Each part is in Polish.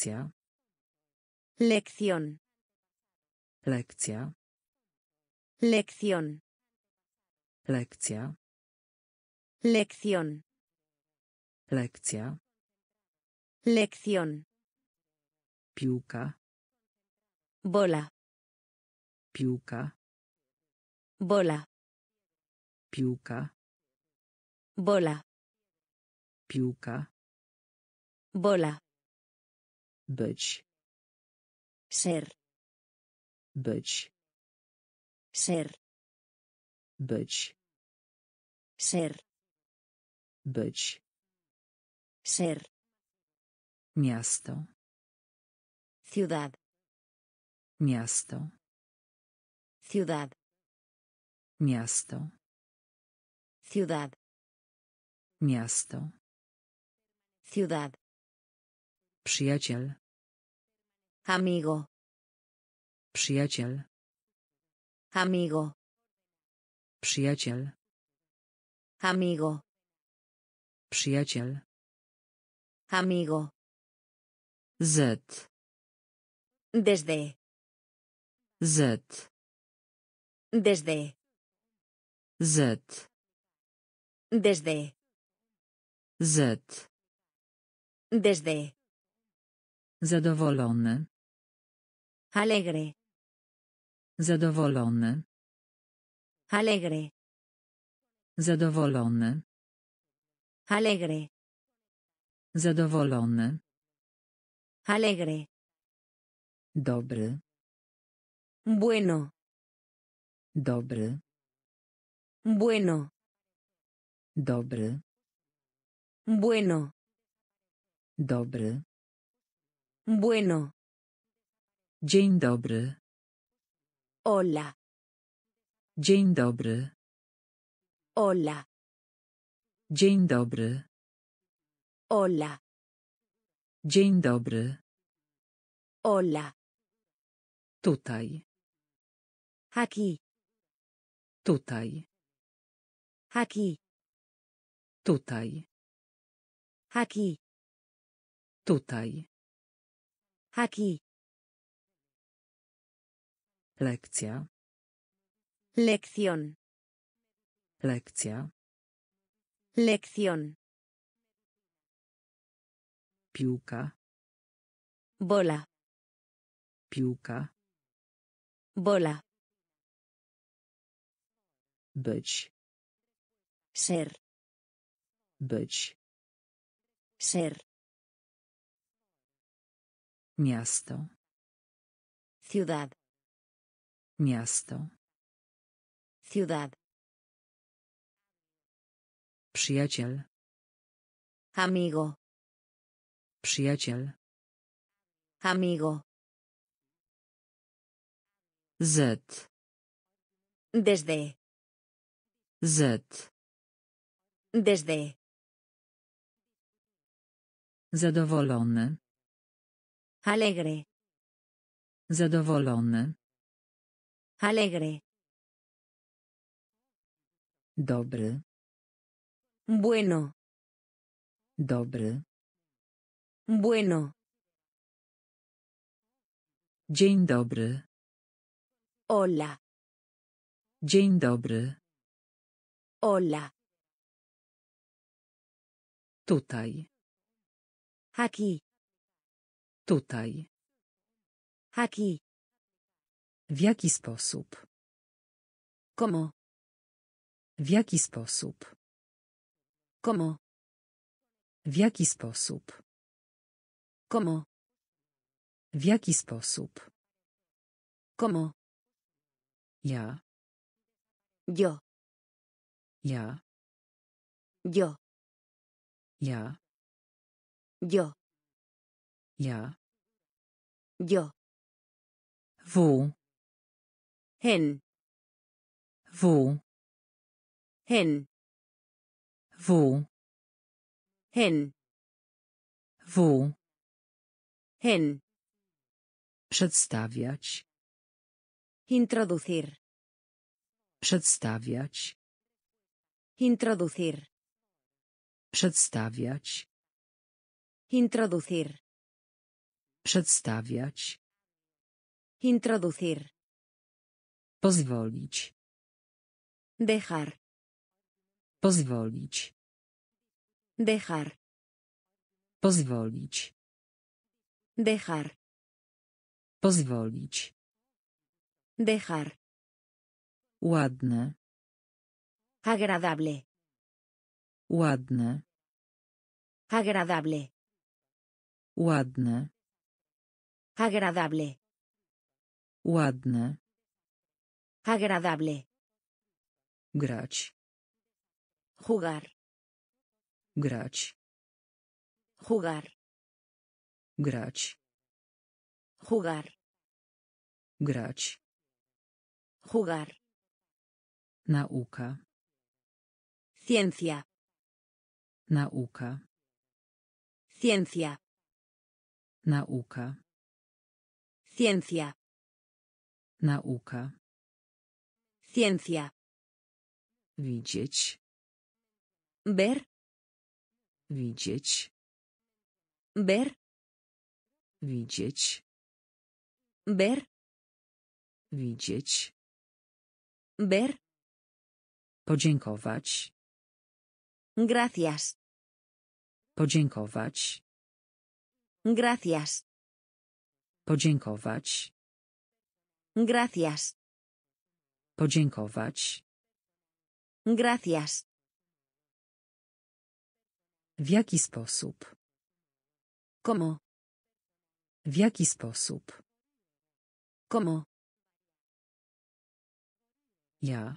Lekcja. Lección. Lekcja. Lección. Lekcja. Lección. Lekcja. Lección. Piłka. Bola. Piłka. Bola. Piłka. Bola. Piłka. Bola. Być. Ser. Być. Ser. Być. Ser. Być. Ser. Miasto. Ciudad. Miasto. Ciudad. Miasto. Ciudad. Miasto. Ciudad. Przyjaciel. Amigo. Przyjaciel. Amigo. Przyjaciel. Amigo. Przyjaciel. Amigo. Z. Desde. Z. Desde. Z. Desde. Z. Desde. Zadowolony. Alegre. Zadowolony. Alegre. Zadowolony. Alegre. Zadowolony. Alegre. Dobry. Bueno. Dobry. Bueno. Dobry. Bueno. Dobry. Bueno. Dzień dobry. Hola. Dzień dobry. Hola. Dzień dobry. Hola. Dzień dobry. Hola. Tutaj. Aquí. Tutaj. Aquí. Tutaj. Aquí. Tutaj. Aquí. Lekcja. Lección. Lekcja. Lección. Piłka. Bola. Piłka. Bola. Być. Ser. Być. Ser. Miasto. Ciudad. Miasto. Ciudad. Przyjaciel. Amigo. Przyjaciel. Amigo. Z. Desde. Z. Desde. Zadowolony. Alegre. Zadowolony. Alegre. Dobry. Bueno. Dobry. Bueno. Dzień dobry. Hola. Dzień dobry. Hola. Tutaj. Aquí. Tutaj. Aquí. W jaki sposób? ¿Cómo? W jaki sposób? ¿Cómo? W jaki sposób? ¿Cómo? W jaki sposób? ¿Cómo? Ja. Yo. Ja. Yo. Ja. Yo. Ja. Yo. W. En. W. En. W. En. W. En. Przedstawiać. Introducir. Przedstawiać. Introducir. Przedstawiać. Introducir. Przedstawiać. Introducir. Pozwolić. Dejar. Pozwolić. Dejar. Pozwolić. Dejar. Pozwolić. Dejar. Ładne. Agradable. Ładne. Agradable. Ładne. Agradable. Ładne. Agradable. Grać. Jugar. Grać. Jugar. Grać. Jugar. Grać. Jugar. Nauka. Ciencia. Nauka. Ciencia. Nauka. Ciencia. Nauka. Ciencia. Widzieć. Ver. Widzieć. Ver. Widzieć. Ver. Widzieć. Ver. Podziękować. Gracias. Podziękować. Gracias. Podziękować. Gracias. Podziękować. Gracias. W jaki sposób? ¿Cómo? W jaki sposób? ¿Cómo? Ja.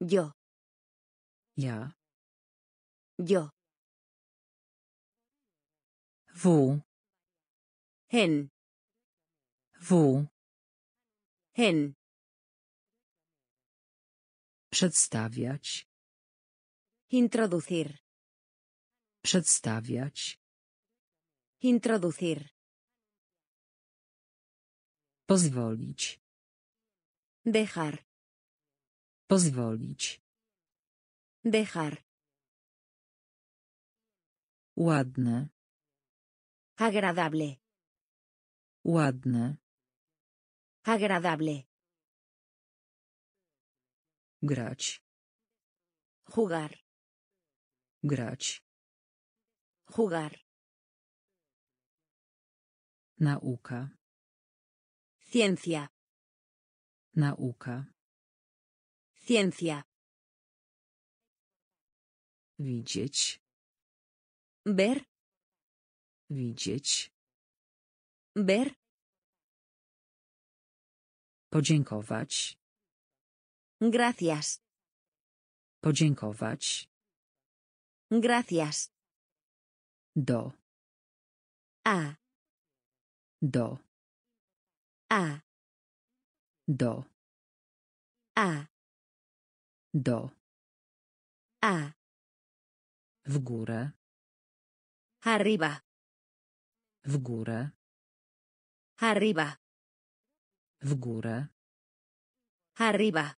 Yo. Ja. Yo. W. En. W. En. Przedstawiać. Introducir. Przedstawiać. Introducir. Pozwolić. Dejar. Pozwolić. Dejar. Ładne. Agradable. Ładne. Agradable. Grać. Jugar. Grać. Jugar. Nauka. Ciencia. Nauka. Ciencia. Widzieć. Ver. Widzieć. Ver. Podziękować. Gracias. Podziękować. Gracias. Do. A. Do. A. Do. A. Do. A. W górę. Arriba. W górę. Arriba. W górę. Arriba.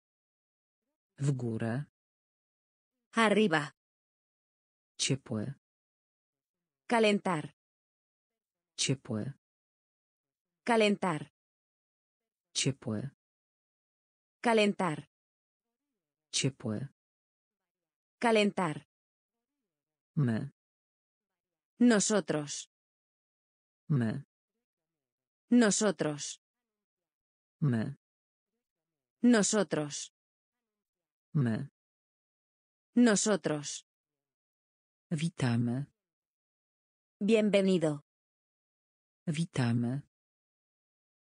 W górę. Arriba. Ciepłe. Calentar. Ciepłe. Calentar. Ciepłe. Calentar. Ciepłe. Calentar. My. Nosotros. My. Nosotros. My. Nosotros. My. Nosotros. Witamy. Bienvenido. Witamy.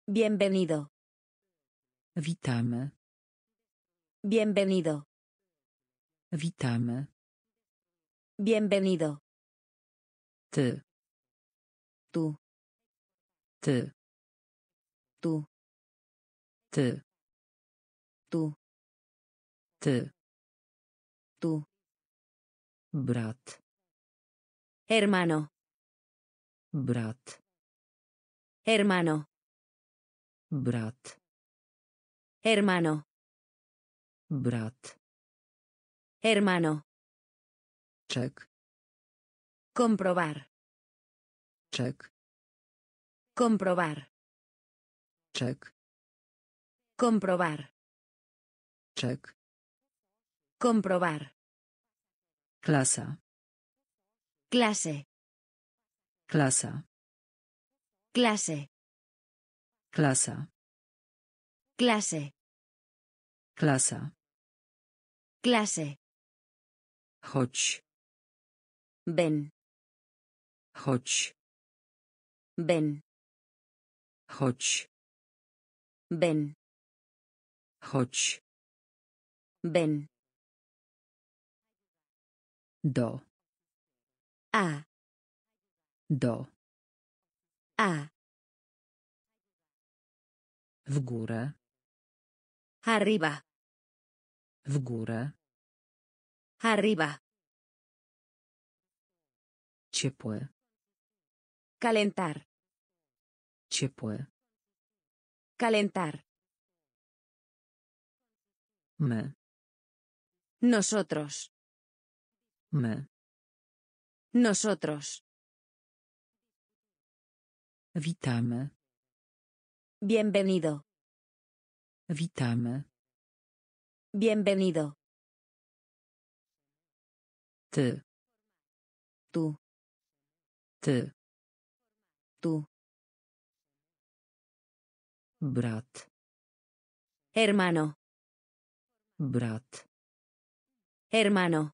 Bienvenido. Witamy. Bienvenido. Witamy. Bienvenido. Ty. Tú. Ty. Tú. Ty. Tú. Ty. Tú. Brat. Hermano. Brat. Hermano. Brat. Hermano. Brat. Hermano. Czek. Comprobar. Czek. Comprobar. Czek. Comprobar. Czek. Comprobar. Klasa. Clase. Klasa. Clase. Klasa. Clase. Klasa. Clase. Chodź. Ven. Chodź. Ven. Chodź. Ven. Chodź. Ven. Do. A. Do. A. W górę. Arriba. W górę. Arriba. Ciepłe. Calentar. Ciepłe. Calentar. My. Nosotros. My. Nosotros. Witamy. Bienvenido. Witamy. Bienvenido. Ty. Tú. Ty. Tú. Brat. Hermano. Brat. Hermano.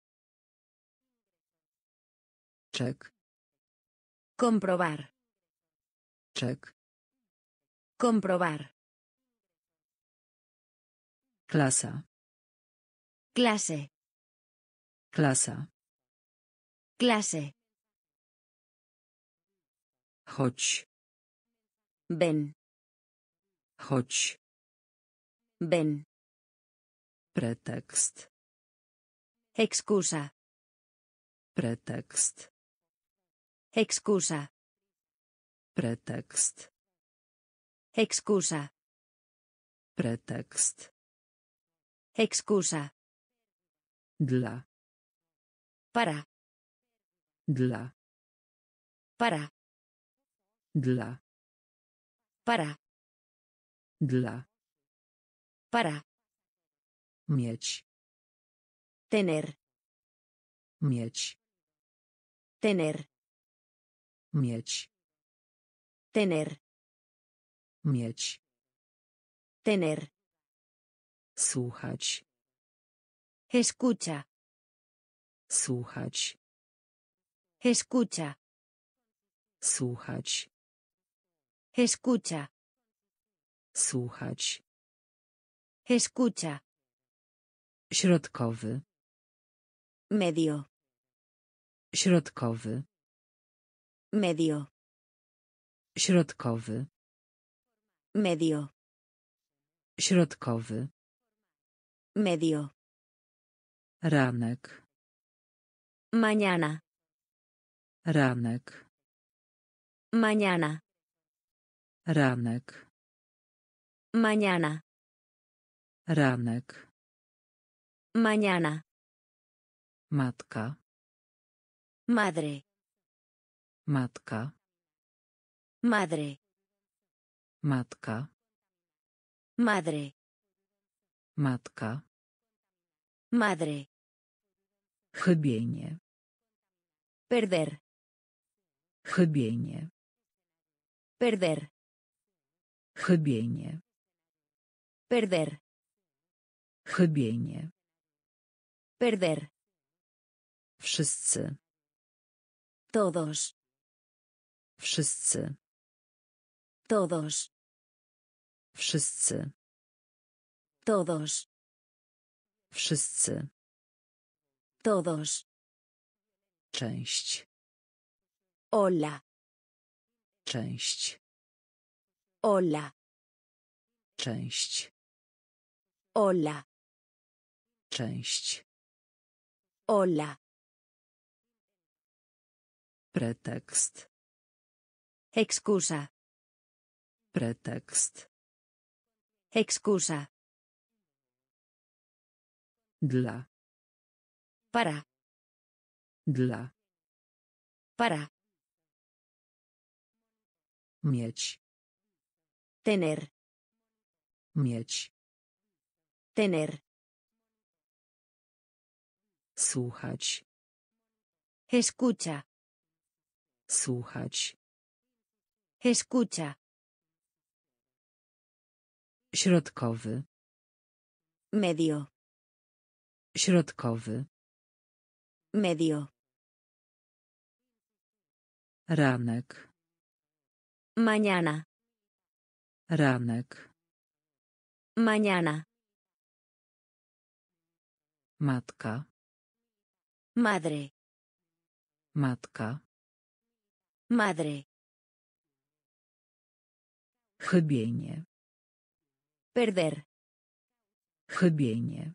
Czek. Comprobar. Czek. Comprobar. Klasa. Clase. Klasa. Clase. Chodź. Ven. Chodź. Ven. Pretekst. Excusa. Pretekst. Excusa. Pretekst. Excusa. Pretekst. Excusa. Dla. Para. Dla. Para. Dla. Para. Dla. Para. Mieć. Tener. Mieć. Tener. Mieć. Tener. Mieć. Tener. Słuchać. Escucha. Słuchać. Escucha. Słuchać. Escucha. Słuchać. Escucha. Środkowy. Medio. Środkowy. Medio. Środkowy. Medio. Środkowy. Medio. Ranek. Mañana. Ranek. Mañana. Ranek. Mañana. Ranek. Mañana. Matka. Madre. Matka. Madre. Matka. Madre. Matka. Madre. Chybienie. Perder. Chybienie. Perder. Chybienie. Perder. Chybienie. Perder. Wszyscy. Todos. Wszyscy. Todos. Wszyscy. Todos. Wszyscy. Todos. Część. Hola. Część. Hola. Część. Hola. Część. Hola. Pretekst. Excusa. Pretekst. Excusa. Dla. Para. Dla. Para. Mieć. Tener. Mieć. Tener. Słuchać. Escucha. Słuchać. Escucha. Środkowy. Medio. Środkowy. Medio. Ranek. Mañana. Ranek. Mañana. Matka. Madre. Matka. Madre. Chybienie. Perder. Chybienie.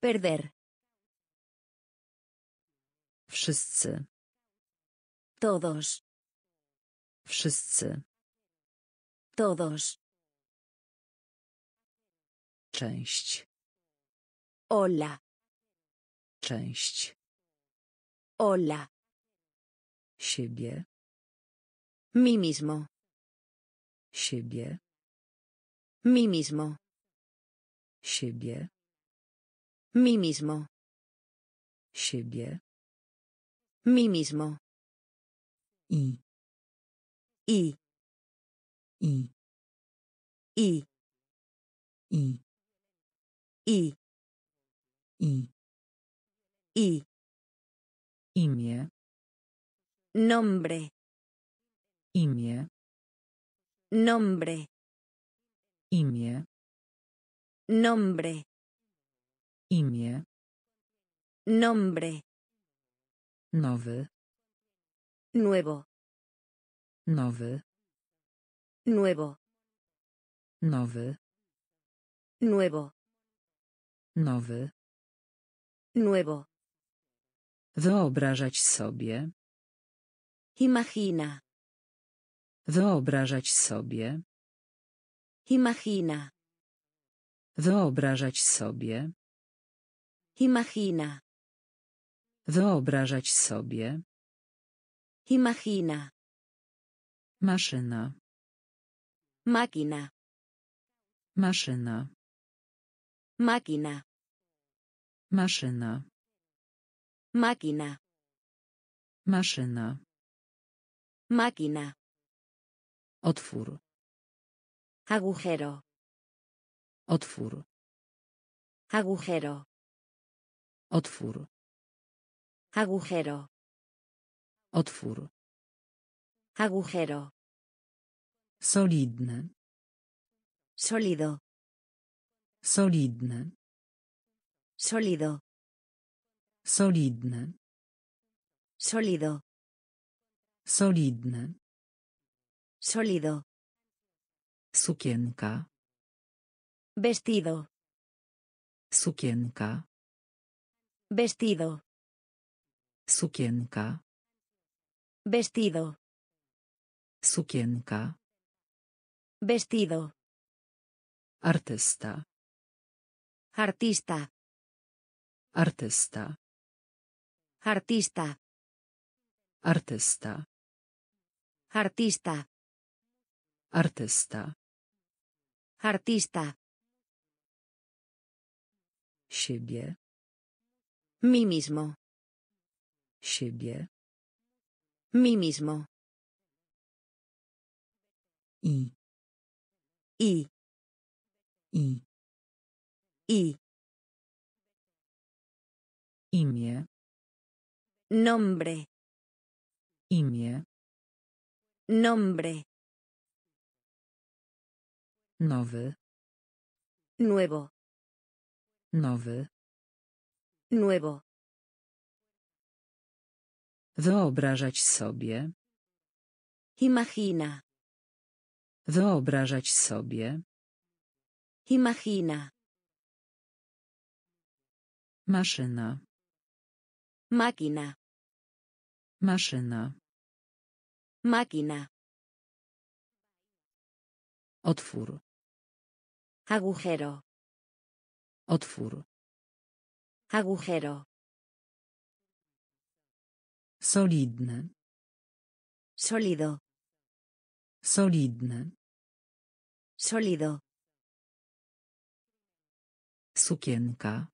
Perder. Wszyscy. Todos. Wszyscy. Todos. Część. Hola. Część. Hola. Siebie. Mí mismo. Siebie. Mí mismo. Siebie. Mí mismo. Siebie. Mí mismo. I. Y. I. Y. I. Y. I. Y. Imię. Nombre. Imię. Nombre. Imię. Nombre. Imię. Nombre. Nowy. Nuevo. Nowy. Nuevo. Nowy. Nuevo. Nowy. Nuevo. Wyobrażać sobie. Imagina. Wyobrażać sobie. Imagina. Wyobrażać sobie. Imagina. Wyobrażać sobie. Imagina. Maszyna. Máquina. Maszyna. Máquina. Maszyna. Máquina. Maszyna. Máquina. Otwór. Agujero. Otwór. Agujero. Otwór. Agujero. Otwór. Agujero. Solidny. Sólido. Solidny. Sólido. Solidny. Sólido. Solidny. Sólido. Sukienka. Vestido. Sukienka. Vestido. Sukienka. Vestido. Sukienka. Vestido. Artysta. Artista. Artysta. Artista. Artysta. Artista. Artysta. Artista. Siebie. Mí mismo. Siebie. Mí mismo. I. Y. I. Y. Imię. Nombre. Imię. Nombre. Nowy. Nuevo. Nowy. Nuevo. Wyobrażać sobie. Imagina. Wyobrażać sobie. Imagina. Maszyna. Máquina. Maszyna. Máquina. Otwór. Agujero. Otwór. Agujero. Solidny. Sólido. Solidny. Sólido. Sukienka.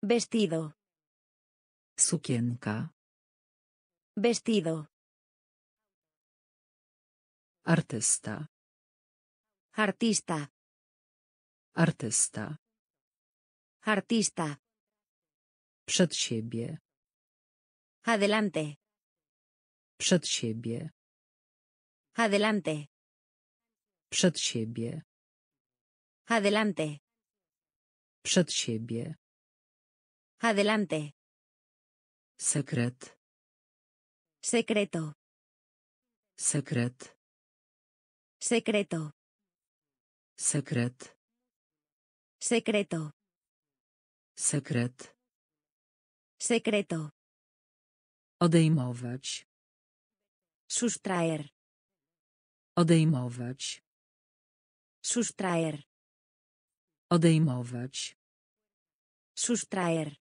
Vestido. Sukienka. Vestido. Artysta. Artista. Artysta. Artista. Przed siebie. Adelante. Przed siebie. Adelante. Przed siebie. Adelante. Przed siebie. Adelante. Sekret. Secreto. Sekret. Secreto. Sekret. Secreto. Sekret. Secreto. Odejmować. Sustraer. Odejmować. Sustraer. Odejmować. Sustraer.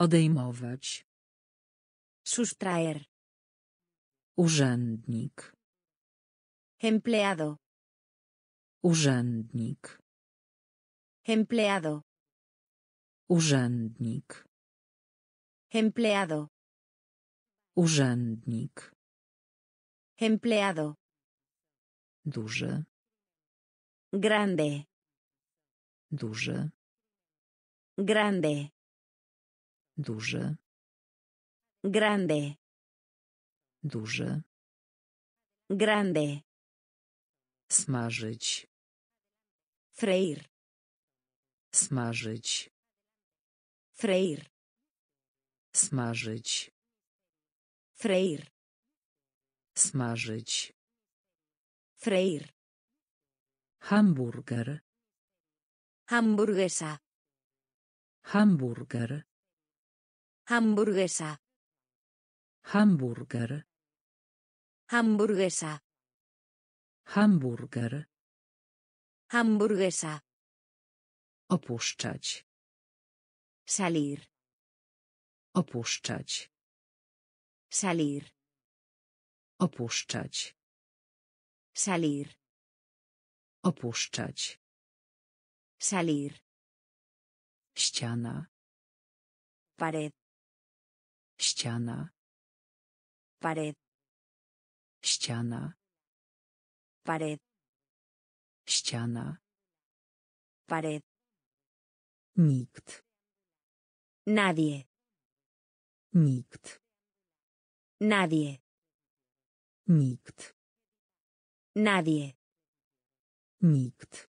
Odejmować. Sustraer. Urzędnik. Empleado. Urzędnik. Empleado. Urzędnik. Empleado. Urzędnik. Empleado. Duży. Grande. Duży. Grande. Duży. Grande. Duży. Grande. Smażyć. Freír. Smażyć. Freír. Smażyć. Freír. Smażyć. Freír. Hamburger. Hamburguesa. Hamburger. Hamburguesa. Hamburger. Hamburguesa. Hamburger. Hamburguesa. Opuszczać. Salir. Opuszczać. Salir. Opuszczać. Salir. Opuszczać. Salir. Ściana. Pared. Ściana. Pared. Ściana. Pared. Ściana. Pared. Nikt. Nadie. Nikt. Nadie. Nikt. Nadie. Nikt.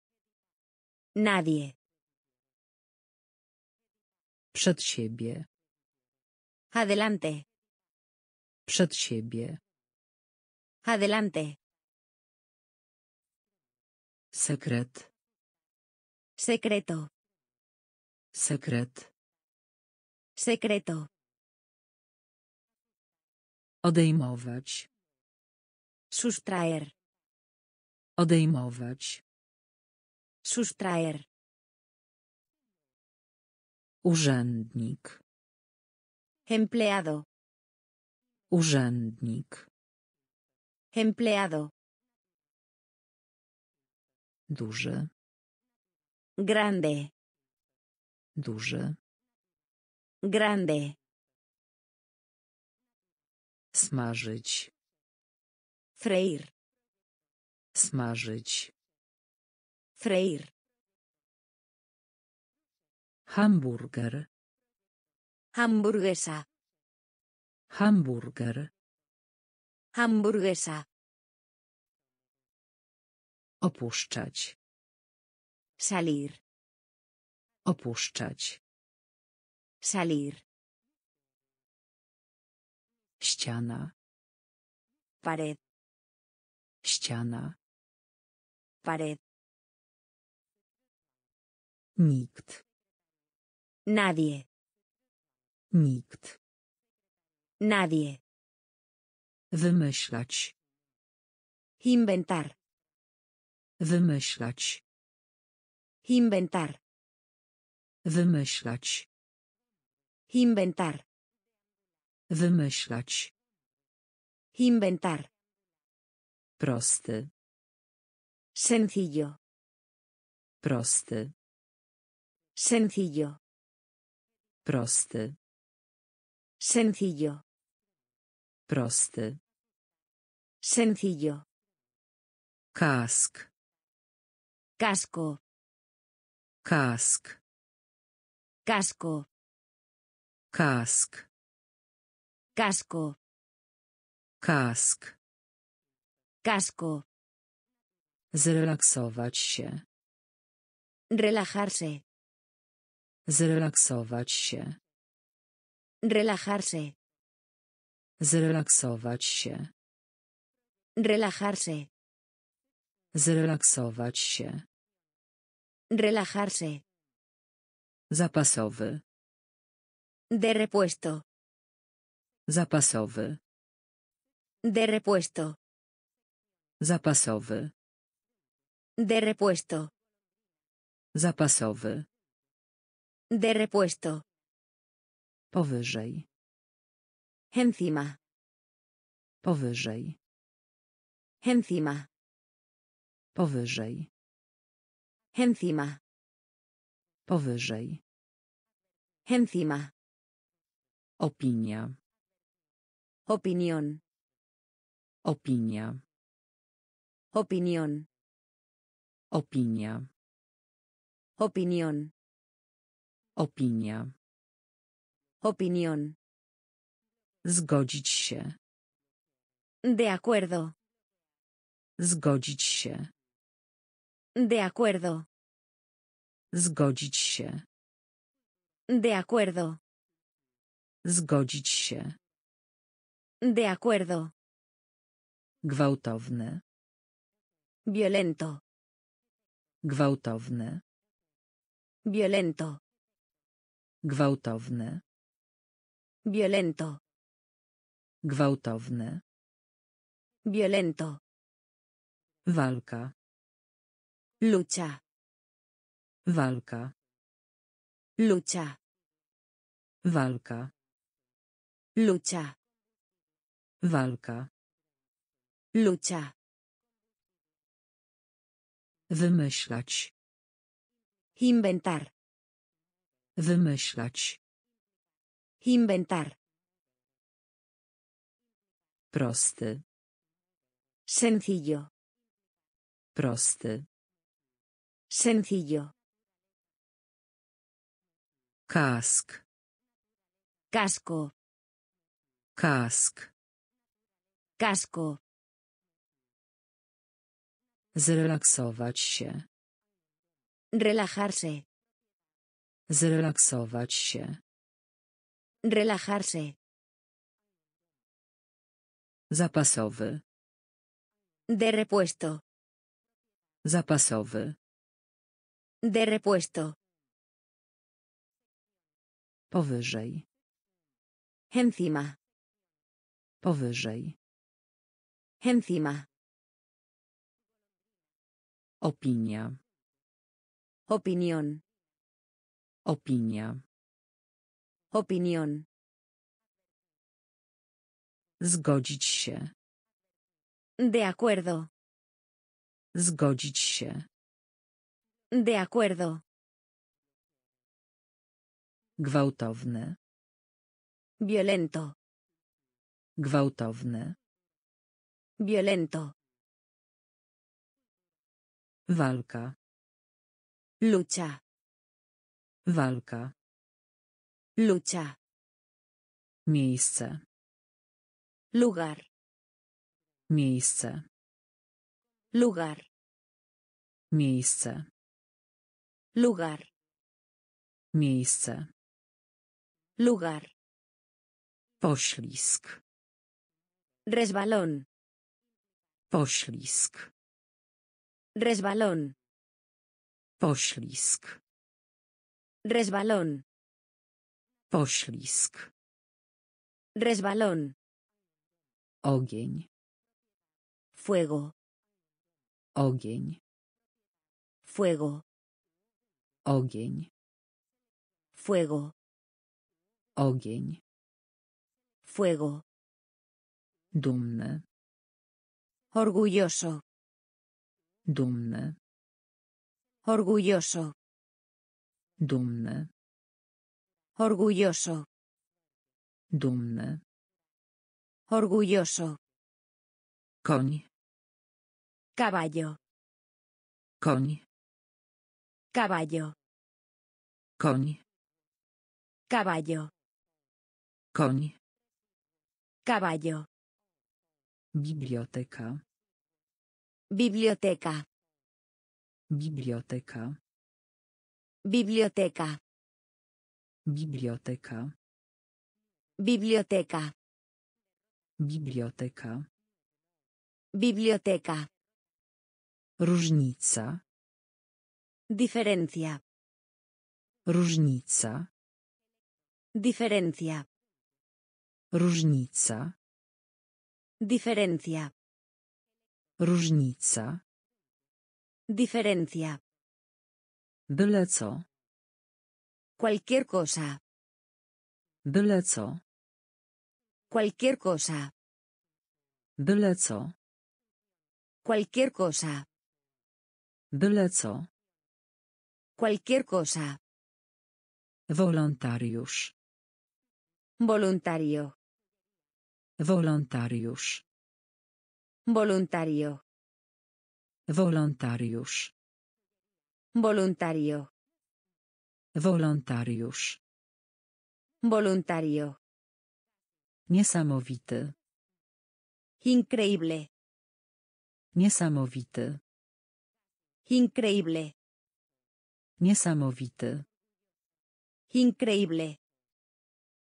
Nadie. Przed siebie. Adelante. Przed siebie. Adelante. Sekret. Secreto. Sekret. Secreto. Odejmować. Sustraer. Odejmować. Sustraer. Urzędnik. Empleado. Urzędnik. Empleado. Duży. Grande. Duży. Grande. Smażyć. Freír. Smażyć. Freír. Hamburger. Hamburguesa. Hamburger. Hamburguesa. Opuszczać. Salir. Opuszczać. Salir. Ściana. Pared. Ściana. Pared. Nikt. Nadie. Nikt. Nadie. Wymyślać. Inventar. Wymyślać. Inventar. Wymyślać. Inventar. Wymyślać. Inventar. Prosty. Sencillo. Prosty. Sencillo. Prosty. Sencillo. Prosty. Sencillo. Kask. Casco. Kask. Casco. Kask. Casco. Kask. Casco. Zrelaksować się. Relajarse. Zrelaksować się. Relajarse. Zrelaksować się. Relajarse. Zrelaksować się. Relajarse. Zapasowy. De repuesto. Zapasowy. De repuesto. Zapasowy. De repuesto. Zapasowy. De repuesto. Powyżej. Encima. Powyżej. Encima. Powyżej. Encima. Powyżej. Encima. Opinia. Opinión. Opinia. Opinión. Opinia. Opinión. Opinia. Opinión. Zgodzić się. De acuerdo. Zgodzić się. De acuerdo. Zgodzić się. De acuerdo. Zgodzić się. De acuerdo. Gwałtowny. Violento. Gwałtowny. Violento. Gwałtowny. Violento. Gwałtowny. Violento. Walka. Lucha. Walka. Lucha. Walka. Lucha. Walka. Lucha. Wymyślać. Inventar. Wymyślać. Inventar. Prosty. Sencillo. Prosty. Sencillo. Kask. Casco. Kask. Casco. Zrelaksować się. Relajarse. Zrelaksować się. Relajarse. Zapasowy. De repuesto. Zapasowy. De repuesto. Powyżej. Encima. Powyżej. Encima. Opinia. Opinión. Opinia. Opinión. Zgodzić się. De acuerdo. Zgodzić się. De acuerdo. Gwałtowny. Violento. Gwałtowny. Violento. Walka. Lucha. Walka. Lucha. Miejsce. Lugar. Miejsce. Lugar. Miejsce. Lugar. Miejsce. Lugar. Poślizg. Resbalón. Poślizg. Resbalón. Poślizg. Resbalón. Poślizg. Resbalón. Ogień. Fuego. Ogień. Fuego. Ogień. Fuego. Ogień. Fuego. Dumny. Orgulloso. Dumny. Orgulloso. Dumny. Orgulloso. Dumny. Orgulloso. Koń. Caballo. Koń. Caballo. Koń. Caballo. Koń. Caballo. Biblioteka. Biblioteca. Biblioteka. Biblioteca. Biblioteka. Biblioteca. Biblioteka. Biblioteca. Różnica. Diferencia. Różnica. Diferencia. Różnica. Diferencia. Różnica. Diferencia. Byle co. Cualquier cosa. Byle co. Cualquier cosa. Byle co. Cualquier cosa. Byle co. Cualquier cosa. Wolontariusz. Voluntario. Wolontariusz. Voluntario. Wolontariusz. Voluntario. Wolontariusz. Voluntario. Niesamowity. Increíble. Niesamowity. Increíble. Niesamowity. Increíble.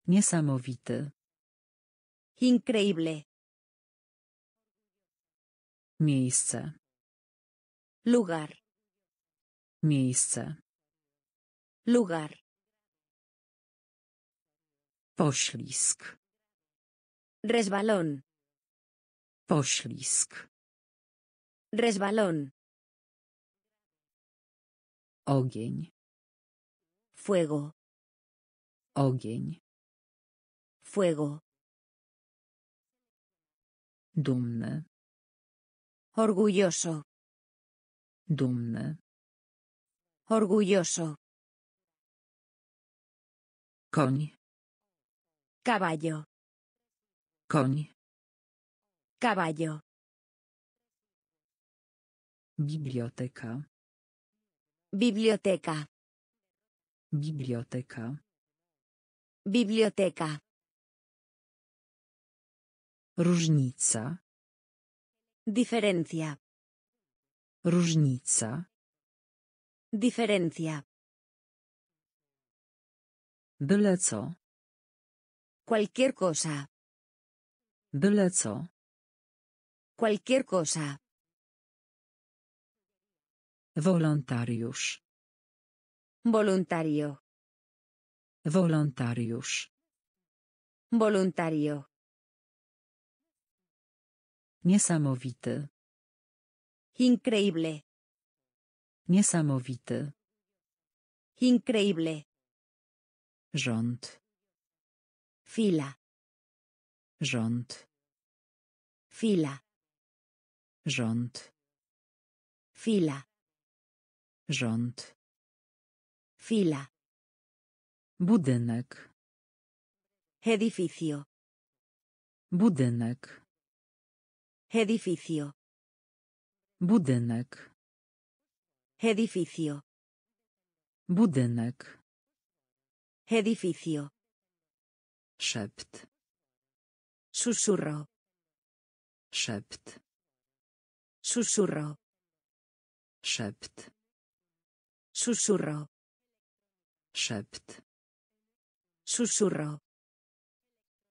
Niesamowity. Increíble. Miejsce. Lugar. Miejsce. Lugar. Poślizg. Resbalón. Poślizg. Resbalón. Ogień. Fuego. Ogień. Fuego. Dumny. Orgulloso. Dumny. Orgulloso. Caballo. Caballo. Biblioteka. Biblioteca. Biblioteka. Biblioteca. Różnica. Diferencia. Różnica. Diferencia. Byle co. Cualquier cosa. Byle co. Cualquier cosa. Wolontariusz. Voluntario. Wolontariusz. Voluntario. Niesamowity. Increíble. Niesamowity. Increíble. Rząd. Fila. Rząd. Fila. Rząd. Fila. Rząd. Fila. Budynek. Edificio. Budynek. Edificio. Budynek. Edificio. Budynek. Edificio. Szept. Susurro. Szept. Susurro. Szept. Susurro. Szept. Susurro.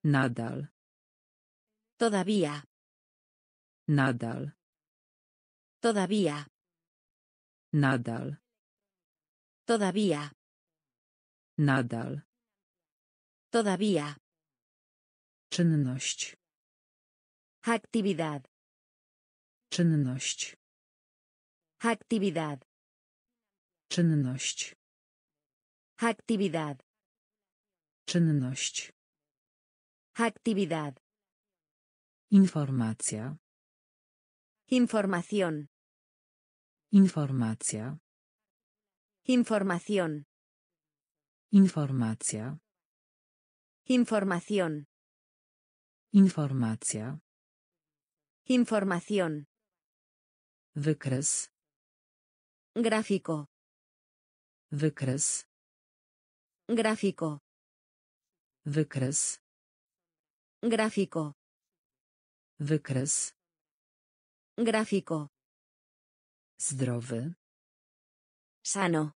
Nadal. Todavía. Nadal. Todavía. Nadal. Todavía. Nadal. Todavía. Czynność. Actividad. Czynność. Actividad. Czynność. Actividad. Czynność. Actividad. Informacja. Información. Informacja. Información. Informacja. Información. Informacja. Información. Wykres. Gráfico. Wykres. Gráfico. Wykres. Gráfico. Wykres. Gráfico. Zdrowy. Sano.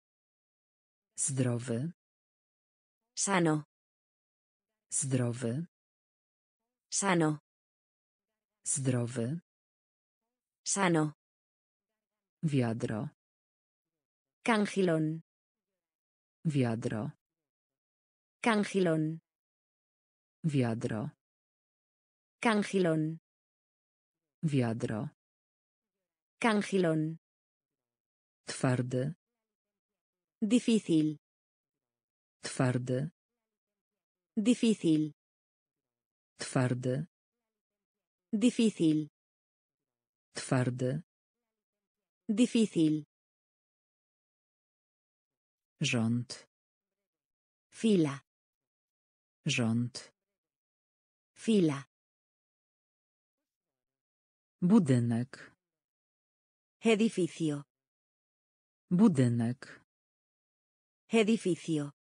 Zdrowy. Sano. Zdrowy. Sano. Zdrowy. Sano. Wiadro. Cangilón. Wiadro. Cangilón. Wiadro. Cangilón. Wiadro. Cangilón. Twardy. Difícil. Twardy. Difícil. Twardy. Difícil. Twardy. Difícil. Rząd. Fila. Rząd. Fila. Budynek. Edificio. Budynek. Edificio.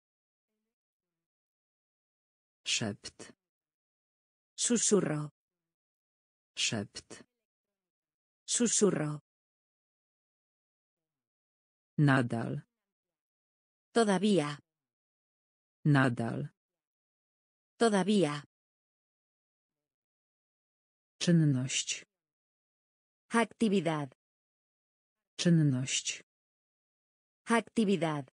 Szept. Susurro. Szept. Susurro. Nadal. Todavía. Nadal. Todavía. Czynność. Actividad. Czynność. Actividad.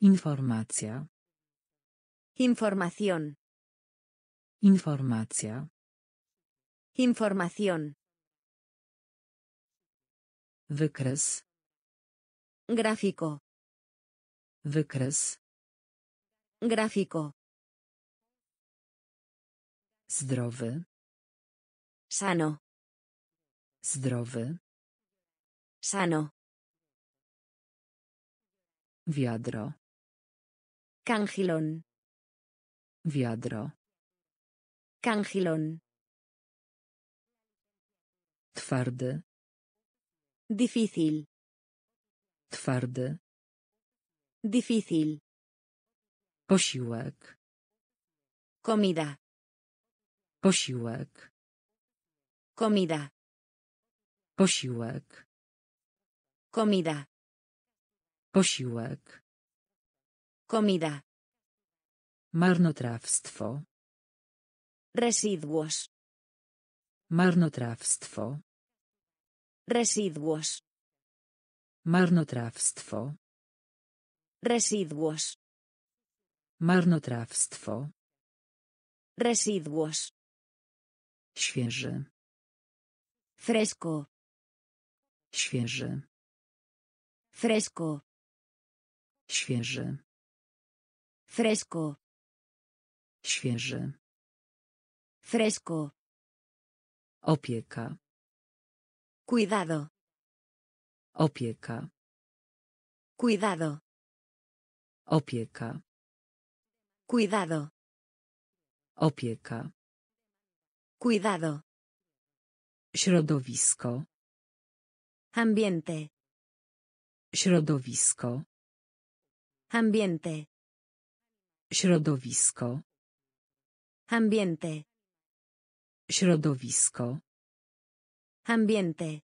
Informacja. Información. Informacja. Información. Wykres. Gráfico. Wykres. Gráfico. Zdrowy. Sano. Zdrowy. Sano. Wiadro. Cangilón. Wiadro. Cangilón. Twardy. Difícil. Twardy. Difícil. Posiłek. Comida. Posiłek. Comida. Posiłek. Comida. Posiłek. Comida. Marnotrawstwo. Residuos. Marnotrawstwo. Residuos. Marnotrawstwo. Residuos. Marnotrawstwo. Residuos. Świeży. Fresco. Świeży. Fresco. Świeży. Fresco. Świeży. Fresco. Opieka. Cuidado. Opieka. Cuidado. Opieka. Cuidado. Opieka. Cuidado. Środowisko. Ambiente. Środowisko. Ambiente. Środowisko. Ambiente. Środowisko. Ambiente.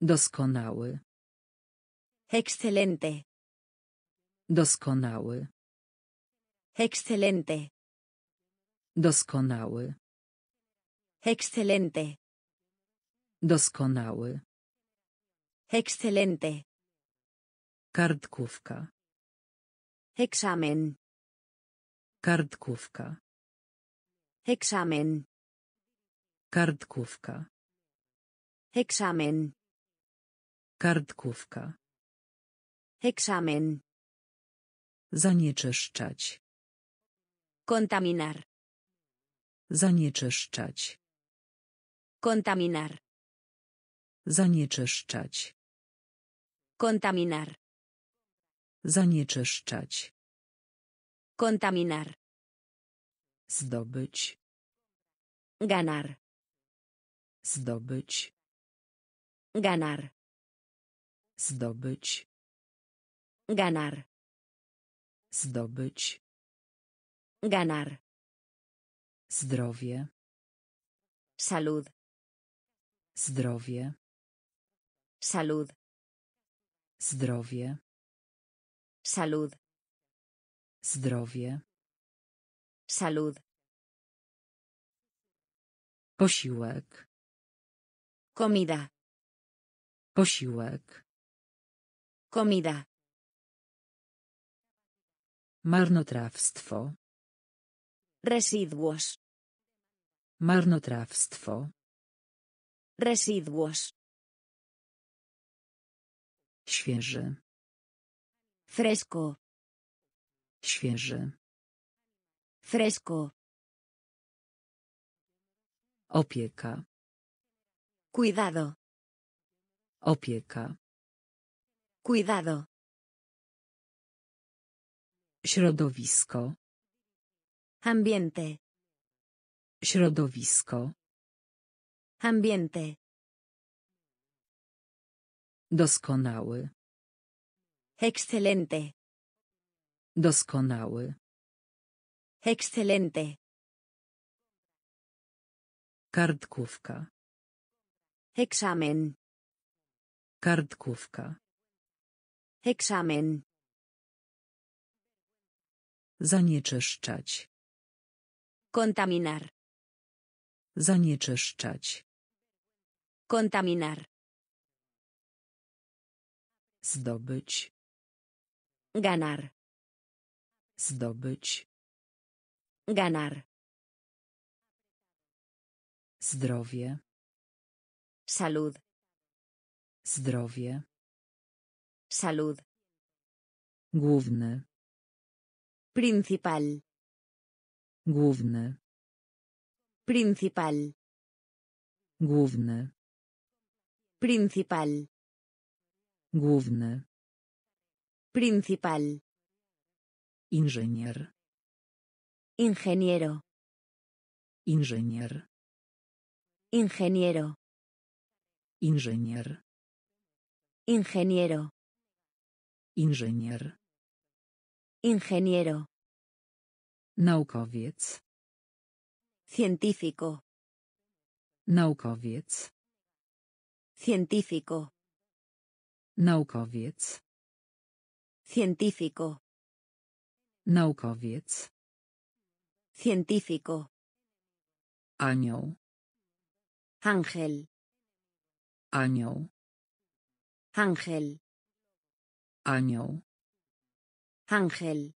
Doskonały. Excelente. Doskonały. Excelente. Doskonały. Excelente. Doskonały. Excelente. Kartkówka. Examen. Kartkówka. Examen. Kartkówka. Examen. Kartkówka. Examen. Zanieczyszczać. Contaminar. Zanieczyszczać. Contaminar. Zanieczyszczać. Contaminar. Zanieczyszczać. Contaminar. Zdobyć. Ganar. Zdobyć. Ganar. Zdobyć. Ganar. Zdobyć. Ganar. Zdrowie. Salud. Zdrowie. Salud. Zdrowie. Salud. Zdrowie. Salud. Posiłek. Comida. Posiłek. Comida. Marnotrawstwo. Residuos. Marnotrawstwo. Residuos. Świeży. Fresco. Świeży. Fresco. Opieka. Cuidado. Opieka. Cuidado. Środowisko. Ambiente. Środowisko. Ambiente. Doskonały. Excelente. Doskonały. Excelente. Kartkówka. Examen. Kartkówka. Examen. Zanieczyszczać. Contaminar. Zanieczyszczać. Contaminar. Zdobyć. Ganar. Zdobyć. Ganar. Zdrowie. Salud. Zdrowie. Salud. Główny. Principal. Główny. Principal. Główny. Principal. Główny. Principal. Inżynier. Ingeniero. Inżynier. Ingeniero. Inżynier. Ingeniero. Inżynier. Ingeniero. Naukowiec. Científico. Naukowiec. Científico. Naukowiec. Científico. Naukowiec. Científico. Anioł. Ángel. Anioł. Ángel. Anioł. Ángel.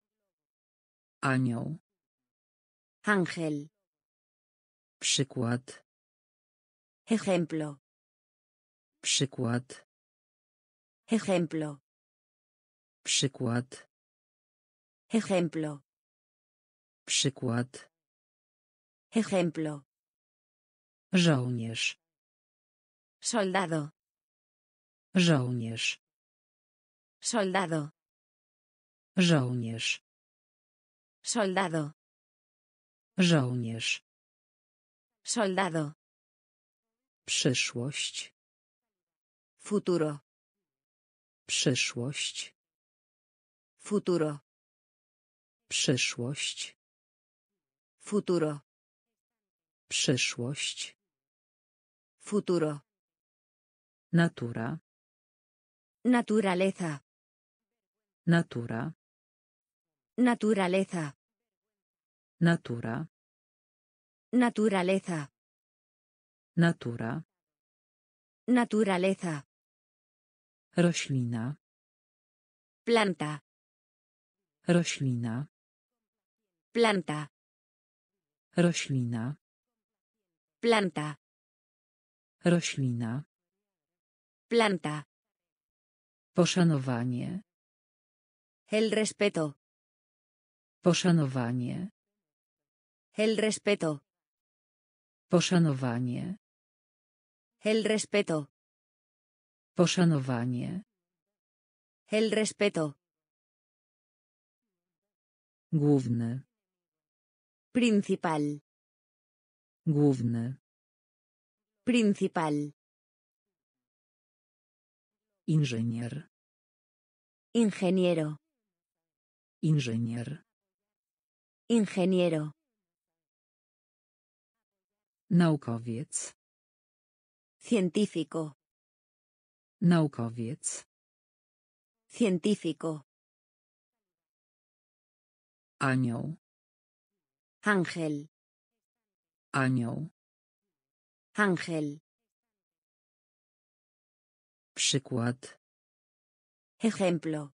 Anioł. Ángel. Przykład. Ejemplo. Przykład. Ejemplo. Przykład. Ejemplo. Przykład. Ejemplo. Żołnierz. Soldado. Żołnierz. Soldado. Żołnierz. Soldado. Żołnierz. Soldado. Przyszłość. Futuro. Przyszłość. Futuro. Przyszłość. Futuro. Przyszłość. Futuro. Natura. Naturaleza. Natura. Naturaleza. Natura. Naturaleza. Natura. Naturaleza. Roślina. Planta. Roślina. Planta. Roślina. Planta. Roślina. Planta. Poszanowanie. El respeto. Poszanowanie. El respeto. Poszanowanie. El respeto. Poszanowanie. El respeto. Główny. Principal. Główny. Principal. Inżynier. Ingeniero. Inżynier. Ingeniero. Naukowiec. Científico. Naukowiec. Científico. Anioł. Ángel. Anioł. Ángel. Przykład. Ejemplo.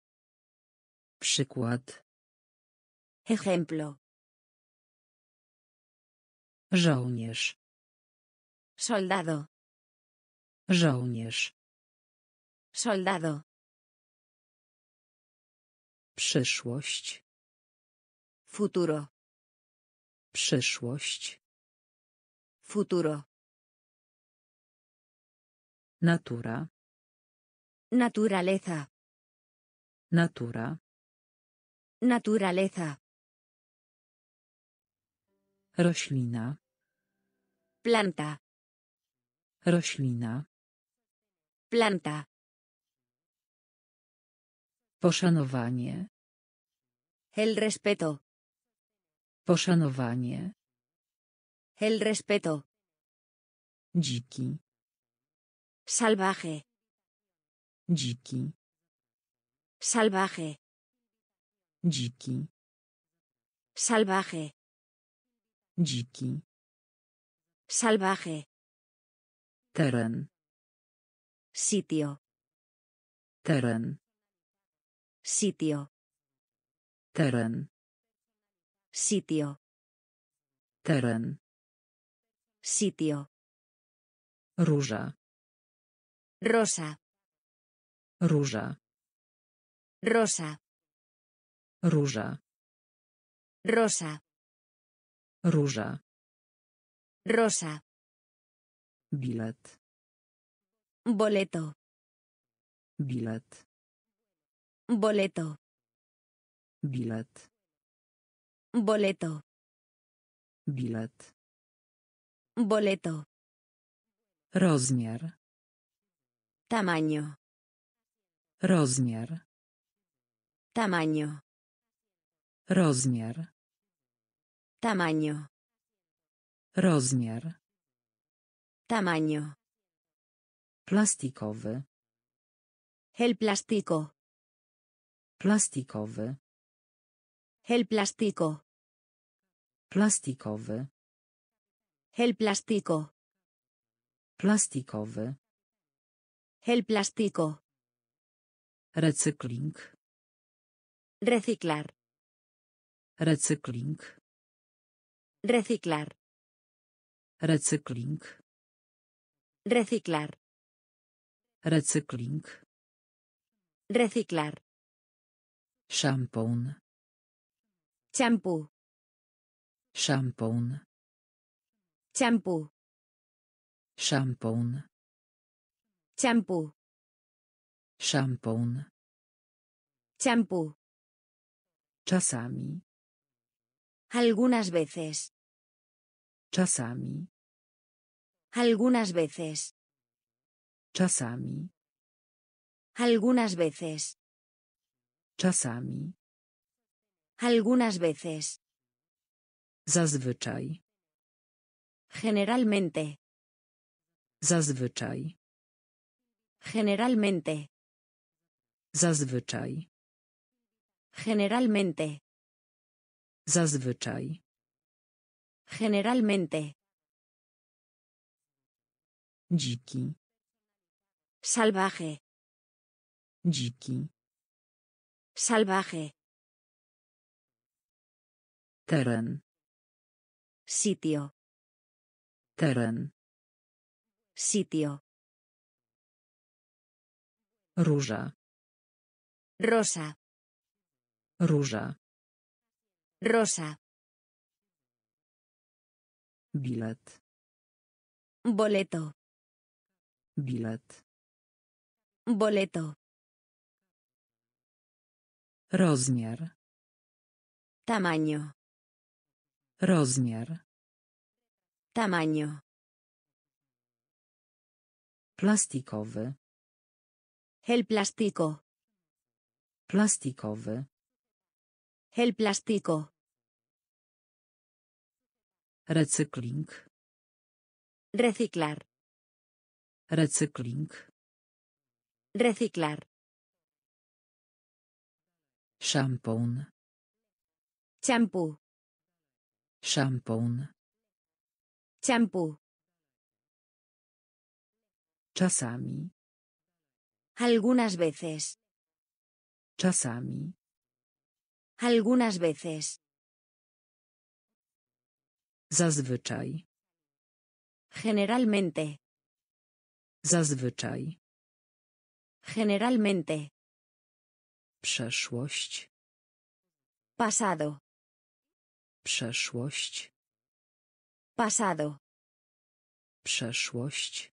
Przykład. Ejemplo. Żołnierz. Soldado. Żołnierz. Soldado. Przyszłość. Futuro. Przyszłość. Futuro. Natura. Naturaleza. Natura. Naturaleza. Roślina. Planta. Roślina. Planta. Poszanowanie. El respeto. Poszanowanie. El respeto. Dziki. Salvaje. Dziki. Salvaje. Dziki. Salvaje. Dziki. Salvaje. Teren. Sitio. Teren. Sitio. Teren. Sitio. Teren. Sitio. Róża. Rosa. Róża. Rosa. Róża. Rosa. Róża. Rosa. Bilet. Boleto. Bilet. Boleto. Bilet. Boleto. Bilet. Boleto. Rozmiar. Tamaño. Rozmiar. Tamaño. Rozmiar. Tamaño. Rozmiar. Tamaño. Plastikowy. El plástico. Plastikowy. El plástico. Plastikowy. El plástico. Plastikowy. El plástico. Recykling. Reciclar. Recykling. Reciclar. Recykling. Reciclar. Recykling. Reciclar. Szampon. Champú. Szampon. Champú. Szampon. Champú. Szampon. Champú. Czasami. Algunas veces. Czasami. Algunas veces. Czasami. Algunas veces. Czasami. Algunas veces. Zazwyczaj. Generalmente. Zazwyczaj. Generalmente. Zazwyczaj. Generalmente. Zazwyczaj. Generalmente. Dziki. Salvaje. Dziki. Salvaje. Teren. Sitio. Teren. Sitio. Róża. Rosa. Róża. Rosa. Bilet. Boleto. Bilet. Boleto. Rozmiar. Tamaño. Rozmiar. Tamaño. Plastikowy. El plástico. Plastikowy. El plástico. Recykling. Reciclar. Recykling. Reciclar. Szampon. Champú. Szampon. Champú. Czasami. Algunas veces. Czasami. Algunas veces. Zazwyczaj. Generalmente. Zazwyczaj. Generalmente. Przeszłość. Pasado. Przeszłość. Pasado. Przeszłość.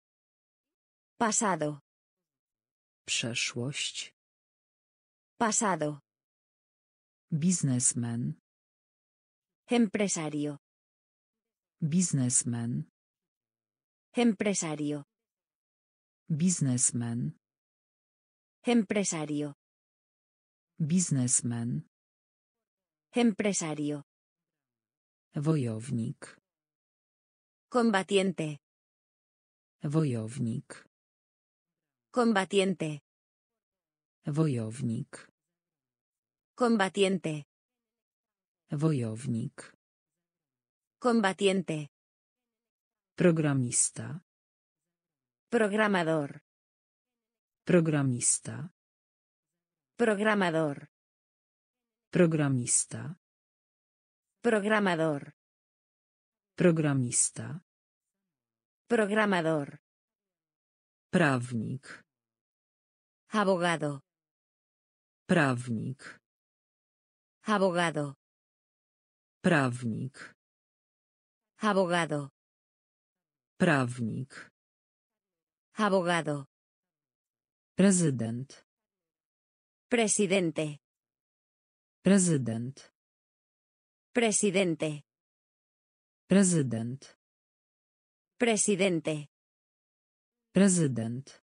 Pasado. Przeszłość. Pasado. Biznesmen. Empresario. Biznesmen. Empresario. Biznesmen. Empresario. Biznesmen. Empresario. Wojownik. Combatiente. Wojownik. Combatiente. Wojownik. Combatiente. Wojownik. Combatiente. Programista. Programador. Programista. Programador. Programista. Programador. Programista. Programador. Prawnik. Abogado. Prawnik. Abogado. Prawnik. Abogado. Prawnik. Abogado. Prezydent. Presidente. Prezydent. Presidente. Prezydent. Presidente. Prezydent.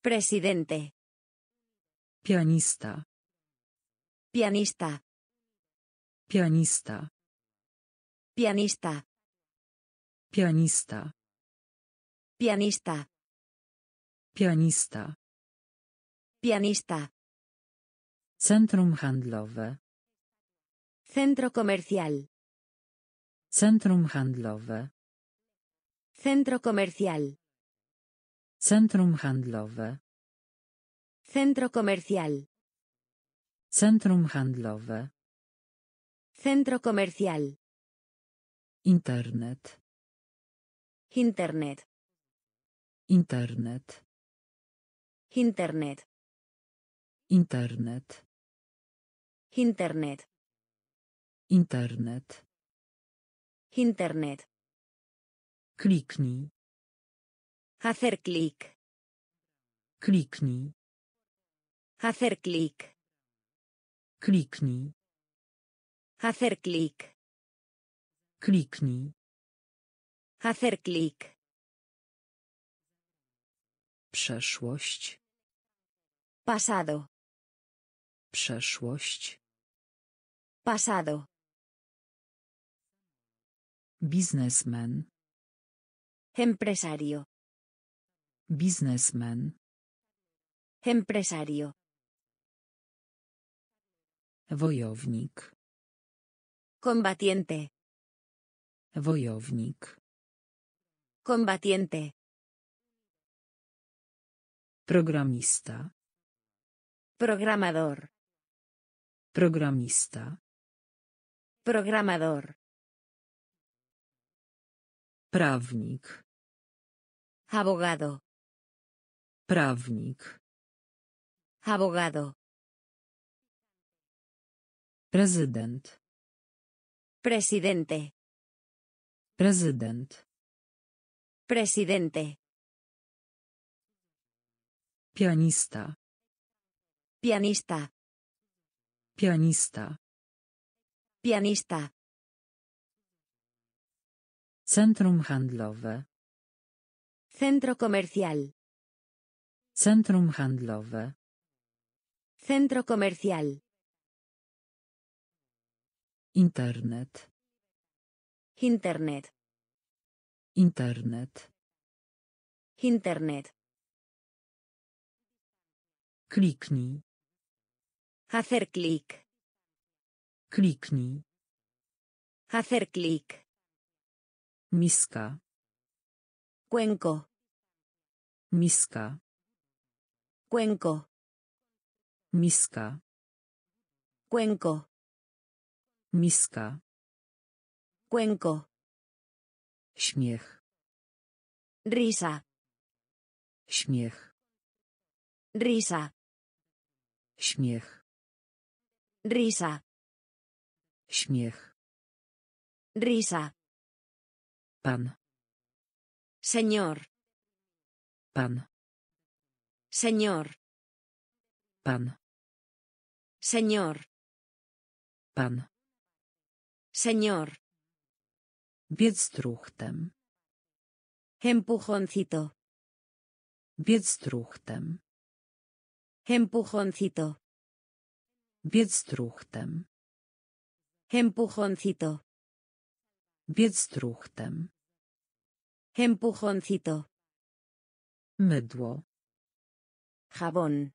Presidente. Pianista. Pianista. Pianista. Pianista. Pianista. Pianista. Pianista. Pianista. Centrum handlowe. Centro comercial. Centrum handlowe. Centro comercial. Centrum handlowe. Centro comercial. Centrum handlowe. Centro comercial. Internet. Internet. Internet. Internet. Internet. Internet. Internet. Internet. Kliknij. Hacer clic. Kliknij. Hacer clic. Kliknij. Hacer clic. Kliknij. Hacer clic. Przeszłość. Pasado. Przeszłość. Pasado. Biznesmen. Empresario. Biznesmen. Empresario. Wojownik. Combatiente. Wojownik. Combatiente. Programista. Programador. Programista. Programador. Prawnik. Abogado. Prawnik. Abogado. Prezydent. Presidente. Prezydent. Presidente. Pianista. Pianista. Pianista. Pianista. Centrum handlowe. Centro comercial. Centrum handlowe. Centro comercial. Internet. Internet. Internet. Internet. Kliknij. Hacer clic. Kliknij. Hacer clic. Miska. Cuenco. Miska. Cuenco. Miska. Cuenco. Miska. Cuenco. Śmiech. Risa. Śmiech. Risa. Śmiech. Risa. Śmiech. Risa. Pan. Señor. Pan. Señor. Pan. Señor. Pan. Señor. Biec truchtem. Empujoncito. Biec truchtem. Empujoncito. Biec truchtem. Empujoncito. Biec truchtem. Empujoncito. Mydło. Jabón.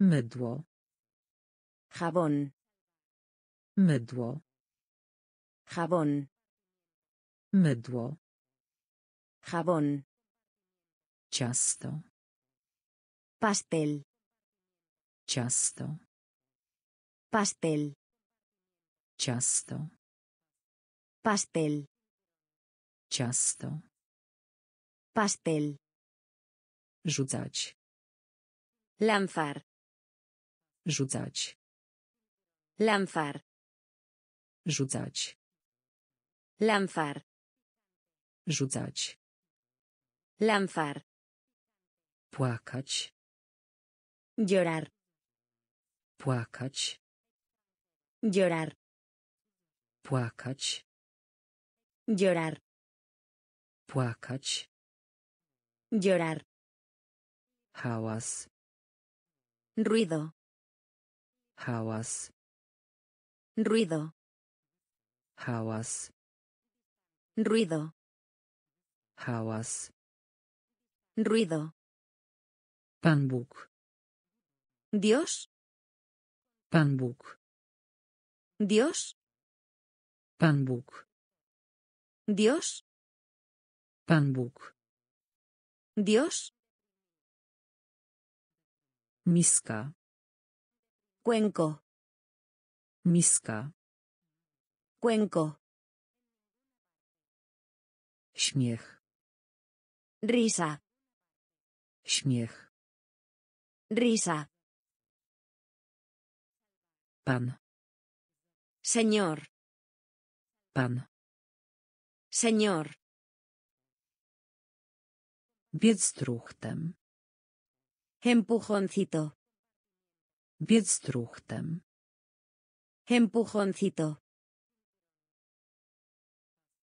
Mydło. Jabón. Mydło. Jabón. Mydło. Jabón. Ciasto. Pastel. Ciasto. Pastel. Ciasto. Pastel. Ciasto. Pastel. Rzucać. Lanzar. Rzucać. Lanzar. Rzucać. Lanzar. Rzucać. Lanzar. Płakać. Llorar. Płakać. Llorar. Płakać. Llorar. Płakać. Llorar. Hałas. Ruido. Hałas. Ruido. Hałas. Ruido. Hałas. Ruido. Pan Bóg. Dios. Pan Bóg. Dios. Pan Bóg. Dios. Pan Bóg. Dios. Miska. Cuenco. Miska. Cuenco. Śmiech. Risa. Śmiech. Risa. Pan. Señor. Pan. Señor. Biec truchtem. Empujoncito. Biec truchtem. Empujoncito.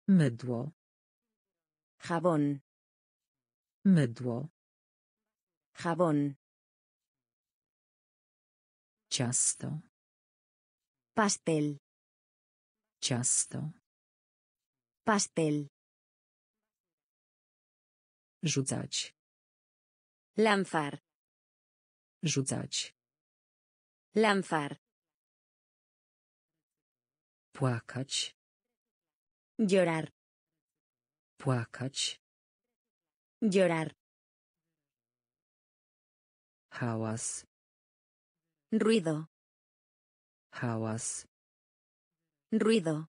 Mydło. Jabón. Mydło. Jabón. Ciasto. Pastel. Ciasto. Pastel. Rzucać. Lanzar. Rzucać. Lanzar. Płakać. Llorar. Płakać. Llorar. Hałas. Ruido. Hałas. Ruido.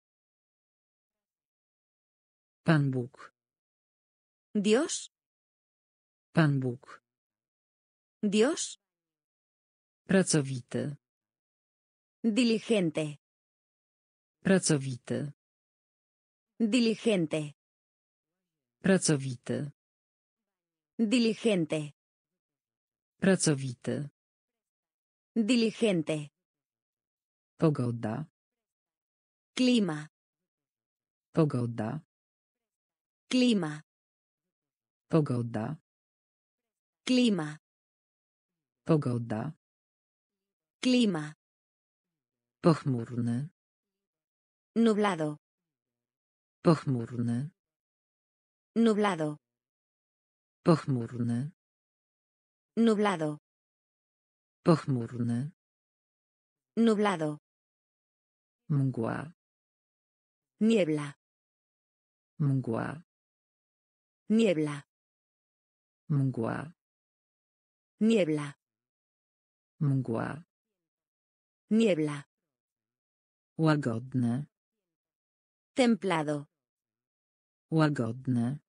Pan Bóg. Dios. Pan Bóg. Dios. Pracowity. Diligente. Pracowity. Diligente. Pracowity. Diligente. Pracowity. Diligente. Pogoda. Clima. Pogoda. Clima. Pogoda. Clima. Pogoda. Clima. Pochmurny. Nublado. Pochmurny. Nublado. Pochmurny. Nublado. Pochmurny. Nublado. Mgła. Niebla. Mgła. Niebla. Mgła. Niebla. Mgła. Niebla. Łagodne. Templado. Łagodne.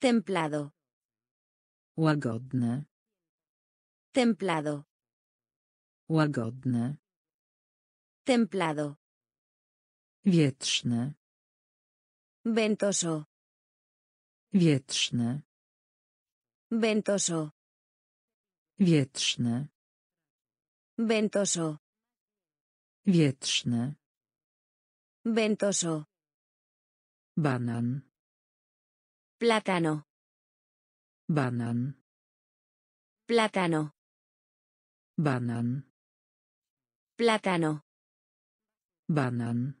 Templado. Łagodne. Templado. Łagodne. Templado. Wietrzne. Ventoso. Wietrzne. Ventoso. Wietrzne. Ventoso. Wietrzne. Ventoso. Banan. Plátano. Banan. Plátano. Banan. Plátano. Banan.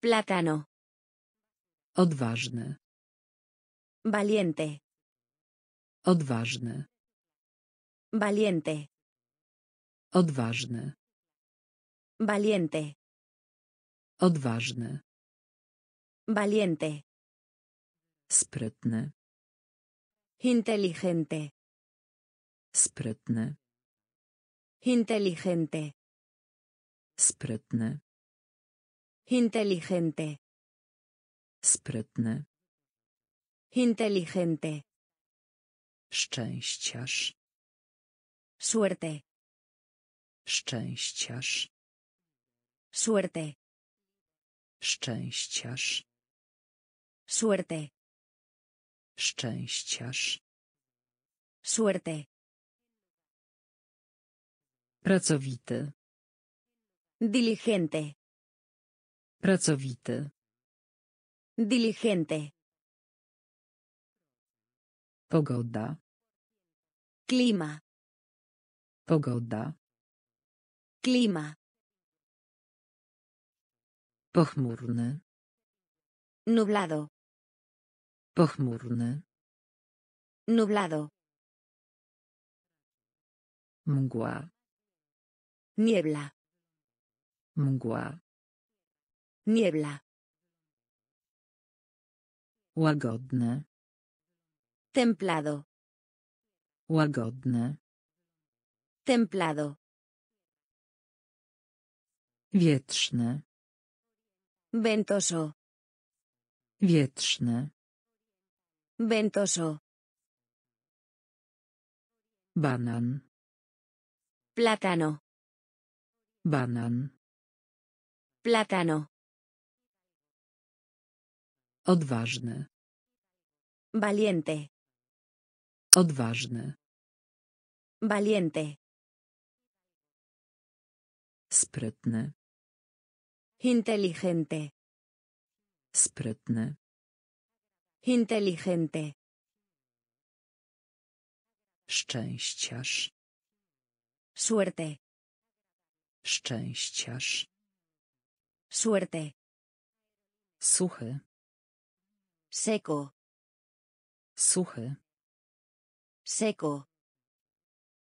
Plátano. Odważny. Valiente. Odważny. Valiente. Odważny. Valiente. Odważny. Valiente. Sprytny. Inteligente. Sprytny. Inteligente. Sprytny. Inteligente. Sprytny. Inteligente. Szczęściarz. Suerte. Szczęściarz. Suerte. Szczęściarz. Suerte. Szczęściarz. Suerte. Pracowity. Diligente. Pracowity. Diligente. Pogoda. Clima. Pogoda. Clima. Pochmurny. Nublado. Pochmurny. Nublado. Mgła. Niebla. Mgła. Niebla. Łagodne. Templado. Łagodne. Templado. Wietrzne. Ventoso. Wietrzne. Ventoso. Banan. Plátano. Banan. Plátano. Odważny. Valiente. Odważny. Valiente. Sprytny. Inteligente. Sprytny. Inteligente. Szczęściarz. Suerte. Szczęściarz. Suerte. Suchy. Seco. Suchy. Seco.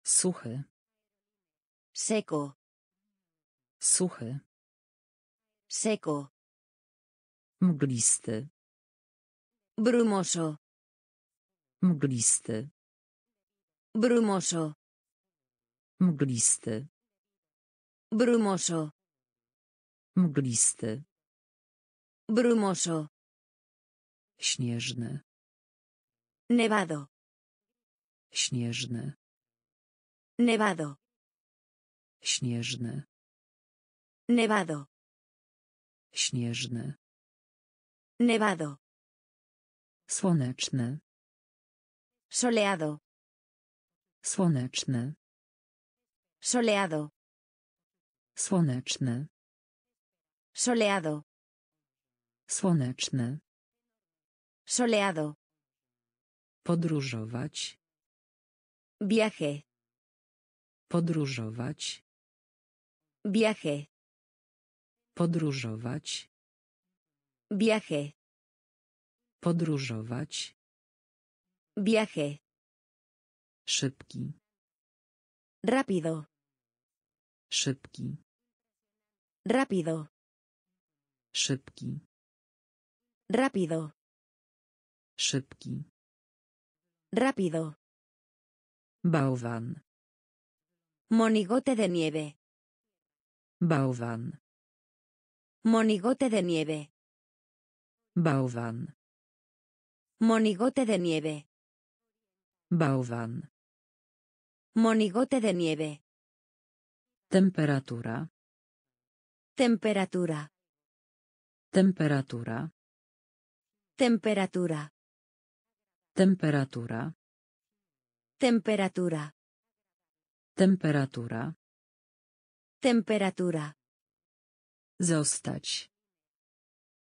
Suchy. Seco. Suchy. Seco. Mglisty. Brumoso. Mglisty. Brumoso. Mglisty. Brumoso. Mglisty. Brumoso. Śnieżny. Nevado. Śnieżny. Nevado. Śnieżny. Nevado. Śnieżny. Nevado. Słoneczny. Soleado. Słoneczny. Soleado. Słoneczny. Soleado. Słoneczny. Soleado. Podróżować. Viaje. Podróżować. Viaje. Podróżować. Viaje. Podróżować. Viaje. Szybki. Rápido. Szybki. Rápido. Szybki. Rápido. Szybki. Rápido. Bałwan. Monigote de nieve. Bałwan. Monigote de nieve. Bałwan. Monigote de nieve. Bałwan. Monigote de nieve. Temperatura. Temperatura. Temperatura. Temperatura. Temperatura. Temperatura. Temperatura. Temperatura. Zostać.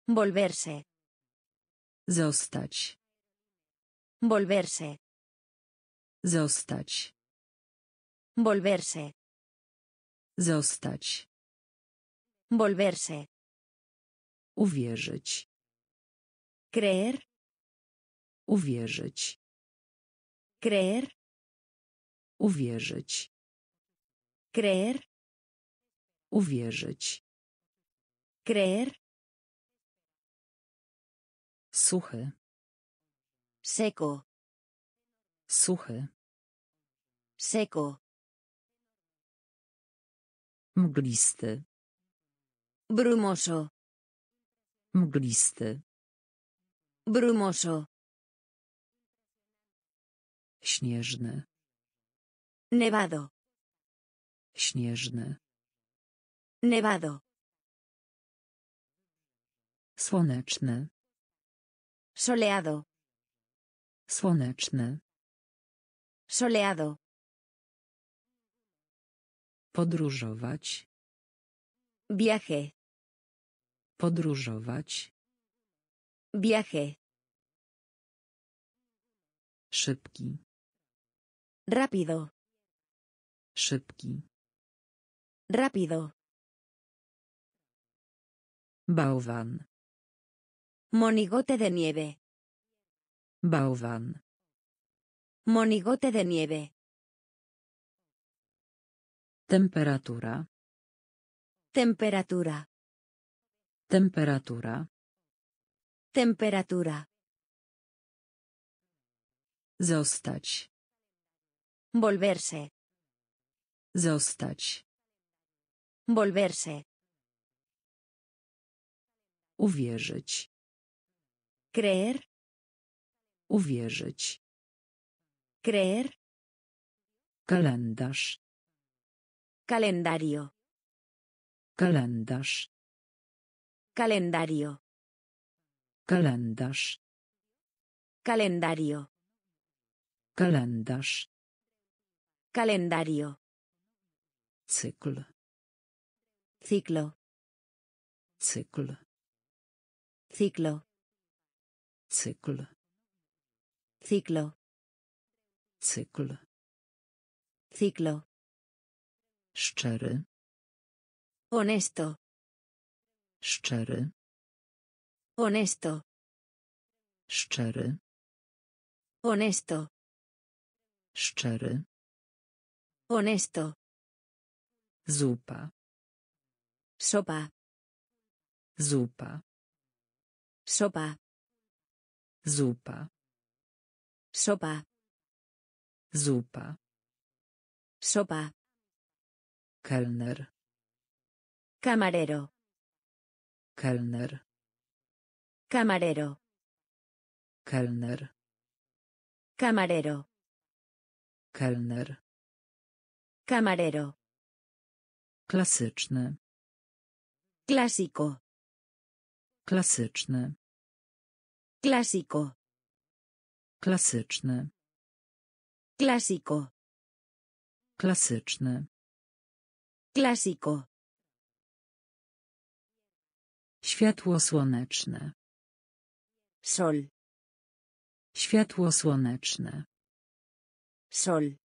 Volverse. Zostać. Volverse. Zostać. Volverse. Zostać. Volverse. Uwierzyć. Creer. Uwierzyć. Creer. Uwierzyć. Creer. Uwierzyć. Creer. Suchy. Seco. Suchy. Seco. Mglisty. Brumoso. Mglisty. Brumoso. Śnieżny. Nevado. Śnieżny. Nevado. Słoneczny. Soleado. Słoneczny. Soleado. Podróżować. Viaje. Podróżować. Viaje. Szybki. Rápido. Szybki. Rápido. Bałwan. Monigote de nieve. Bałwan. Monigote de nieve. Temperatura. Temperatura. Temperatura. Temperatura. Zostać. Volverse. Zostać. Volverse. Uwierzyć. Creer. Uwierzyć. Creer. Kalendarz. Calendario. Kalendarz. Calendario. Kalendarz. Calendario. Kalendarz. Calendario. Cykl. Ciclo. Cykl. Ciclo. Cykl. Ciclo. Cykl. Ciclo. Szczery. Honesto. Szczery. Honesto. Szczery. Honesto. Szczery. Honesto. Zupa. Sopa. Zupa. Sopa. Zupa. Sopa. Zupa. Sopa. Kelner. Camarero. Kelner. Camarero. Kelner. Camarero. Kelner. Camarero. Klasyczny. Clásico. Klasyczny. Clásico. Klasyczny. Clásico. Klasyczny. Clásico. Światło słoneczne. Sol. Światło słoneczne. Sol.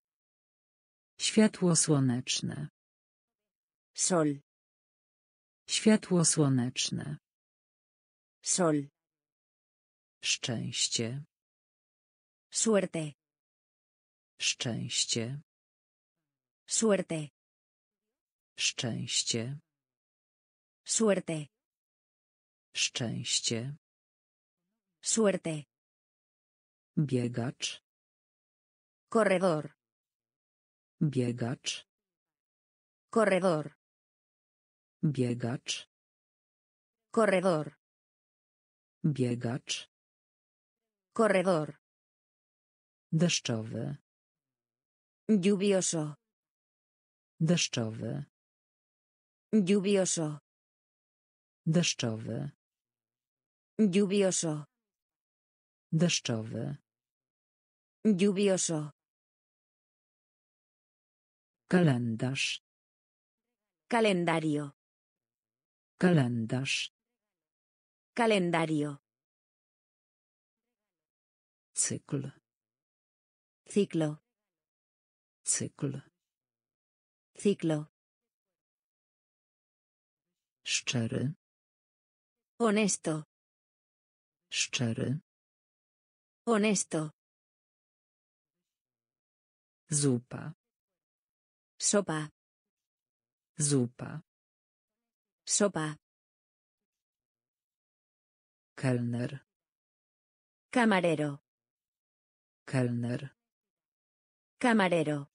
Światło słoneczne. Sol. Światło słoneczne. Sol. Szczęście. Suerte. Szczęście. Suerte. Szczęście. Suerte. Szczęście. Suerte. Biegacz. Corredor. Biegacz. Corredor. Biegacz. Corredor. Biegacz. Corredor. Deszczowy. Lluvioso. Deszczowy. Lluvioso. Deszczowy. Lluvioso. Deszczowy. Lluvioso. Kalendarz. Calendario. Kalendarz. Calendario. Cykl. Ciclo. Cykl. Ciclo. Szczery. Honesto. Szczery. Honesto. Zupa. Sopa. Zupa. Sopa. Kelner. Camarero. Kelner. Camarero.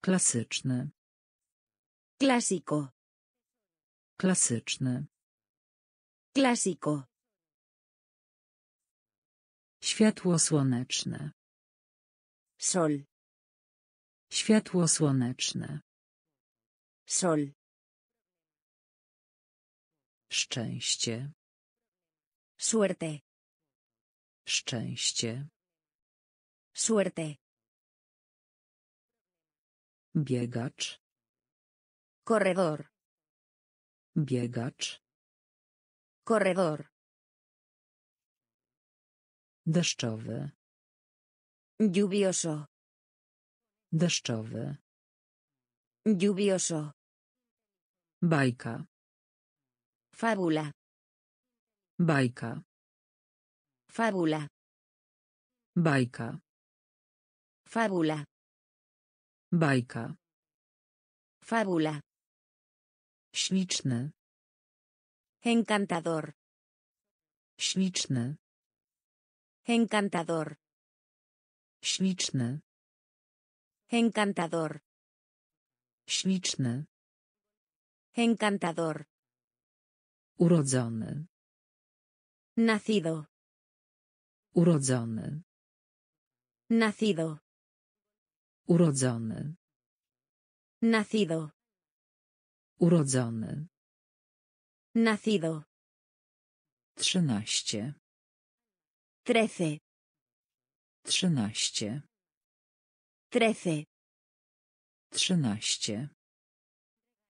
Klasyczny. Clásico. Klasyczny. Clásico. Światło słoneczne. Sol. Światło słoneczne. Sol. Szczęście. Suerte. Szczęście. Suerte. Biegacz. Corredor. Biegacz. Corredor. Deszczowy. Lluvioso. Deszczowy. Lluvioso. Bajka. Fábula. Bajka. Fábula. Bajka. Fábula. Bajka. Fábula. Śliczny. Encantador. Śliczny. Encantador. Śliczny. Encantador. Śliczny. Encantador. Urodzony. Nacido. Urodzony. Nacido. Urodzony. Nacido. Urodzony. Nacido. Trzynaście. Trece. Trzynaście. Trece. Trzynaście.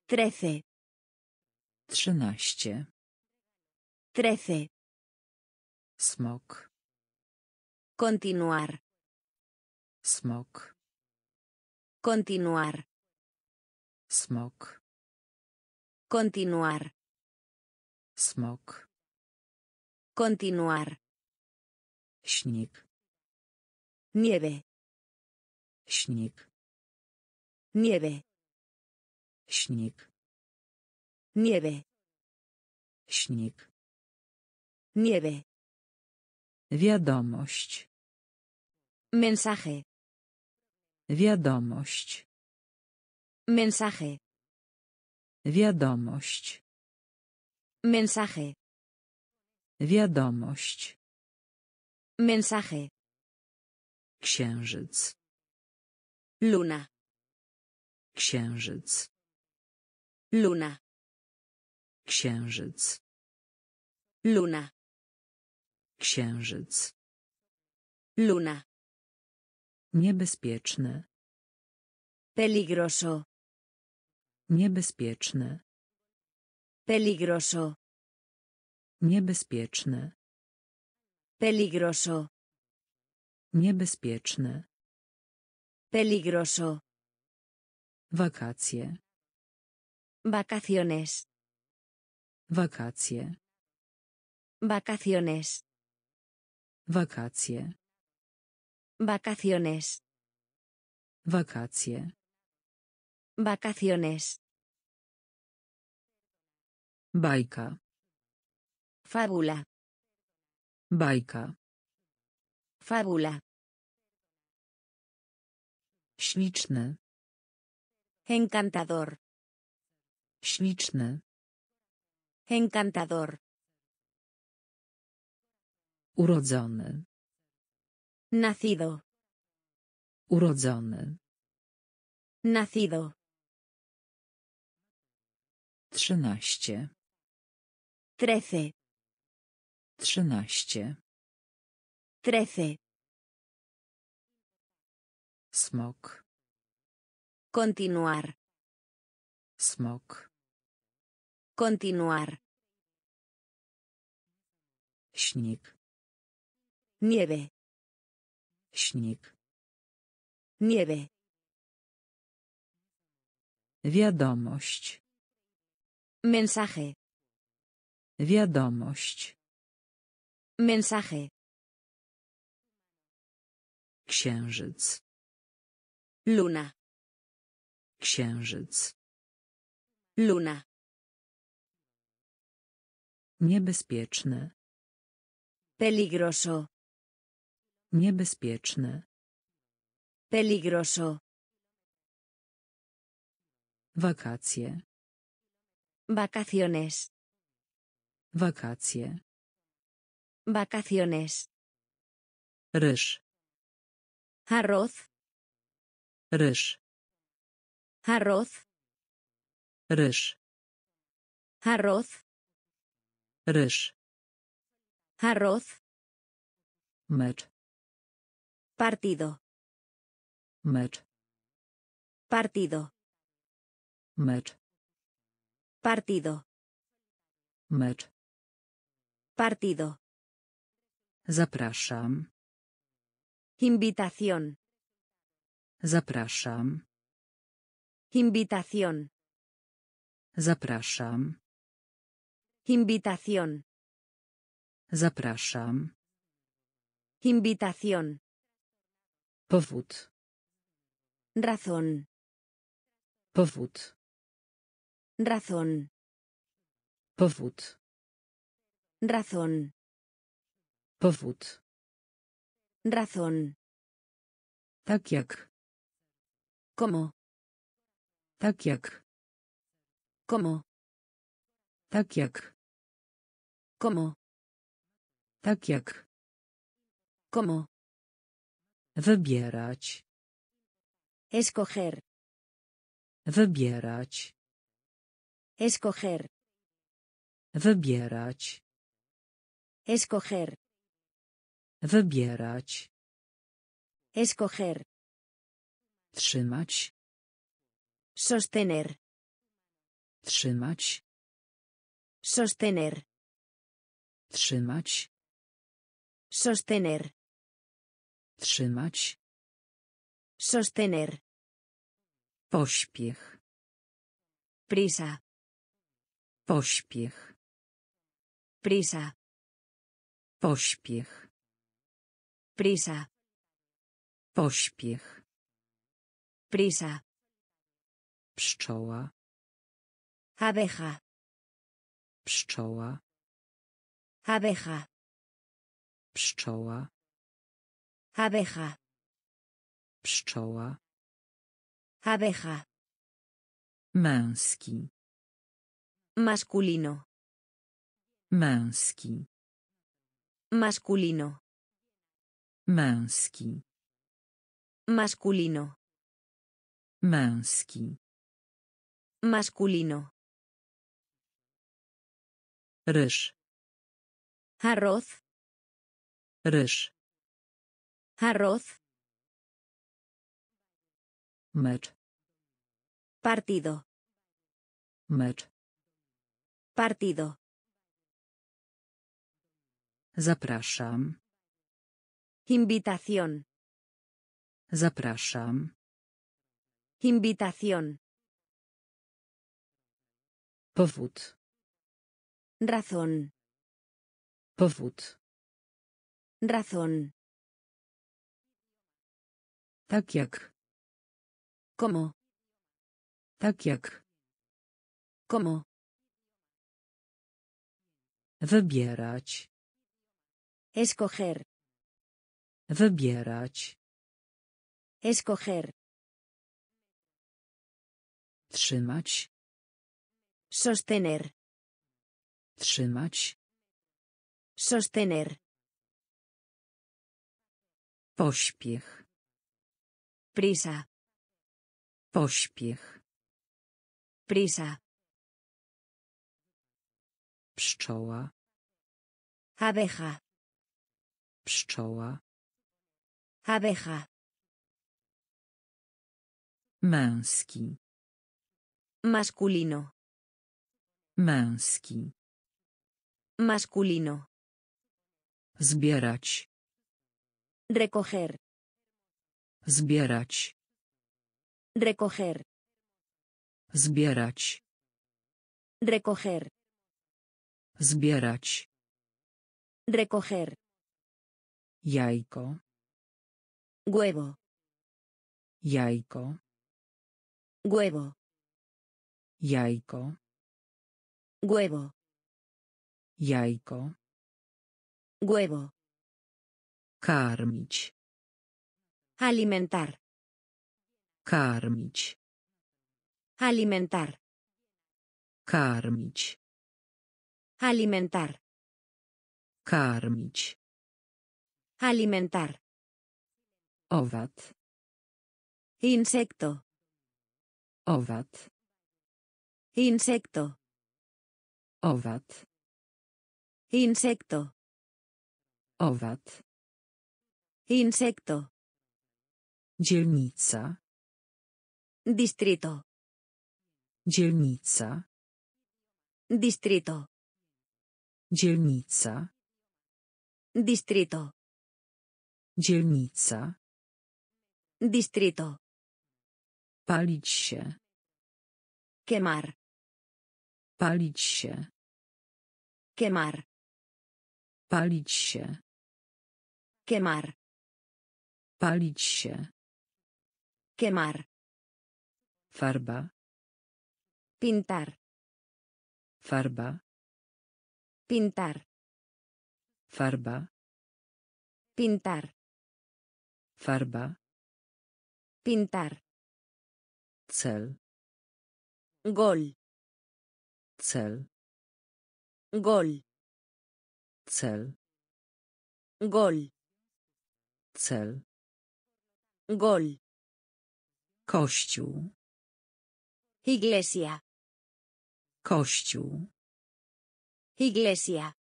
Trece. Trzynaście. Trece. Smok. Continuar. Smok. Continuar. Smok. Continuar. Smok. Continuar. Śnik. Nieve. Śnik. Nieve. Śnik. Nieve. Śnik. Nieve. Wiadomość. Mensaje. Wiadomość. Mensaje. Wiadomość. Mensaje. Wiadomość. Mensaje. Księżyc. Luna. Księżyc. Luna. Księżyc. Luna. Księżyc. Luna. Niebezpieczny. Peligroso. Niebezpieczny. Peligroso. Niebezpieczny. Peligroso. Niebezpieczny. Peligroso. Wakacje. Vacaciones. Wakacje. Vacaciones. Wakacje. Vacaciones. Wakacje. Vacaciones. Bajka. Fábula. Bajka. Fábula. Śliczny. Encantador. Śliczny. Encantador. Urodzony. Nacido. Urodzony. Nacido. Trzynaście. Trece. Trzynaście. Trece. Smok. Continuar. Smok. Continuar. Śnieg. Nieve. Śnieg. Nieve. Wiadomość. Mensaje. Wiadomość. Mensaje. Księżyc. Luna. Księżyc. Luna. Niebezpieczny. Peligroso. Niebezpieczny. Peligroso. Wakacje. Vacaciones. Wakacje. Vacaciones. Ryż. Arroz. Ryż. Arroz. Ryż. Arroz. Ryż. Arroz. Mecz. Partido. Mecz. Partido. Mecz. Partido. Mecz. Partido. Zapraszam. Invitación. Zapraszam. Invitación. Zapraszam. Invitación. Zapraszam. Invitación. Powód. Razón. Powód. Razón. Powód. Razón. Powód. Razón. Tak jak. ¿Cómo? Tak jak. ¿Cómo? Tak jak. ¿Cómo? Tak jak. ¿Cómo? Wybierać. Escoger. Wybierać. Escoger. Wybierać. Escoger. Wybierać. Escoger. Trzymać. Sostener. Trzymać. Sostener. Trzymać. Sostener. Trzymać. Sostener. Pośpiech. Prisa. Pośpiech. Prisa. Pośpiech. Prisa. Pośpiech. Prisa. Pszczoła. Abeja. Pszczoła. Abeja. Pszczoła. Abeja. Pszczoła. Abeja. Męski. Masculino. Męski. Masculino. Męski. Masculino. Męski. Masculino. Ryż. Arroz. Ryż. Arroz. Mecz. Partido. Mecz. Partido. Zapraszam. Invitación. Zapraszam. Invitación. Powód. Razón. Powód. Razón. Tak jak. ¿Cómo? Tak jak. ¿Cómo? Wybierać. Escoger. Wybierać. Escoger. Trzymać. Sostener. Trzymać. Sostener. Pośpiech. Prisa. Pośpiech. Prisa. Pszczoła. Abeja. Pszczoła. Abeja. Męski. Masculino. Męski. Masculino. Zbierać. Recoger. Zbierać. Recoger. Zbierać. Recoger. Zbierać. Recoger. Jajko. Huevo. Jajko. Huevo. Jajko. Huevo. Jajko. Huevo. Karmić. Alimentar. Karmić. Alimentar. Karmić. Alimentar. Karmić. Alimentar. Owad. Insecto. Owad. Insecto. Owad. Insecto. Owad. Insecto. Dzielnica. Distrito. Dzielnica. Distrito. Dzielnica. Distrito. Dzielnica. Distrito. Palić się. Quemar. Palić się. Quemar. Palić się. Quemar. Palić się. Quemar. Farba. Pintar. Farba. Pintar. Farba. Pintar. Farba. Pintar. Cel. Gol. Cel. Gol. Cel. Gol. Cel. Gol. Kościół. Iglesia. Kościół. Iglesia.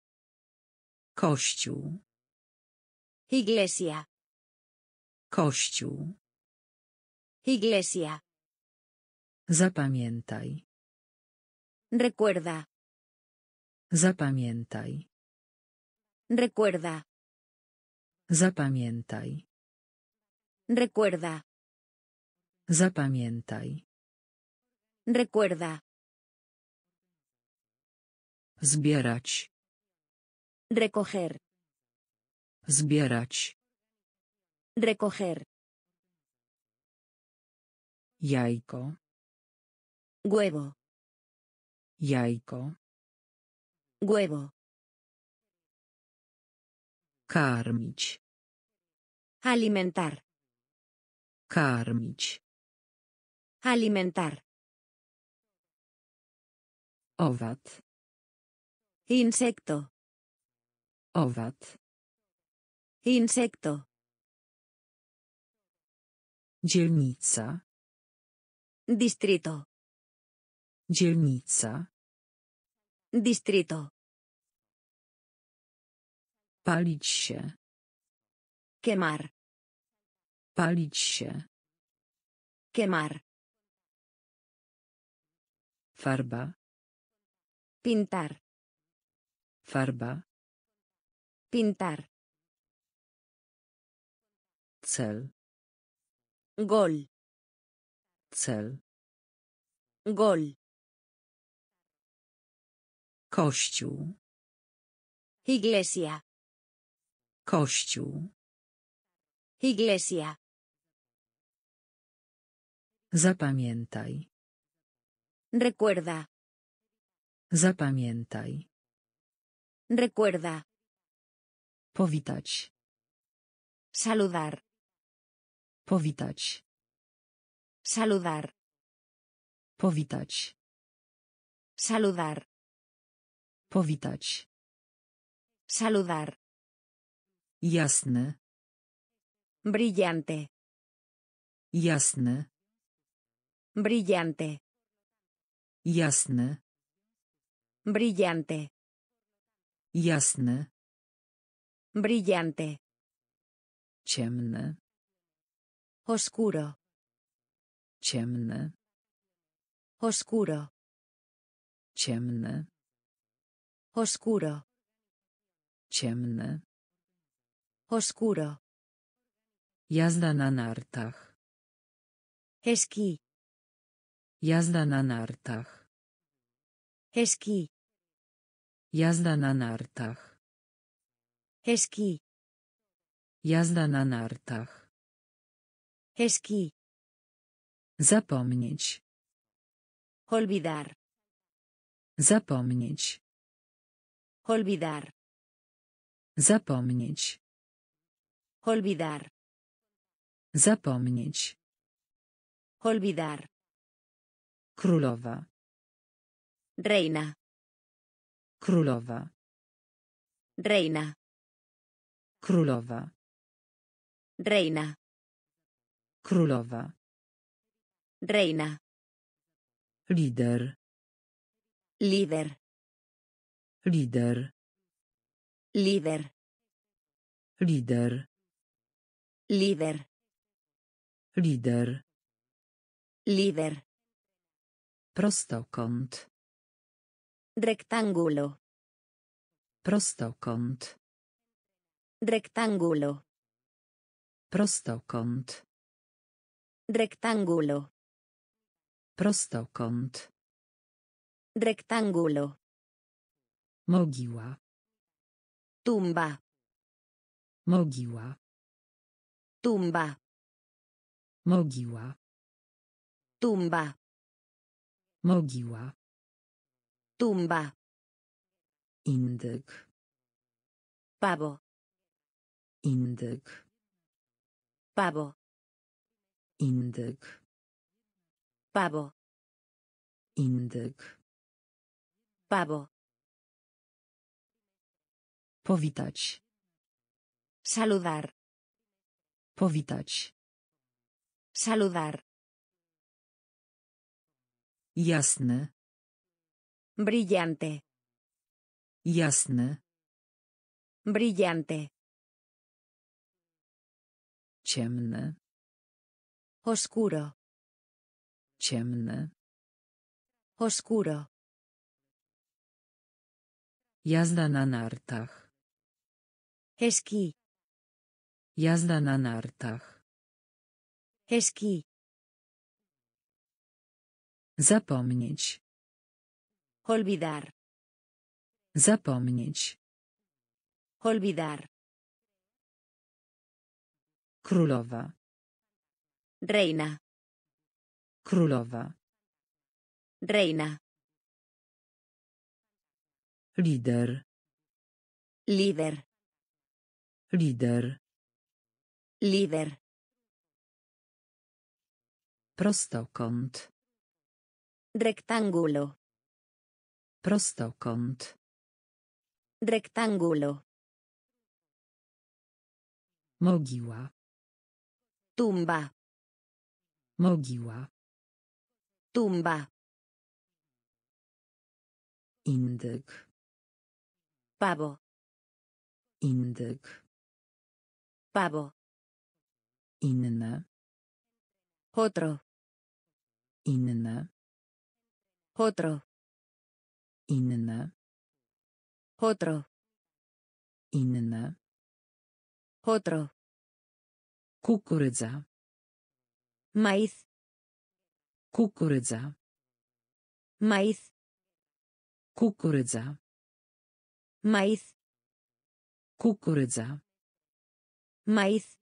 Kościół. Iglesia. Kościół. Iglesia. Zapamiętaj. Recuerda. Zapamiętaj. Recuerda. Zapamiętaj. Recuerda. Zapamiętaj. Recuerda. Zbierać. Recoger. Zbierać. Recoger. Jajko. Huevo. Jajko. Huevo. Karmić. Alimentar. Karmić. Alimentar. Owad. Insecto. Owad. Insecto. Dzielnica. Distrito. Dzielnica. Distrito. Palić się. Quemar. Palić się. Quemar. Farba. Pintar. Farba. Pintar. Cel. Gol. Cel. Gol. Kościół. Iglesia. Kościół. Iglesia. Zapamiętaj. Recuerda. Zapamiętaj. Recuerda. Powitać. Saludar. Powitać. Saludar. Powitać. Saludar. Powitać. Saludar. Jasny. Brillante. Jasny. Brillante. Jasny. Brillante. Jasny. Brillante. Ciemny. Oscuro. Ciemny. Oscuro. Ciemny. Oscuro. Ciemny. Oscuro. Jazda na nartach. Esquí. Jazda na nartach. Esquí. Jazda na nartach. Esquí. Jazda na nartach. Esquí. Zapomnieć. Olvidar. Zapomnieć. Olvidar. Zapomnieć. Olvidar. Zapomnieć. Olvidar. Królowa. Reina. Królowa. Reina. Królowa. Reina. Królowa. Reina. Lider. Líder. Lider. Líder. Lider. Líder. Lider. Líder. Prostokąt. Rectángulo. Prostokąt. Rectángulo. Prostokąt. Rectángulo. Prostokąt. Rectángulo. Mogiła. Tumba. Mogiła. Tumba. Mogiła. Tumba. Mogiła. Tumba. Indyk. Pavo. Indyk. Pavo. Indyk. Pavo. Indyk. Pavo. Powitać. Saludar. Powitać. Saludar. Jasny. Brillante. Jasny. Brillante. Ciemny. Oscuro. Ciemny. Oscuro. Jazda na nartach. Esquí. Jazda na nartach. Esquí. Zapomnieć. Olvidar. Zapomnieć. Olvidar. Królowa. Reina. Królowa. Reina. Lider. Líder. Lider. Líder. Prostokąt. Rectángulo. Prostokąt. Rectángulo. Mogiła. Tumba. Mogiła. Tumba. Indyk. Pavo. Indyk. Пабо. Инна. Отро. Инна. Отро. Инна. Отро. Инна. Отро. Кукурыдза. Маис. Кукурыдза. Маис. Кукурыдза. Маис. Кукурыдза. Maíz.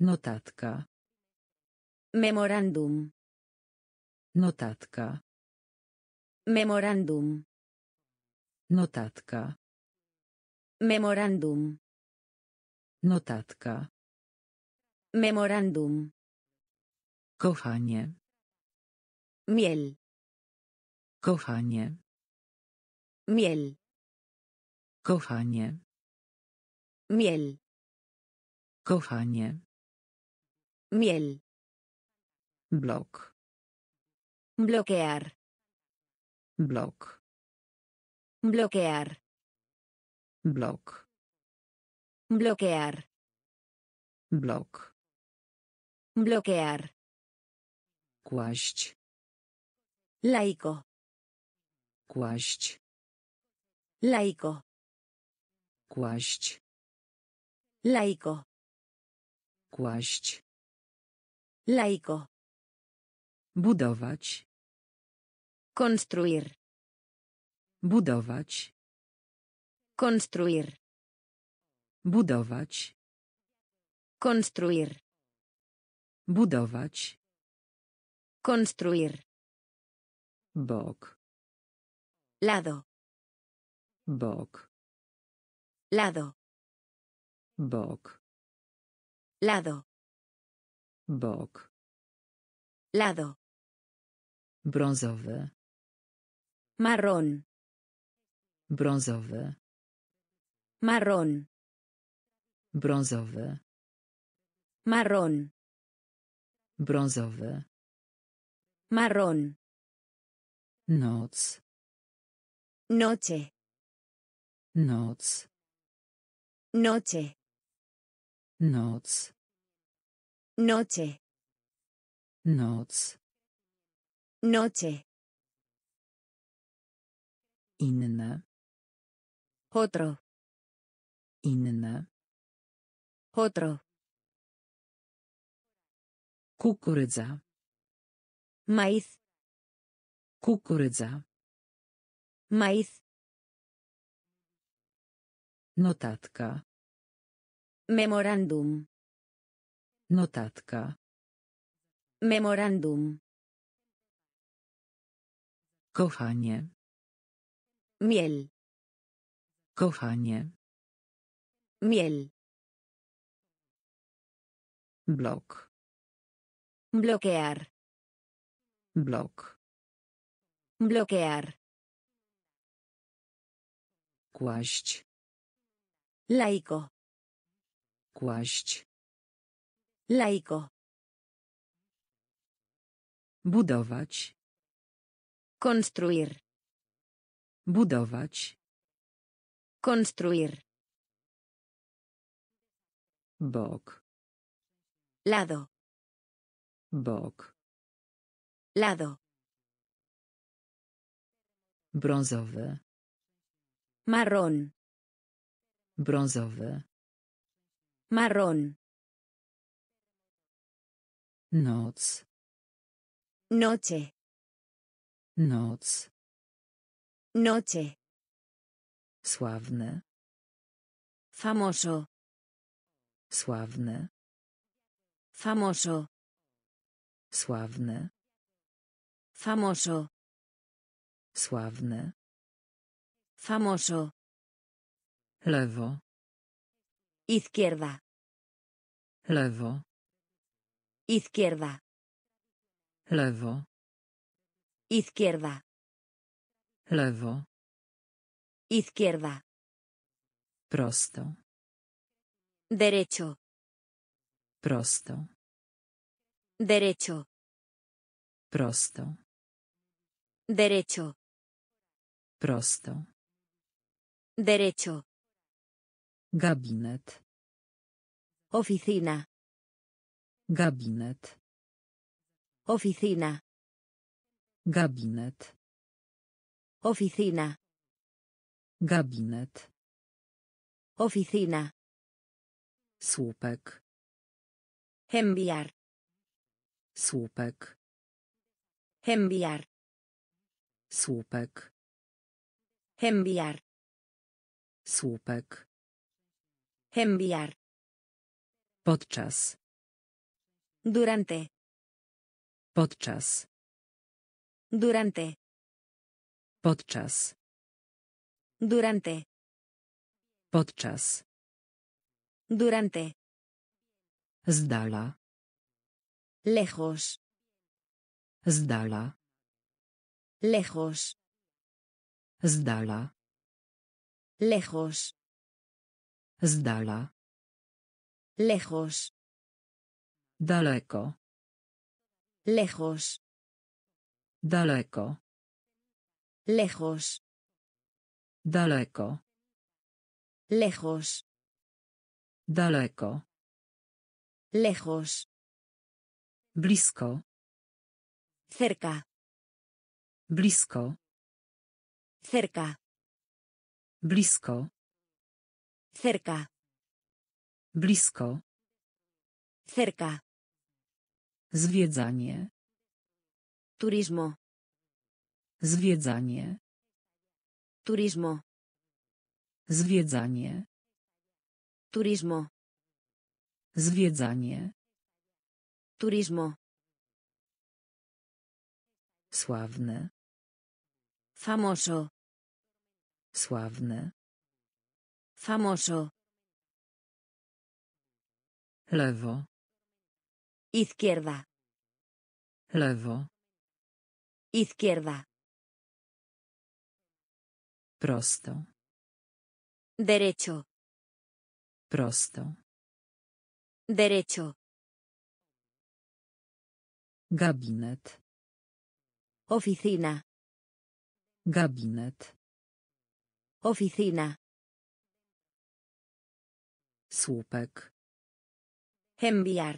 Notatka. Memorandum. Notatka. Memorandum. Notatka. Memorandum. Notatka. Memorandum. Kochanie. Miel. Kochanie. Miel. Kochanie. Miel. Kochanie. Miel. Blok. Bloquear. Blok. Bloquear. Blok. Bloquear. Blok. Bloquear. Kłaść. Laico. Kłaść. Laico. Kłaść. Laico. Kłaść. Laico. Budować. Construir. Budować. Construir. Budować. Construir. Budować. Construir. Bok. Lado. Bok. Lado. Bok. Lado. Bok. Lado. Brązowy. Marrón. Brązowy. Marrón. Brązowy. Marrón. Brązowy. Marrón. Noc. Noche. Noc. Noche. Noc. Noche. Noc. Noche. Inne. Otro. Inne. Otro. Kukurydza. Maíz. Kukurydza. Maíz. Notatka. Memorandum. Notatka. Memorandum. Kochanie. Miel. Kochanie. Miel. Blok. Bloquear. Blok. Bloquear. Kłaść. Laico. Kłaść. Laico. Budować. Construir. Budować. Construir. Bok. Lado. Bok. Lado. Brązowy. Marrón. Brązowy. Marrón. Noc. Noche. Noc. Noche. Sławny. Famoso. Sławny. Famoso. Sławny. Famoso. Sławny. Famoso. Lewo. Izquierda. Lewo. Izquierda. Lewo. Izquierda. Lewo. Izquierda. Prosto. Derecho. Prosto. Derecho. Prosto. Derecho. Prosto. Derecho. Gabinet. Oficina. Gabinet. Oficina. Gabinet. Oficina. Gabinet. Oficina. Słupek. Enviar. Słupek. Enviar. Słupek. Enviar. Słupek. Enviar. Podczas. Durante. Podczas. Durante. Podczas. Durante. Podczas. Durante. Z dala. Lejos. Z dala. Lejos. Z dala. Lejos. Z dala. Lejos. Daleko. Lejos. Daleko. Lejos. Daleko. Lejos. Daleko. Lejos. Blisko. Cerca. Blisko. Cerca. Blisko. Cerca. Blisko. Cerca. Zwiedzanie. Turismo. Zwiedzanie. Turismo. Zwiedzanie. Turismo. Zwiedzanie. Turismo. Sławny. Famoso. Sławny. Famoso. Lewo. Izquierda. Lewo. Izquierda. Prosto. Derecho. Prosto. Derecho. Gabinet. Oficina. Gabinet. Oficina. Słupek. Enviar.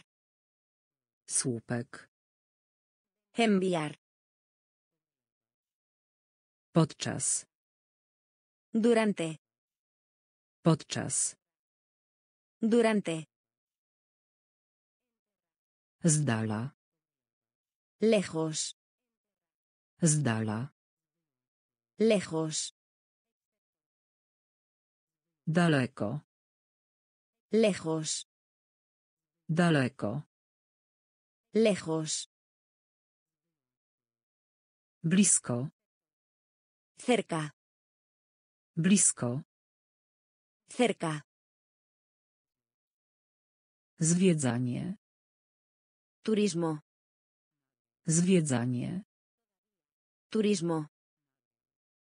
Słupek. Enviar. Podczas. Durante. Podczas. Durante. Z dala. Lejos. Z dala. Lejos. Daleko. Lejos. Daleko. Lejos. Blisko. Cerca. Blisko. Cerca. Zwiedzanie. Turismo. Zwiedzanie. Turismo.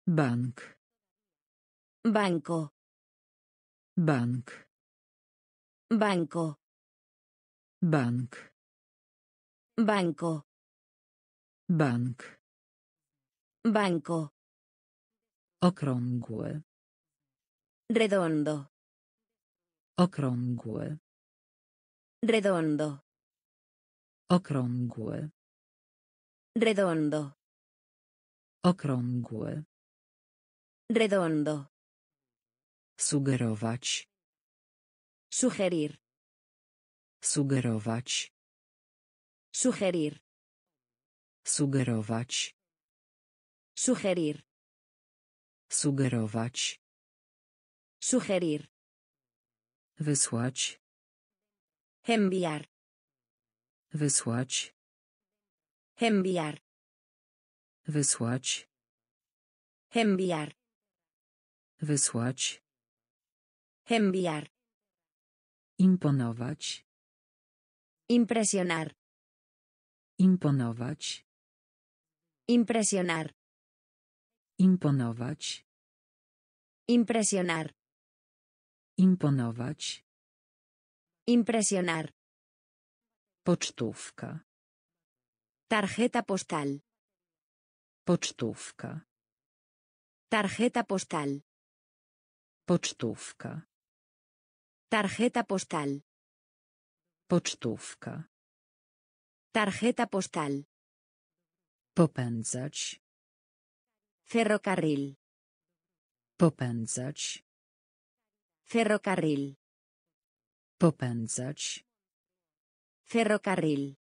Bank. Banco. Bank. Banco. Bank. Banco. Bank. Banco. Okrągły. Redondo. Okrągły. Redondo. Okrągły. Redondo. Okrągły. Redondo. Sugerować. Sugerir. Sugerować. Sugerir. Sugerować. Sugerir. Sugerować. Sugerir. Wysłać. Enviar. Wysłać. Enviar. Wysłać. Enviar. Wysłać. Enviar. Imponować. Impresionar. Imponować. Impresionar. Imponować. Impresionar. Imponować. Impresionar. Pocztówka. Tarjeta postal. Pocztówka. Tarjeta postal. Pocztówka. Tarjeta postal. Pocztówka. Tarjeta postal. Popędzać. Ferrocarril. Popędzać. Ferrocarril. Popędzać. Ferrocarril.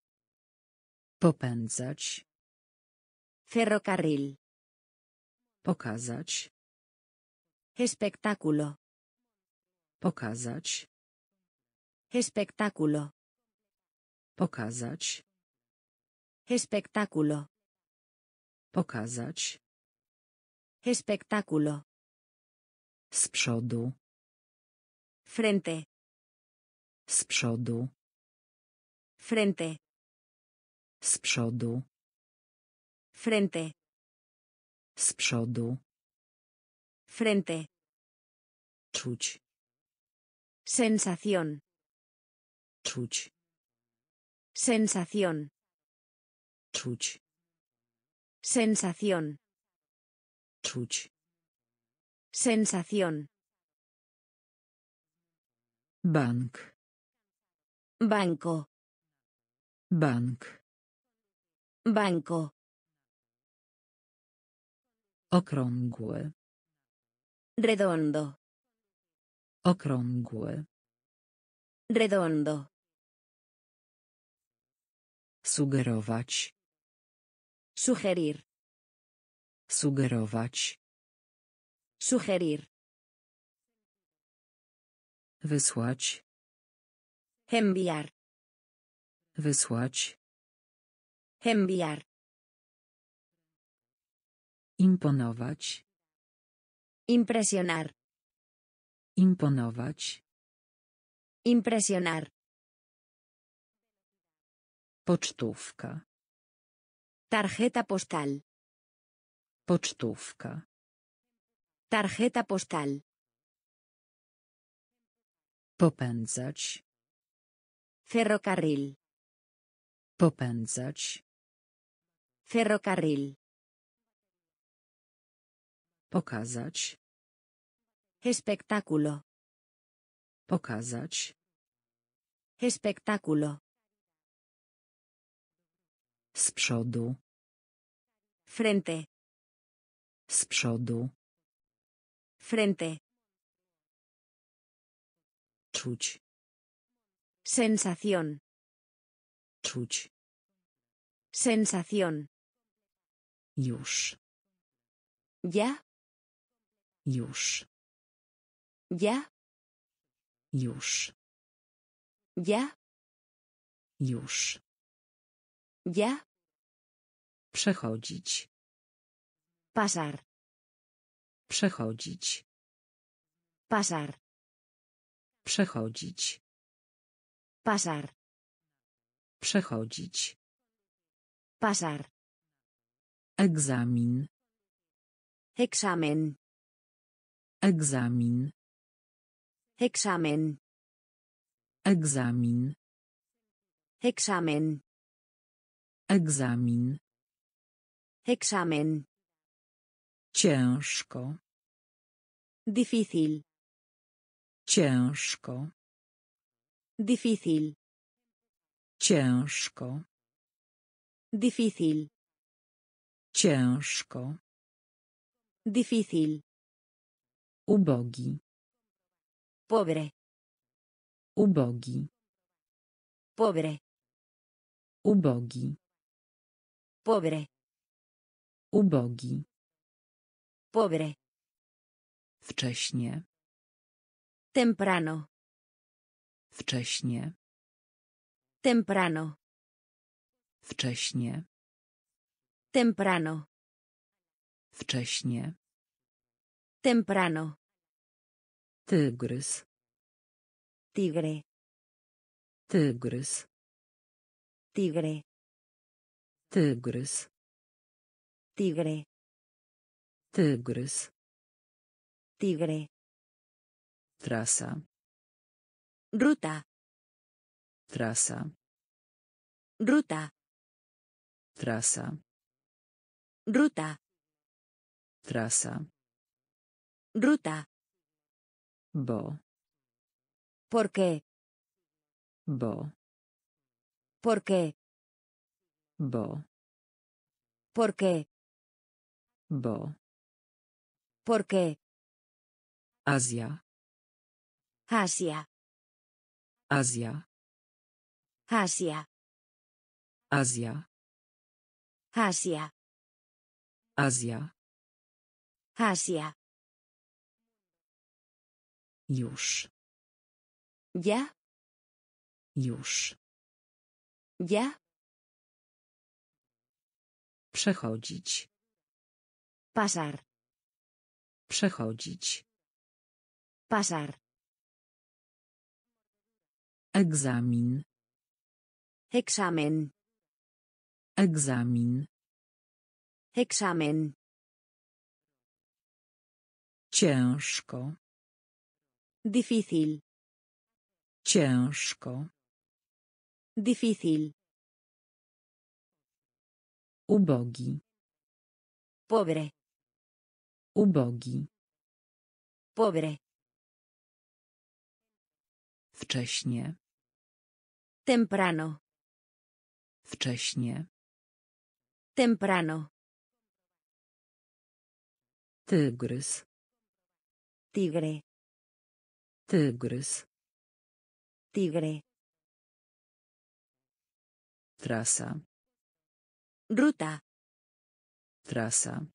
Popędzać. Ferrocarril. Pokazać. Espectáculo. Pokazać. Espectáculo. Pokazać. Espectáculo. Pokazać. Espectáculo. Z przodu. Frente. Z przodu. Frente. Z przodu. Frente. Z przodu. Frente. Czuć. Sensación. Czuć. Sensación. Czuć. Sensación. Czuć. Sensación. Bank. Banco. Bank. Banco. Okrągły. Redondo. Okrągły. Redondo. Sugerować. Sugerir. Sugerować. Sugerir. Wysłać. Enviar. Wysłać. Enviar. Imponować. Impresionar. Imponować. Impresionar. Pocztówka. Tarjeta postal. Pocztówka. Tarjeta postal. Popędzać. Ferrocarril. Popędzać. Ferrocarril. Pokazać. Espectáculo. Pokazać. Espectáculo. Z przodu. Frente. Z przodu. Frente. Czuć. Sensación. Czuć. Sensación. Już. ¿Ya? Już. ¿Ya? Już. ¿Ya? Już. ¿Ya? Przechodzić. Pasar. Przechodzić. Pasar. Przechodzić. Pasar. Przechodzić. Pasar. Egzamin. Examen. Egzamin. Examen. Egzamin. Examen. Egzamin. Examen. Ciężko. Difícil. Ciężko. Difícil. Ciężko. Difícil. Ciężko. Difícil. Ubogi. Pobre. Ubogi. Pobre. Ubogi. Pobre. Ubogi. Pobre. Wcześnie. Temprano. Wcześnie. Temprano. Wcześnie. Temprano. Wcześnie. Temprano. Tygrys. Tigre. Tygrys. Tigre. Tygrys. Tigre. Tygrys. Tigre. Trasa. Ruta. Trasa. Ruta. Trasa. Ruta. Trasa. Ruta. Bo. ¿Por qué? Bo. ¿Por qué? Bo. ¿Por qué? Bo. ¿Por qué? Azja. Asia. Azja. Asia. Azja. Asia. Azja. Asia. Już. ¿Ya? Już. ¿Ya? Przechodzić. Pasar. Przechodzić. Pasar. Egzamin. Examen. Egzamin. Examen. Ciężko. Difícil. Ciężko. Difícil. Ubogi. Pobre. Ubogi. Pobre. Wcześnie. Temprano. Wcześnie. Temprano. Tygrys. Tigre. Tygrys. Tigre. Trasa. Ruta. Trasa.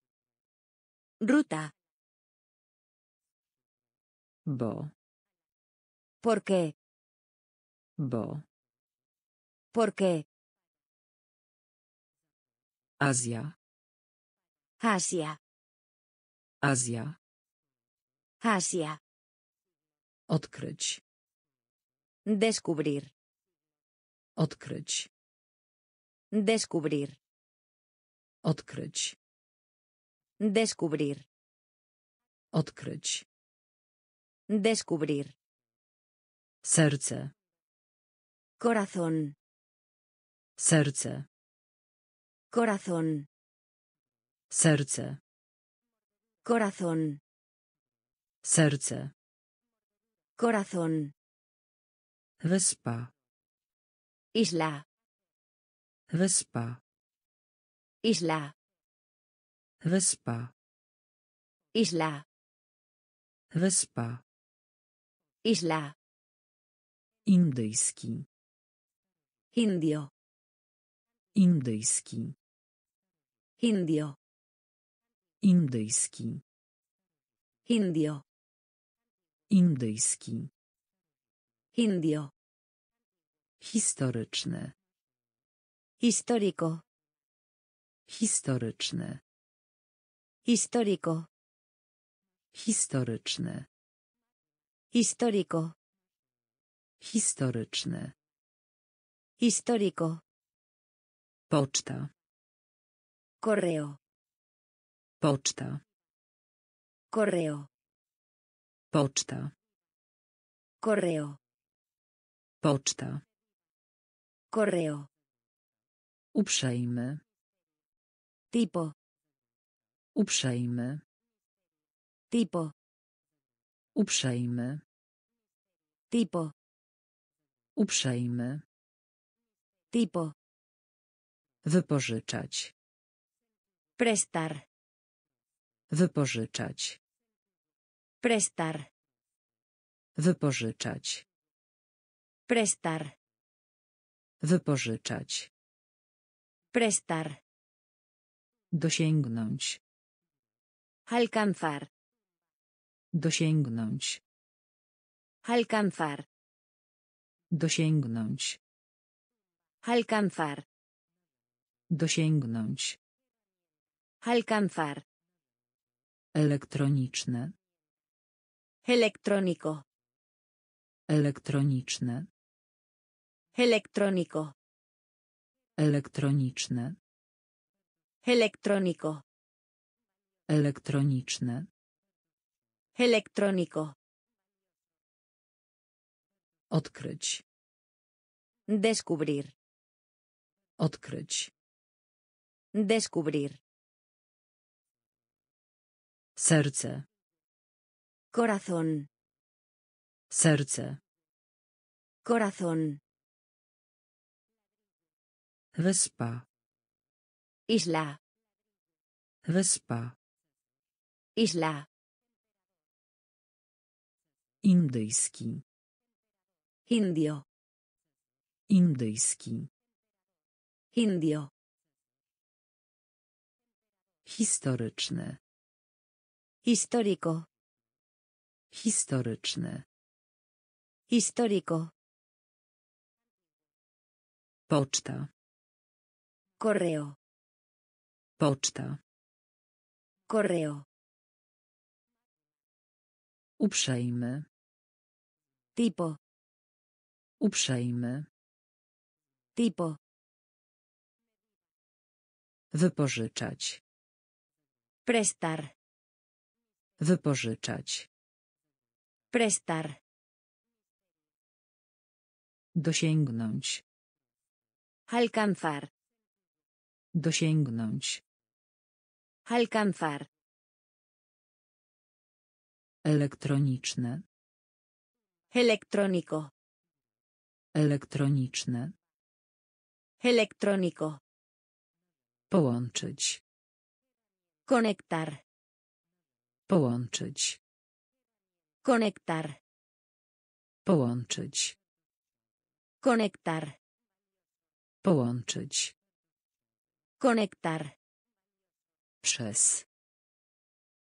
Ruta. Bo. ¿Por qué? Bo. ¿Por qué? Azja. Asia. Azja. Asia. Odkryć. Descubrir. Odkryć. Descubrir. Odkryć. Descubrir. Odkryć. Descubrir. Serce. Corazón. Serce. Corazón. Serce. Corazón. Serce. Corazón. Wyspa. Isla. Wyspa. Isla. Wyspa. Isla. Wyspa. Isla. Indyjski. Indio. Indyjski. Indio. Indyjski. Indio. Indyjski. Indio. Historyczny. Histórico. Historyczny. Histórico. Historyczny. Histórico. Historyczny. Histórico. Poczta. Correo. Poczta. Correo. Poczta. Correo. Poczta. Correo. Uprzejmy. Tipo. Uprzejmy. Tipo. Uprzejmy. Tipo. Uprzejmy. Tipo. Wypożyczać. Prestar. Wypożyczać. Prestar. Wypożyczać. Prestar. Wypożyczać. Prestar. Dosięgnąć. Alcanzar. Dosięgnąć. Alcanzar. Dosięgnąć. Alcanzar. Dosięgnąć. Alcanzar. Elektroniczne. Electrónico. Elektroniczne. Electrónico. Elektroniczne. Electrónico. Elektroniczne. Electrónico. Odkryć. Descubrir. Odkryć. Descubrir. Serce. Corazón. Serce. Corazón. Wyspa. Isla. Wyspa. Isla. Indyjski. Indio. Indyjski. Indio. Historyczny. Histórico. Historyczny. Histórico. Poczta. Correo. Poczta. Correo. Uprzejmy. Tipo. Uprzejmy. Tipo. Wypożyczać. Prestar. Wypożyczać. Prestar. Dosięgnąć. Alcanzar. Dosięgnąć. Alcanzar. Elektroniczne. Electrónico. Elektroniczne. Electrónico. Połączyć. Conectar. Połączyć. Conectar. Połączyć. Conectar. Połączyć. Conectar. Przez.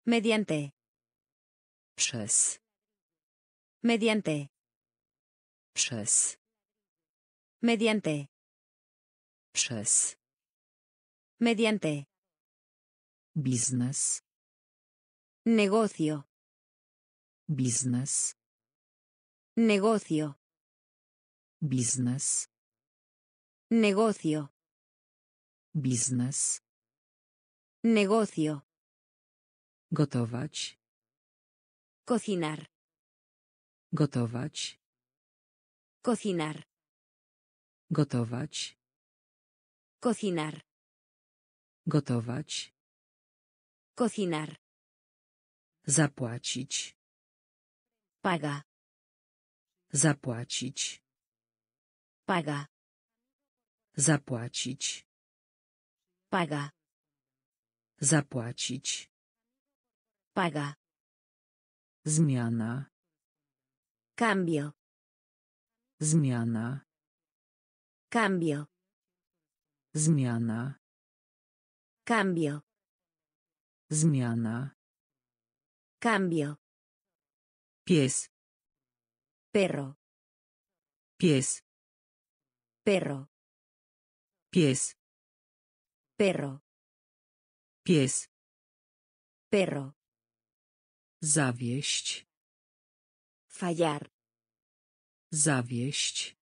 Mediante. Przez. Mediante. Przez. Mediante. Przez. Mediante. Biznes. Negocio. Biznes. Negocio. Biznes. Negocio. Biznes. Negocio. Gotować. Cocinar. Gotować. Cocinar. Gotować. Cocinar. Gotować. Cocinar. Zapłacić. Paga. Zapłacić. Paga. Zapłacić. Paga. Zapłacić. Paga. Zmiana. Cambio. Zmiana. Cambio. Zmiana. Cambio. Zmiana. Cambio. Pies. Perro. Pies. Perro. Pies. Perro. Pies. Perro. Zawieść. Fallar. Zawieść.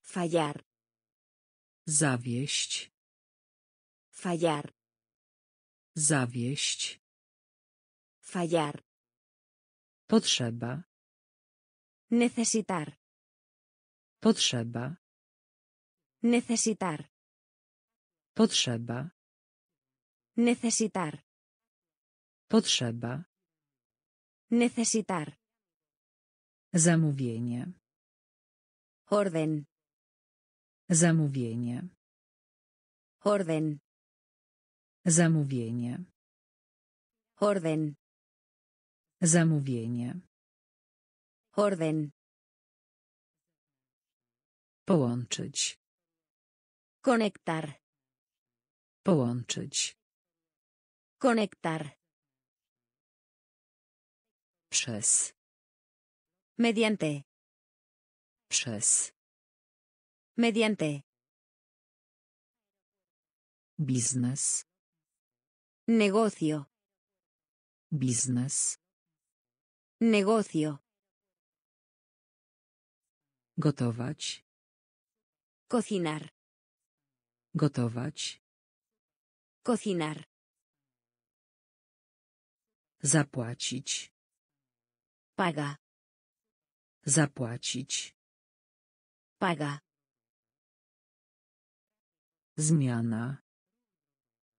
Fallar. Zawieść. Fallar. Zawieść. Fallar. Potrzeba. Necesitar. Potrzeba. Necesitar. Potrzeba. Necesitar. Potrzeba. Necesitar. Zamówienie. Orden. Zamówienie. Orden. Zamówienie. Orden. Zamówienie. Orden. Połączyć. Conectar. Połączyć. Conectar. Przez. Mediante. Przez. Mediante. Biznes. Negocio. Biznes. Negocio. Gotować. Cocinar. Gotować. Cocinar. Zapłacić. Paga. Zapłacić. Paga. Zmiana.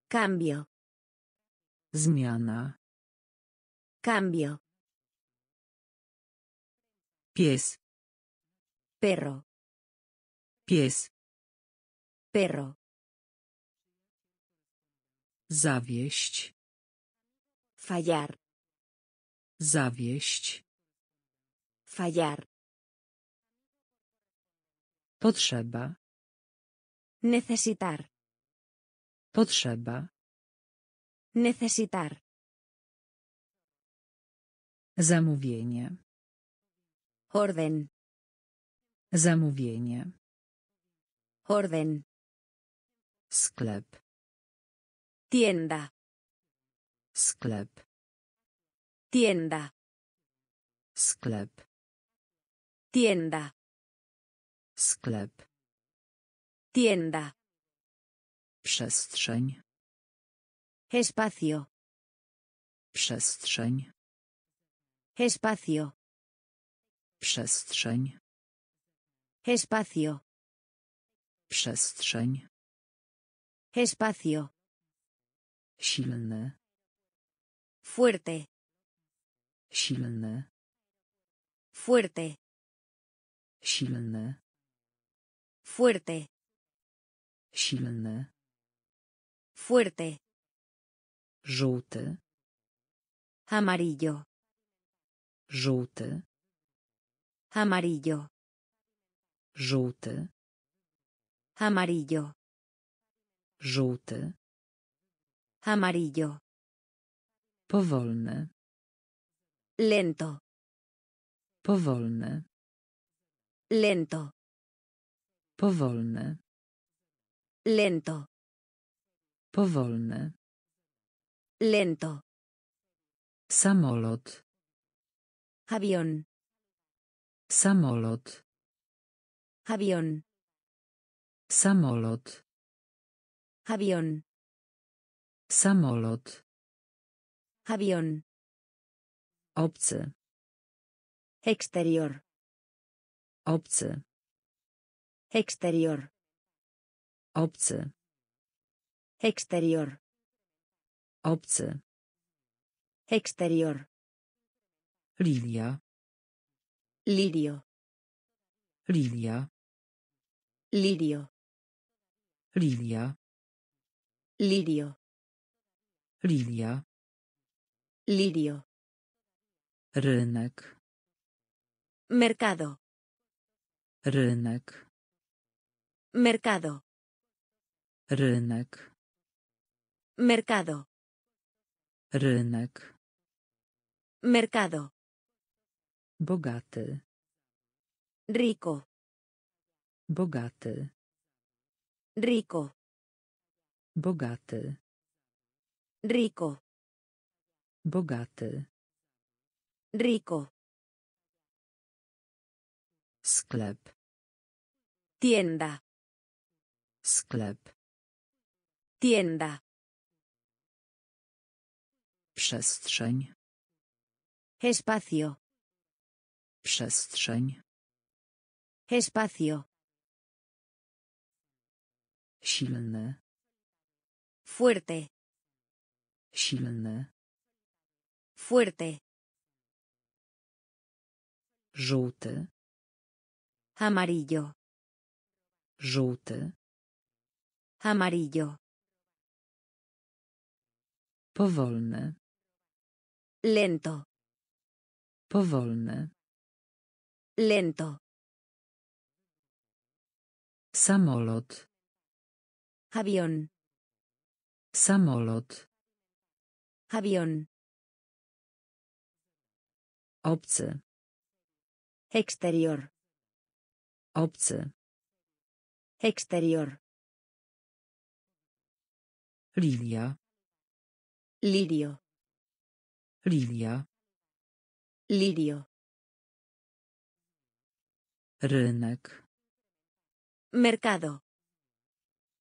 Cambio. Zmiana. Cambio. Pies. Perro. Pies. Perro. Zawieść. Fallar. Zawieść. Fallar. Potrzeba. Necesitar. Potrzeba. Necesitar. Zamówienie. Orden. Zamówienie. Orden. Sklep. Tienda. Sklep. Tienda. Sklep. Tienda. Sklep. Tienda. Przestrzeń. Espacio. Przestrzeń. Espacio. Przestrzeń. Espacio. Przestrzeń. Espacio. Silny. Fuerte. Silny. Fuerte. Silny. Fuerte. Silny. Fuerte. Żółty. Amarillo. Żółty. Amarillo. Żółty. Amarillo. Żółty. Amarillo. Powolny. Lento. Powolny. Lento. Powolny. Lento. Powolny. Lento. Samolot. Avión. Samolot. Avión. Samolot. Avión. Samolot. Avión. Obcy. Exterior. Obcy. Exterior. Obcy. Exterior. Obcy. Exterior. Lilia. Lirio. Lilia. Lirio. Lilia. Lirio. Lilia. Lirio. Rynek. Mercado. Rynek. Mercado. Rynek. Mercado. Rynek. Mercado. Bogaty. Rico. Bogaty. Rico. Bogaty. Rico. Bogaty. Rico. Sklep. Tienda. Sklep. Tienda. Przestrzeń. Espacio. Przestrzeń. Espacio. Silny. Fuerte. Silny. Fuerte. Żółty. Amarillo. Żółty. Amarillo. Powolny. Lento. Powolny. Lento. Samolot. Avión. Samolot. Avión. Obcy. Exterior. Obcy. Exterior. Lilia. Lirio. Lilia. Lirio. Rynek. Mercado.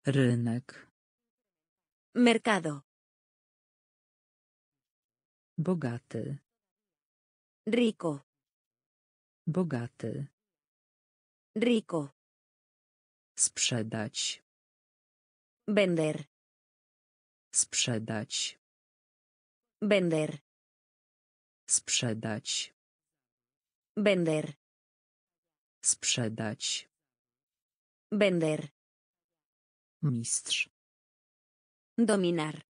Rynek. Mercado. Bogaty. Rico. Bogaty. Rico. Sprzedać. Vender. Sprzedać. Vender. Sprzedać. Vender. Sprzedać. Vender. Mistrz. Dominar.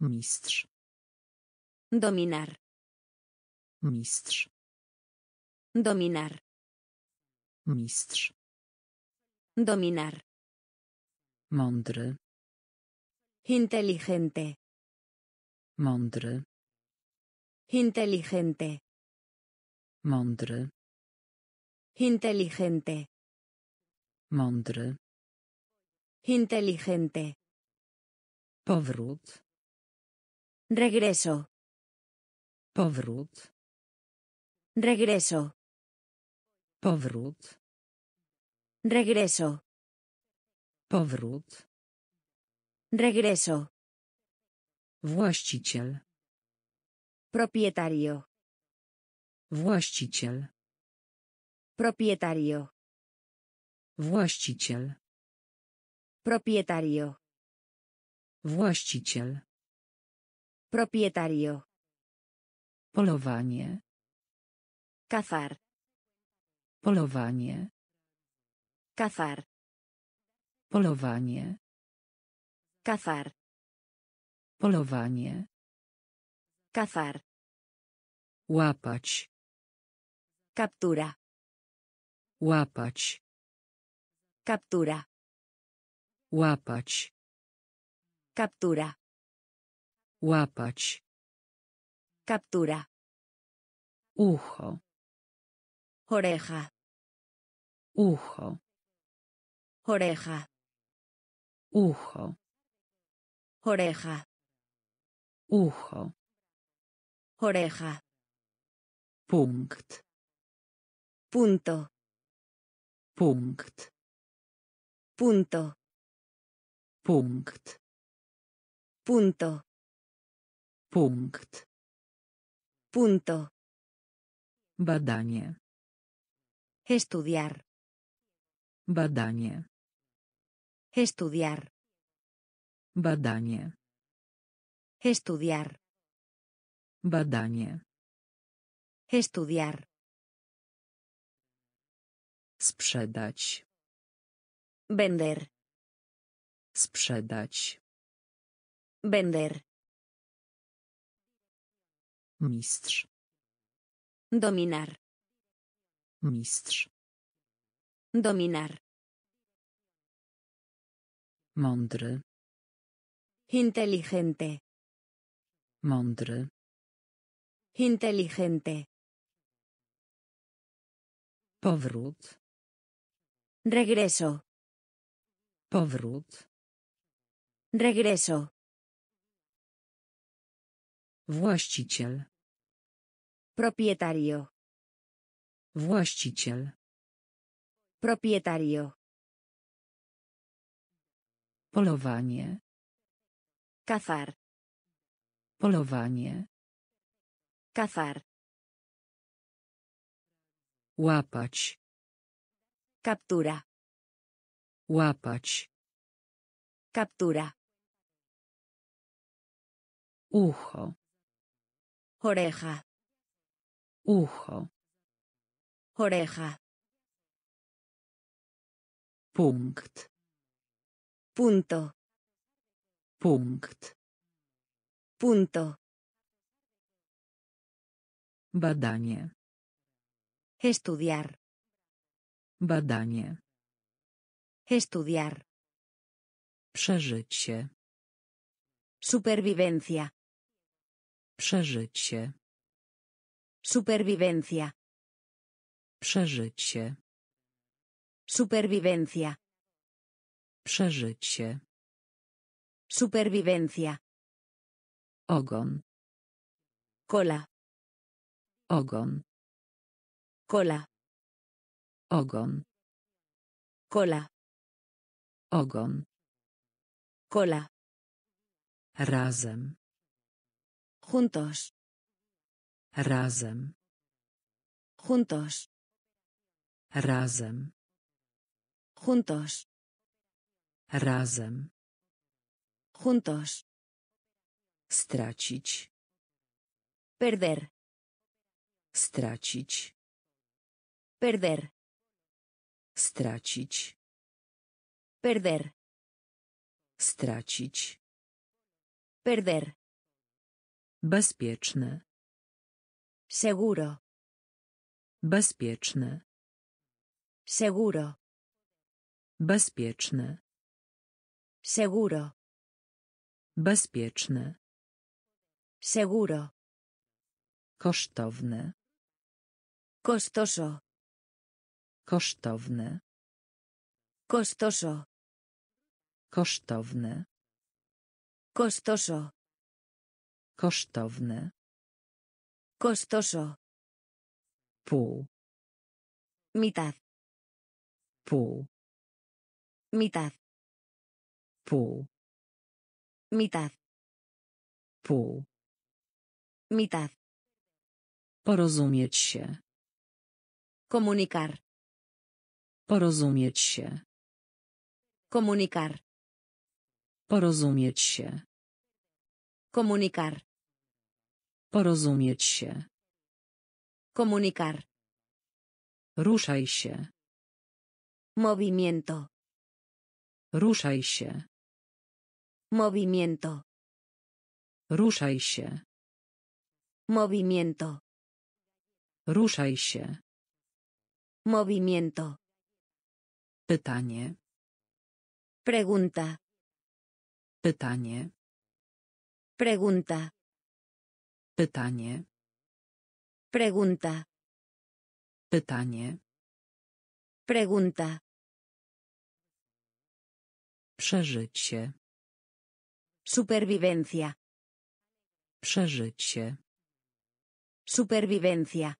Mistrz. Dominar. Mistrz. Dominar. Mistrz. Dominar. Mądry. Inteligente. Mądry. Inteligente. Mądry. Inteligente. Mądry. Inteligente. Powrót. Regreso. Powrót. Regreso. Powrót. Regreso. Powrót. Regreso. Właściciel. Propietario. Właściciel. Propietario. Właściciel. Propietario. Właściciel. Propietario. Polowanie. Cazar. Polowanie. Cazar. Polowanie. Cazar. Polowanie. Cazar. Łapać. Captura. Łapać. Captura. Łapać. Captura. Łapać. Captura. Ucho. Oreja. Ucho. Oreja. Ucho. Oreja. Ucho. Oreja. Punkt. Punto. Punkt. Punto. Punkt. Punto. Punkt. Punto. Badanie. Estudiar. Badanie. Estudiar. Badanie. Estudiar. Badanie. Estudiar. Sprzedać. Vender. Sprzedać. Vender. Mistrz. Dominar. Mistrz. Dominar. Mądry. Inteligente. Mądry. Inteligente. Powrót. Regreso. Powrót. Regreso. Właściciel. Propietario. Właściciel. Propietario. Polowanie. Cazar. Polowanie. Cazar. Łapać. Captura. Łapać. Captura. Ucho. Oreja. Ucho. Oreja. Punkt. Punto. Punkt. Punto. Badanie. Estudiar. Badanie. Estudiar. Przeżycie. Supervivencia. Przeżycie. Supervivencia. Przeżycie. Supervivencia. Przeżycie. Supervivencia. Ogon. Cola. Ogon. Cola. Ogon. Cola. Ogon. Cola. Razem. Juntos. Razem. Juntos. Razem. Juntos. Razem. Juntos. Stracić. Perder. Stracić. Perder. Stracić. Perder. Stracić. Perder. Bezpieczny. Seguro. Bezpieczny. Seguro. Bezpieczny. Seguro. Bezpieczny. Seguro. Kosztowny. Costoso. Kosztowny. Costoso. Kosztowny. Costoso. Kosztowny. Costoso. Pół. Mitad. Pół. Mitad. Pół. Mitad. Pół. Mitad. Porozumieć się. Comunicar. Porozumieć się. Comunicar. Porozumieć się. Comunicar. Porozumieć się. Comunicar. Ruszaj się. Movimiento. Ruszaj się. Movimiento. Ruszaj się. Movimiento. Ruszaj się. Movimiento. Pytanie. Pregunta. Pytanie. Pregunta. Pytanie. Pregunta. Pytanie. Pregunta. Przeżycie. Supervivencia. Przeżycie. Supervivencia.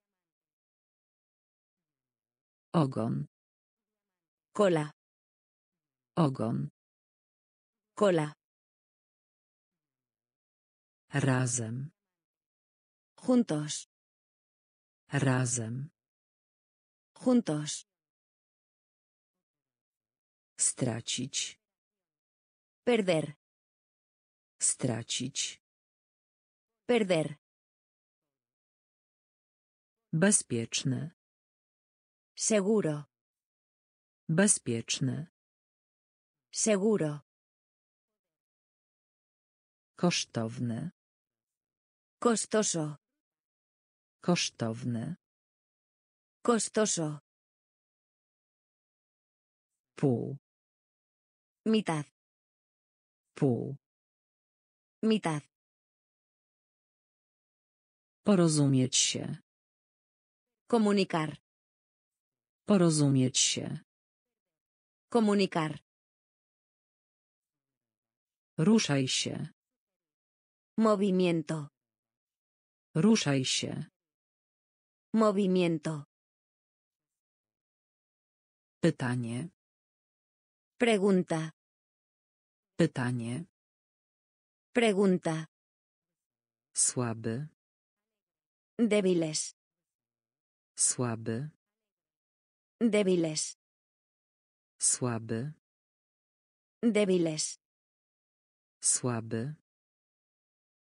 Ogon. Cola. Ogon. Cola. Razem. Juntos. Razem. Juntos. Stracić. Perder. Stracić. Perder. Bezpieczny. Seguro. Bezpieczny. Seguro. Kosztowny. Costoso. Kosztowny. Costoso. Pół. Mitad. Pół. Mitad. Porozumieć się. Comunicar. Porozumieć się. Comunicar. Ruszaj się. Movimiento. Ruszaj się. Movimiento. Pytanie. Pregunta. Pytanie. Pregunta. Słaby. Débiles. Słaby. Débiles. Słaby. Débiles. Słaby.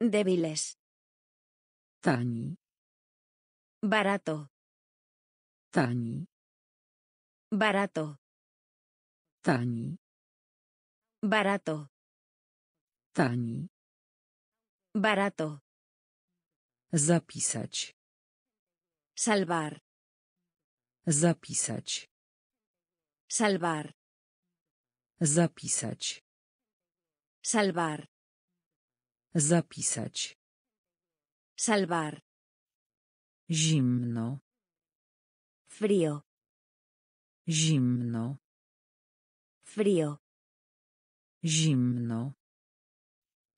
Débiles. Tani. Barato. Tani. Barato. Tani. Barato. Tani. Barato. Zapisać. Salvar. Zapisać. Salvar. Zapisać. Salvar. Zapisać. Salvar. Zimno. Frío. Zimno. Frío. Zimno.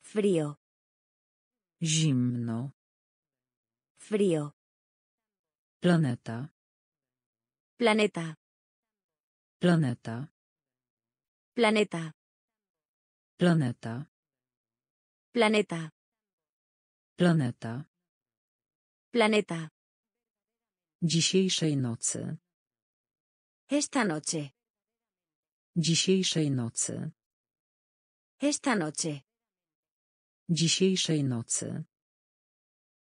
Frío. Zimno. Frío. Planeta. Planeta. Planeta. Planeta. Planeta. Planeta. Planeta. Planeta. Dzisiejszej nocy. Esta noche. Dzisiejszej nocy. Esta noche. Dzisiejszej nocy.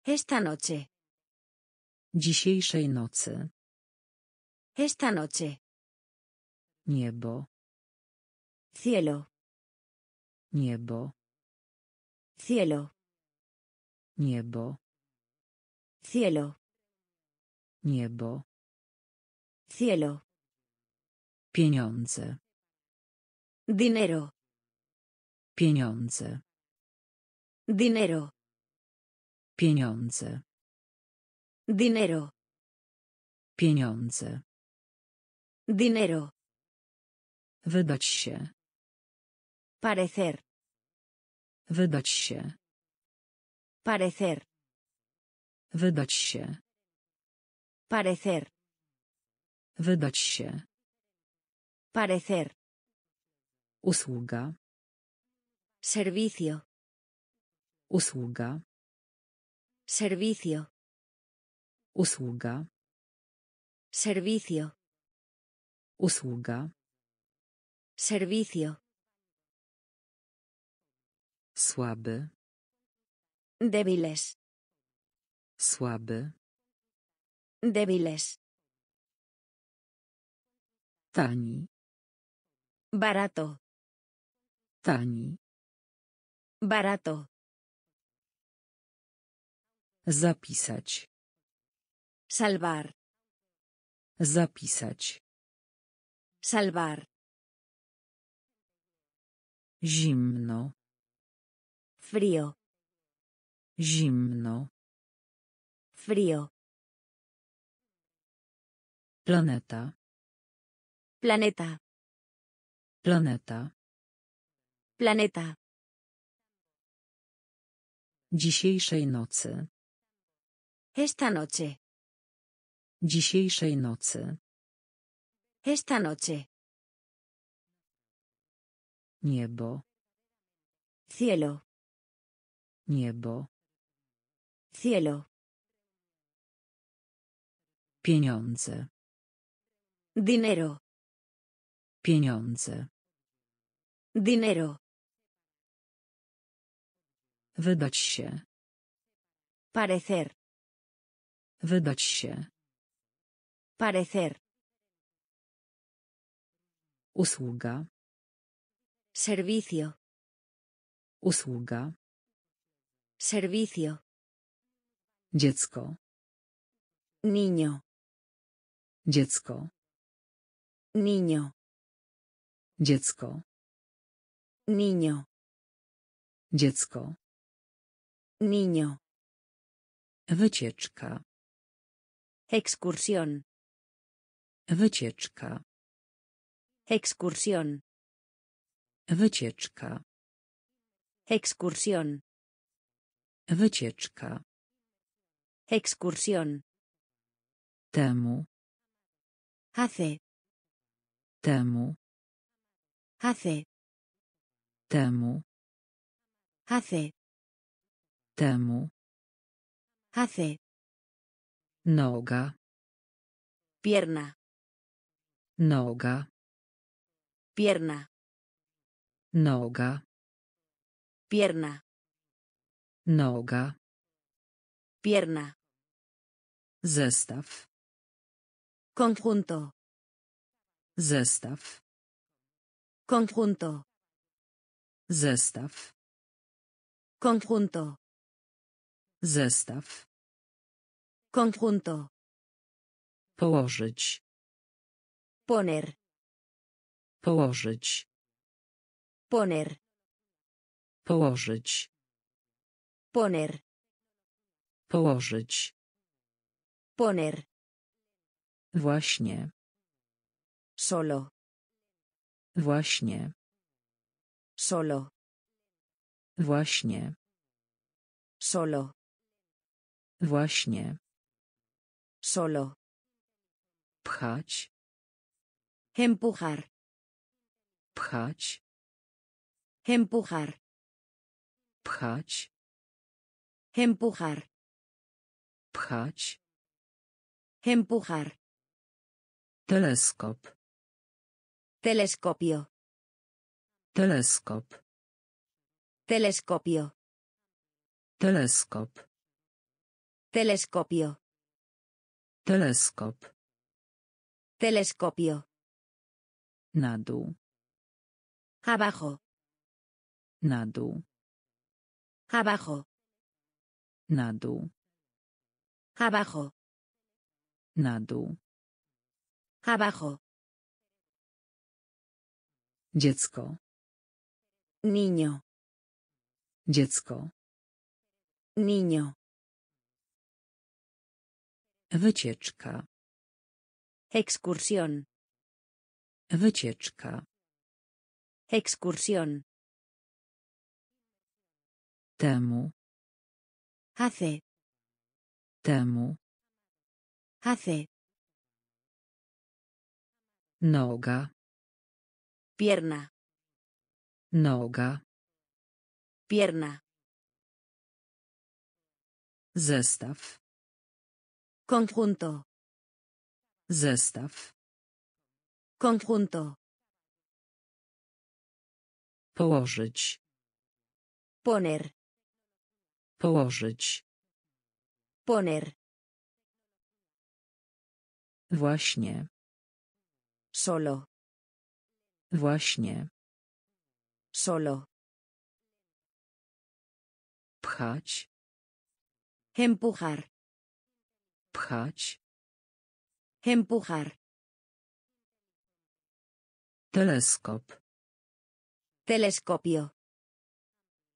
Esta noche. Dzisiejszej nocy. Esta noche. Niebo. Cielo. Niebo. Cielo. Niebo. Cielo. Niebo. Cielo. Pieniądze. Dinero. Pieniądze. Dinero. Pieniądze. Dinero. Pieniądze. Dinero. Wydać się. Parecer. Wydać się. Parecer. Wydać się. Parecer. Wydać się. Parecer. Usługa. Servicio. Usługa. Servicio. Usługa. Servicio. Usługa. Servicio. Słaby. Débiles. Słaby. Débiles. Tani. Barato. Tani. Barato. Zapisać. Salvar. Zapisać. Salvar. Zimno. Frío. Zimno. Frío. Planeta. Planeta. Planeta. Planeta. Dzisiejszej nocy. Esta noche. Dzisiejszej nocy. Esta noche. Niebo. Cielo. Niebo. Cielo. Pieniądze. Dinero. Pieniądze. Dinero. Wydać się. Parecer. Wydać się. Parecer. Usługa. Servicio. Usługa. Servicio. Dziecko. Niño. Dziecko. Niño. Dziecko. Niño. Dziecko. Niño. Wycieczka. Excursión. Wycieczka. Excursión. Wycieczka. Excursión. Wycieczka. Excursión. Temu. Hace. Temu. Hace. Temu. Hace. Temu. Hace. Noga. Pierna. Noga. Pierna. Noga. Pierna. Noga. Pierna. Zestaw. Conjunto. Zestaw. Conjunto. Zestaw. Conjunto. Zestaw. Conjunto. Położyć. Poner. Położyć. Poner. Położyć. Poner. Położyć. Poner. Właśnie. Solo. Właśnie. Solo. Właśnie. Solo. Właśnie. Solo. Pchać. Empujar. Pchać. Empujar. Pchać. Empujar. Pchać. Empujar. Teleskop. Telescopio. Teleskop. Telescopio. Teleskop. Telescopio. Teleskop. Telescopio. Na dół. Abajo. Na dół. Abajo. Na dół. Abajo. Na dół. Abajo. Dziecko. Niño. Dziecko. Niño. Wycieczka. Excursión. Wycieczka. Excursión. Temu. Hace. Temu. Hace. Noga. Pierna. Noga. Pierna. Zestaw. Conjunto. Zestaw. Conjunto. Położyć. Poner. Położyć. Poner. Właśnie. Solo. Właśnie. Solo. Pchać. Empujar. Pchać. Empujar. Teleskop. Telescopio.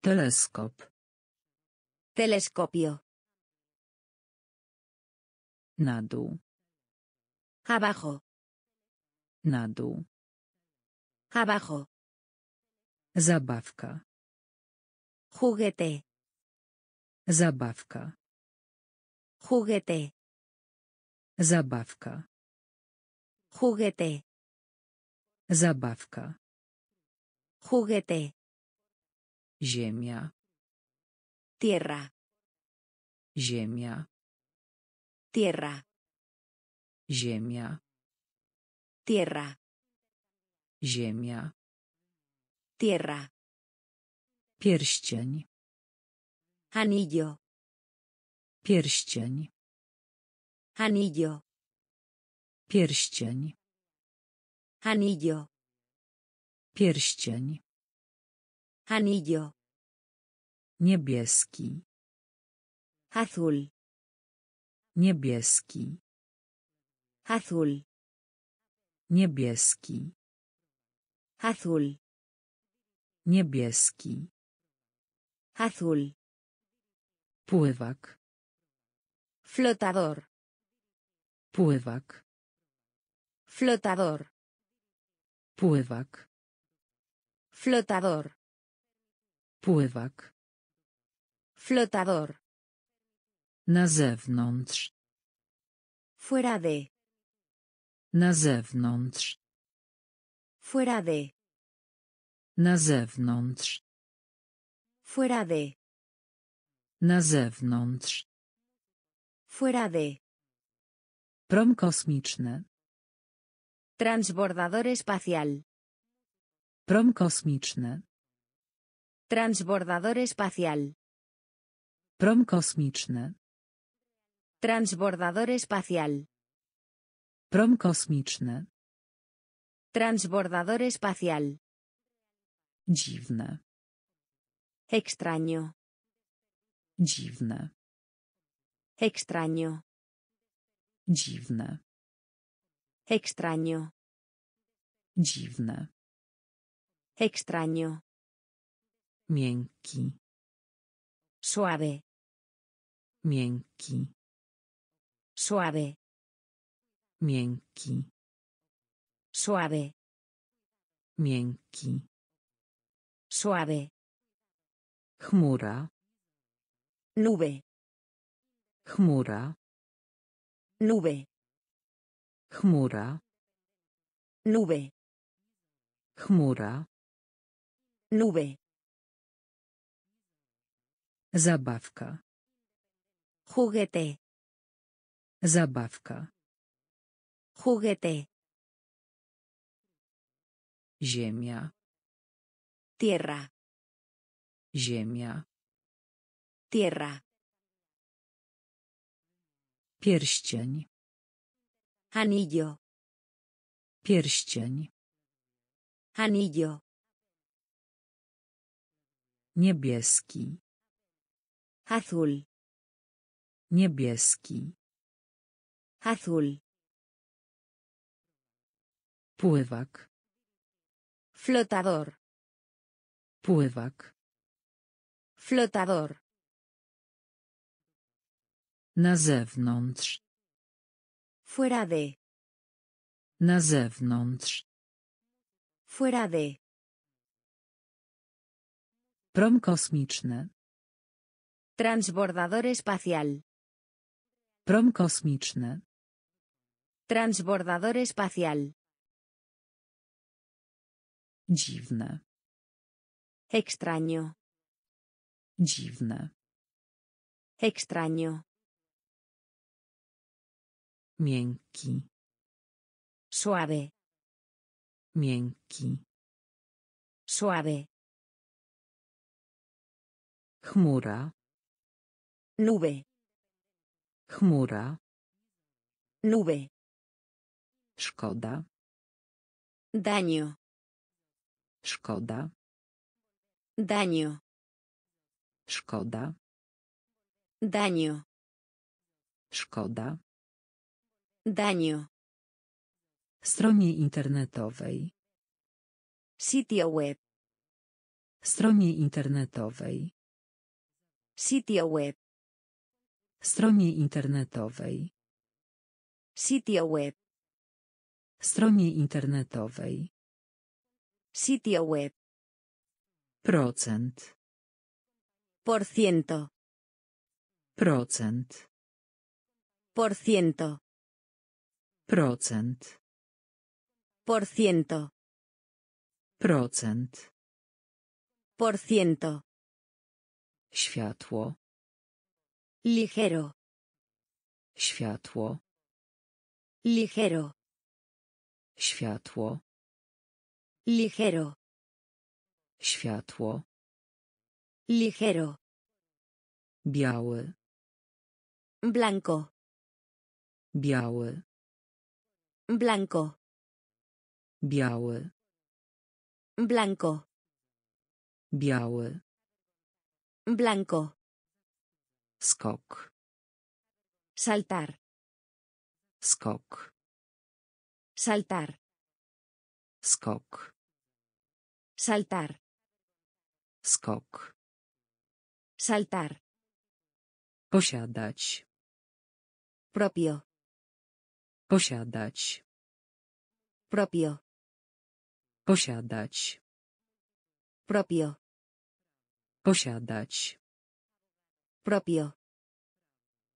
Teleskop. Telescopio. Na dół. Abajo. Na dół. Abajo. Zabawka. Juguete. Zabawka. Juguete. Zabawka. Juguete. Zabawka. Juguete. Ziemia. Tierra. Ziemia. Tierra. Ziemia. Tierra. Ziemia. Tierra. Pierścień. Anillo. Pierścień. Anillo. Pierścień. Anillo. Pierścień. Anillo. Niebieski. Azul. Niebieski. Azul. Niebieski. Azul. Niebieski. Azul. Pływak. Flotador. Pływak. Flotador. Pływak. Flotador. Pływak. Flotador. Na zewnątrz. Fuera de. Na zewnątrz. Fuera de. Na zewnątrz. Fuera de. Na zewnątrz. Fuera de. Prom kosmiczny. Transbordador espacial. Prom kosmiczny. Transbordador espacial. Prom kosmiczny. Transbordador espacial. Prom kosmiczny. Transbordador espacial. Dziwne. Extraño. Dziwne. Extraño. Dziwne. Extraño. Dziwne. Extraño. Miękki. Suave. Miękki. Suave. Miękki. Suave. Miękki. Suave. Chmura. Nube. Chmura. Nube. Chmura. Nube. Chmura. Nube. Zabawka. Juguete. Zabawka. Juguete. Ziemia. Tierra. Ziemia. Tierra. Pierścień. Anillo. Pierścień. Anillo. Niebieski. Azul. Niebieski. Azul. Pływak. Flotador. Pływak. Flotador. Na zewnątrz. Fuera de. Na zewnątrz. Fuera de. Prom kosmiczny. Transbordador espacial. Prom kosmiczny. Transbordador espacial. Dziwne. Extraño. Dziwne. Extraño. Miękki. Suave. Miękki. Suave. Chmura. Nube. Chmura. Nube. Szkoda. Daño. Szkoda. Daño. Szkoda. Daño. Szkoda. Daño. Stronie internetowej. Sitio web. Stronie internetowej. Sitio web. Stronie internetowej. Sitio web. Stronie internetowej. Sitio web. Procent. Por ciento. Procent. Por ciento. Procent. Por ciento. Procent. Por ciento. Światło. Ligero. Światło. Ligero. Światło. Ligero. Światło. Ligero. Biały. Blanco. Biały. Blanco. Biały. Blanco. Biały. Blanco. Skok. Saltar. Skok. Saltar. Skok. Saltar. Skok. Saltar. Posiadać. Propio. Posiadać. Propio. Posiadać. Propio. Posiadać. Propio.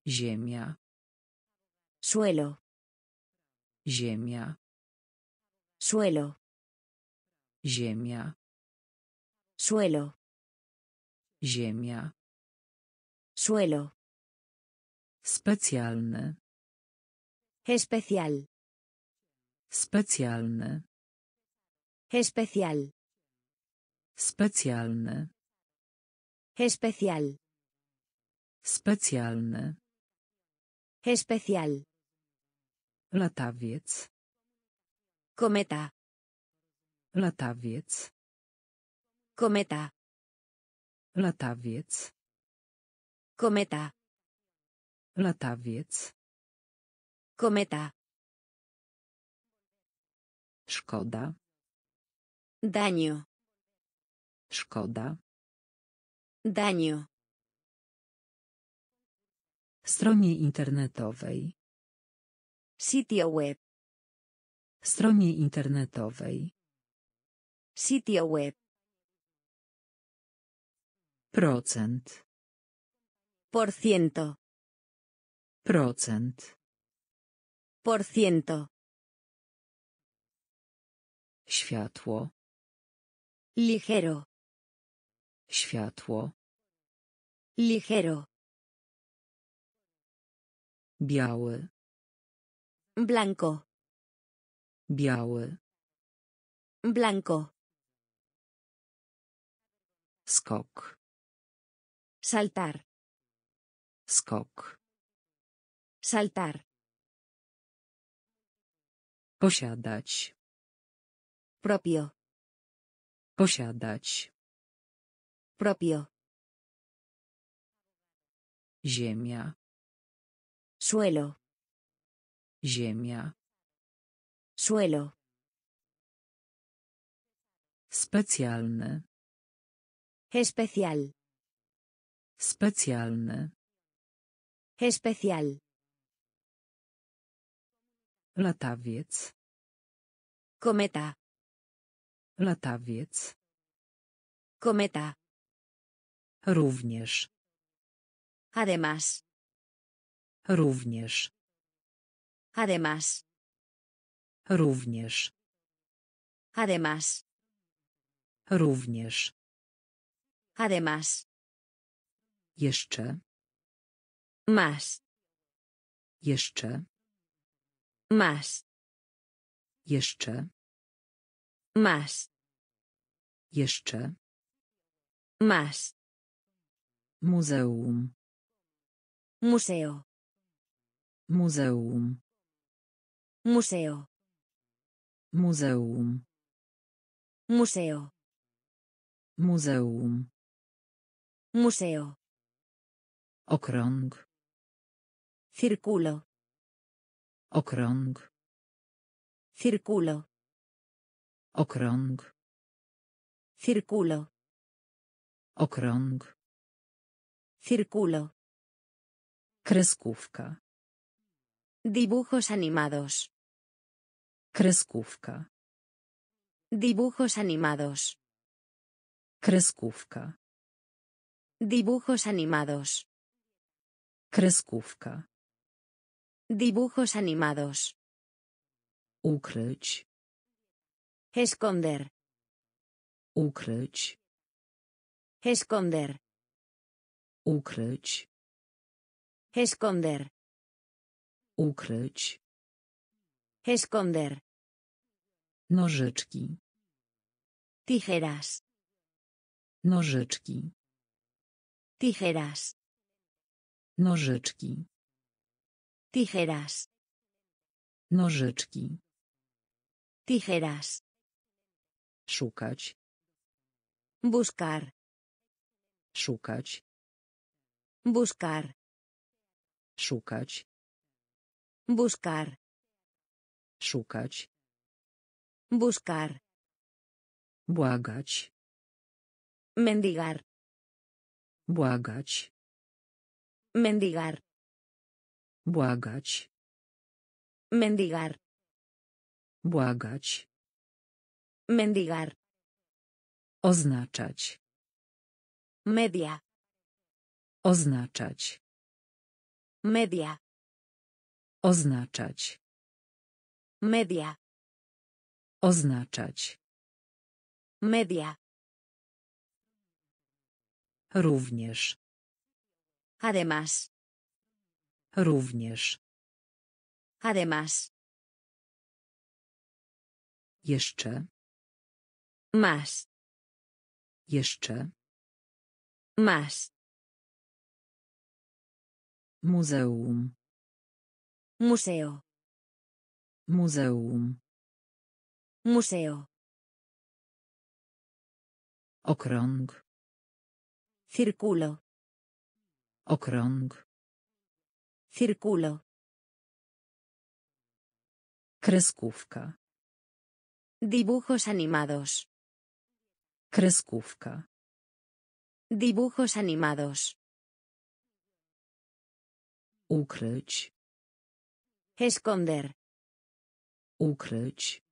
Ziemia. Suelo. Ziemia. Suelo. Ziemia. Suelo. Ziemia. Suelo. Specjalny. Especial. Specjalny. Especial. Specjalny. Especial. Specjalny. Especial. Latawiec. Cometa. Latawiec. Cometa. Latawiec. Cometa. Latawiec. Cometa. Szkoda. Daño. Szkoda. Daño. Stronie internetowej. Sitio web. Stronie internetowej. Sitio web. Procent. Por ciento. Procent. Por ciento. Światło. Ligero. Światło. Ligero. Biały. Blanco. Biały. Blanco. Skok. Saltar. Skok. Saltar. Posiadać. Propio. Posiadać. Propio. Ziemia. Suelo. Ziemia. Suelo. Specjalny. Especial. Specjalny. Especial. Latawiec. Cometa. Latawiec. Cometa. Również. Además. Również. Además. Również. Además. Również. Además. Jeszcze. Más. Jeszcze. Más. Jeszcze. Más. Jeszcze. Más. Muzeum. Museo. Muzeum. Museo. Muzeum. Museo. Muzeum. Museo. Okrąg. Círculo. Okrąg. Círculo. Okrąg. Círculo. Okrąg. Círculo. Kreskówka. Dibujos animados. Kreskówka. Dibujos animados. Kreskówka. Dibujos animados. Kreskówka. Dibujos animados. Ukryć. Esconder. Ukryć. Esconder. Ukryć. Esconder. Ukryć. Esconder. Nożyczki. Tijeras. Nożyczki. Tijeras. Nożyczki. Tijeras. Nożyczki. Tijeras. Szukać. Buscar. Szukać. Buscar. Szukać. Buscar. Szukać. Buscar. Błagać. Mendigar. Błagać. Mendigar. Błagać. Mendigar. Błagać. Mendigar. Oznaczać. Media. Oznaczać. Media. Oznaczać. Media. Oznaczać. Media. Również. Además. Również. Además. Jeszcze. Más. Jeszcze. Más. Muzeum. Museo. Muzeum. Museo. Okrąg. Círculo. Okrąg. Círculo. Kreskówka. Dibujos animados. Kreskówka. Dibujos animados. Ukryć. Esconder. Ukryć.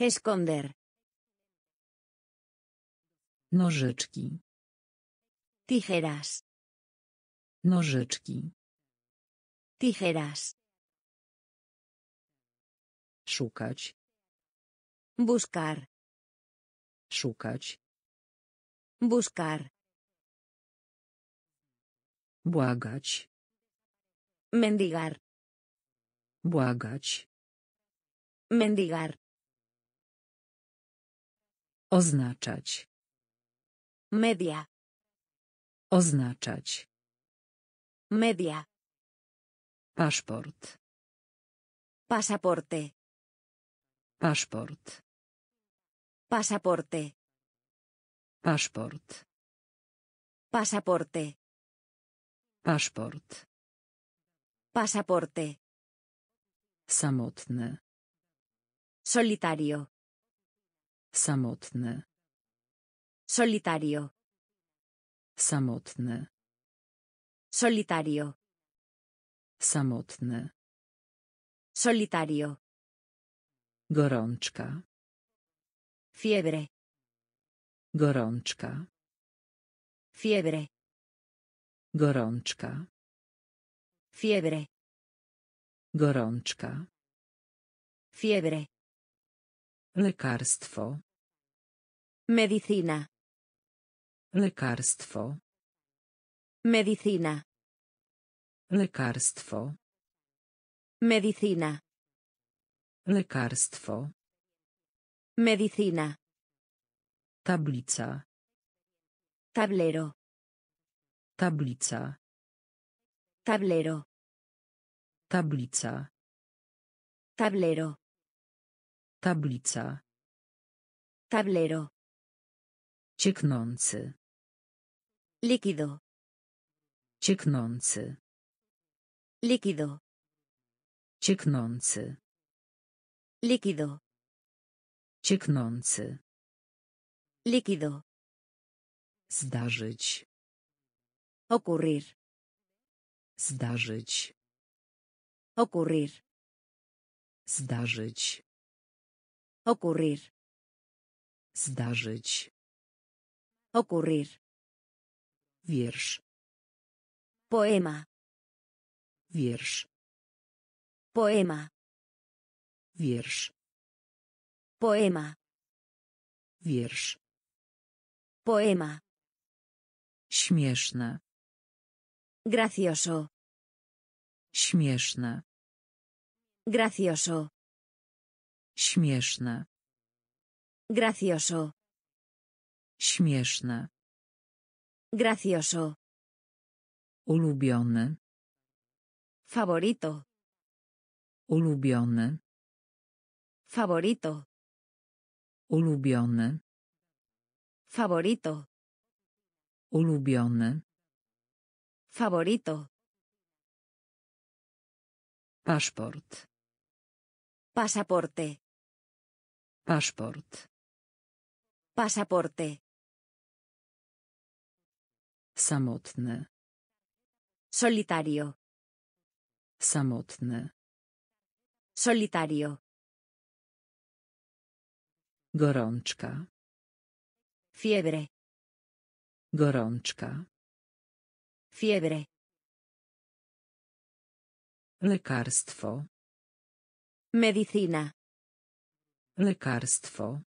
Esconder. Nożyczki. Tijeras. Nożyczki. Tijeras. Szukać. Buscar. Szukać. Buscar. Błagać. Mendigar. Błagać. Mendigar. Oznaczać. Media. Oznaczać. Media. Paszport. Pasaporte. Paszport. Pasaporte. Paszport. Pasaporte. Paszport. Pasaporte. Samotny. Solitario. Samotny. Solitario. Samotny. Solitario. Samotny. Solitario. Gorączka. Fiebre. Gorączka. Fiebre. Gorączka. Fiebre. Gorączka. Fiebre. Lekarstwo. Medicina. Lekarstwo. Medicina. Lekarstwo. Medicina. Lekarstwo. Medicina. Tablica. Tablero. Tablica. Tablero. Tablica. Tablero. Tablica. Tablero. Cieknący. Líquido. Cieknący. Líquido. Cieknący. Líquido. Cieknący. Líquido. Zdarzyć. Ocurrir. Zdarzyć. Ocurrir. Zdarzyć. Ocurrir. Zdarzyć. Ocurrir. Wiersz. Poema. Wiersz. Poema. Wiersz. Poema. Wiersz. Poema. Śmieszne. Gracioso. Śmieszne. Gracioso. Śmieszne. Gracioso. Śmieszne. Gracioso. Ulubiony. Favorito. Ulubiony. Favorito. Ulubiony. Favorito. Ulubiony. Favorito. Paszport. Pasaporte. Paszport. Pasaporte. Samotny. Solitario. Samotny. Solitario. Gorączka. Fiebre. Gorączka. Fiebre. Lekarstwo. Medicina. Lekarstwo.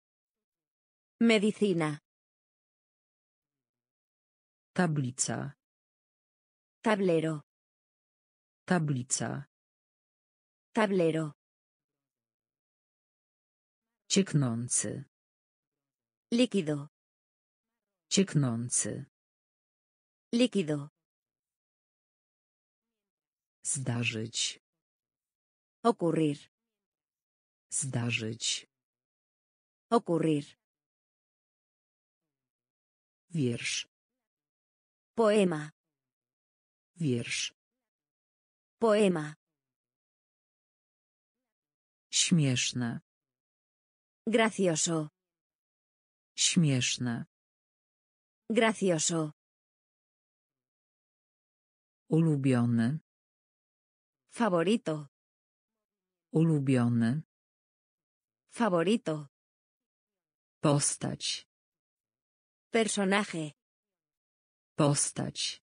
Medicina. Tablica. Tablero. Tablica. Tablero. Cieknący. Líquido. Cieknący. Líquido. Zdarzyć. Ocurrir. Zdarzyć. Ocurrir. Wiersz. Poema. Wiersz. Poema. Śmieszne. Gracioso. Śmieszne. Gracioso. Ulubiony. Favorito. Ulubiony. Favorito. Postać. Personaje. Postać.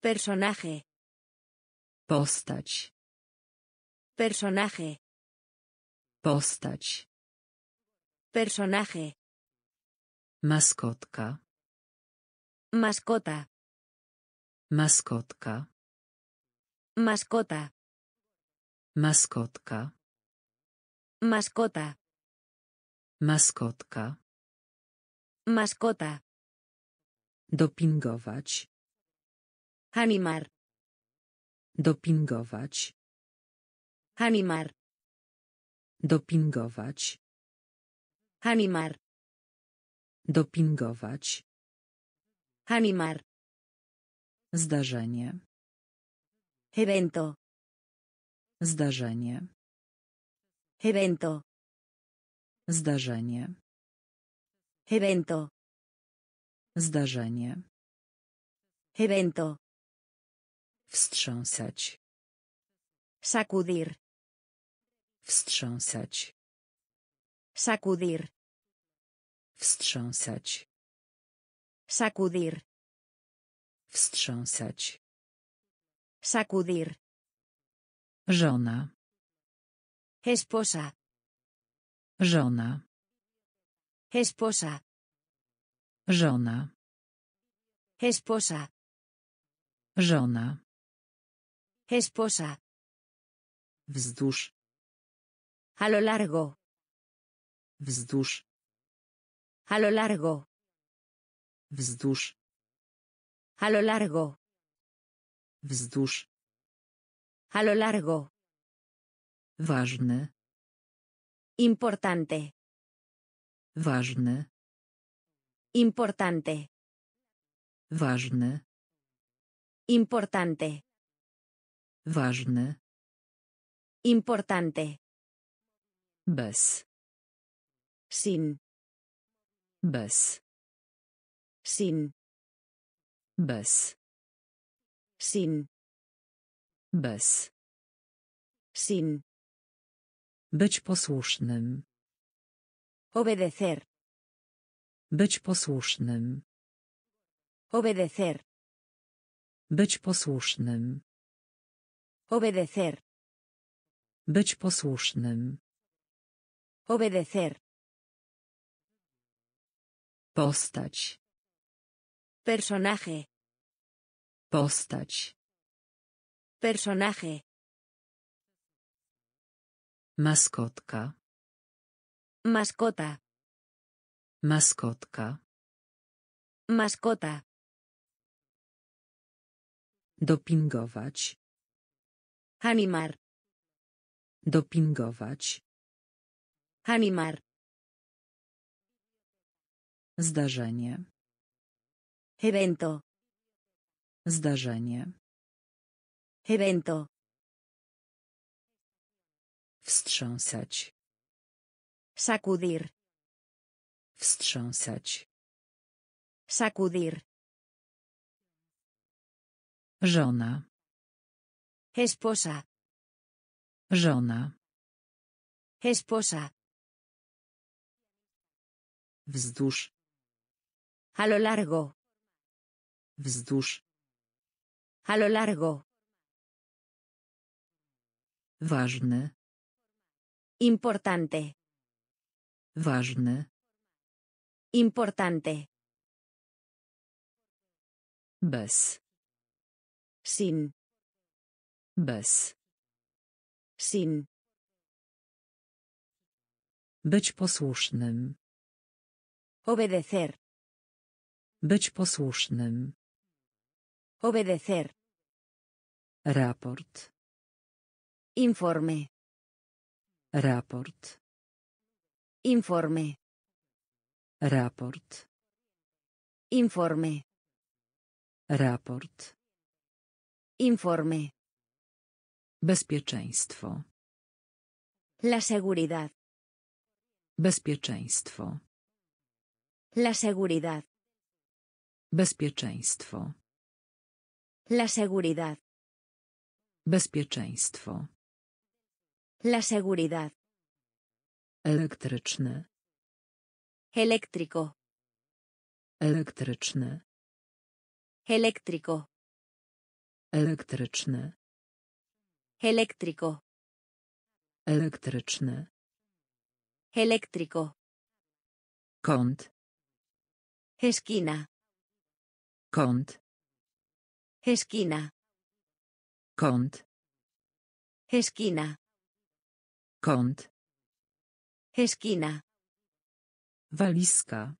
Personaje. Postać. Personaje. Postać. Personaje. Maskotka. Mascota. Maskotka. Mascota. Maskotka. Mascota. Maskotka. Mascota. Dopingować. Animar. Dopingować. Animar. Dopingować. Animar. Dopingować. Animar. Zdarzenie. Evento. Zdarzenie. Evento. Zdarzenie. Evento. Zdarzenie. Evento. Wstrząsać. Sacudir. Wstrząsać. Sacudir. Wstrząsać. Sacudir. Wstrząsać. Sacudir. Żona. Esposa. Żona. Esposa. Żona. Esposa. Żona. Esposa. Wzdłuż. A lo largo. Wzdłuż. A lo largo. Wzdłuż. A lo largo. Wzdłuż. A lo largo. Ważny. Importante. Ważny. Importante. Ważny. Importante. Ważny. Importante. Bez. Sin. Bez. Sin. Bez. Sin. Bez. Sin. Być posłusznym. Obedecer. Być posłusznym. Obedecer. Być posłusznym. Obedecer. Być posłusznym. Obedecer. Postać. Personaje. Postać. Personaje. Maskotka. Mascota. Maskotka. Mascota. Dopingować. Animar. Dopingować. Animar. Zdarzenie. Evento. Zdarzenie. Evento. Wstrząsać. Sacudir. Wstrząsać. Sacudir. Żona. Esposa. Żona. Esposa. Wzdłuż. A lo largo. Wzdłuż. A lo largo. Ważny. Importante. Ważny. Importante. Bez. Sin. Bez. Sin. Być posłusznym. Obedecer. Być posłusznym. Obedecer. Raport. Informe. Raport. Informe. Raport. Informe. Raport. Informe. Bezpieczeństwo. La seguridad. Bezpieczeństwo. La seguridad. Bezpieczeństwo. La seguridad. Bezpieczeństwo. La seguridad. Elektryczny. Eléctrico. Elektryczny. Eléctrico. Elektryczny. Eléctrico. Elektryczny. Eléctrico. Kąt. Esquina. Kąt. Esquina. Kąt. Esquina. Kąt. Esquina. Walizka.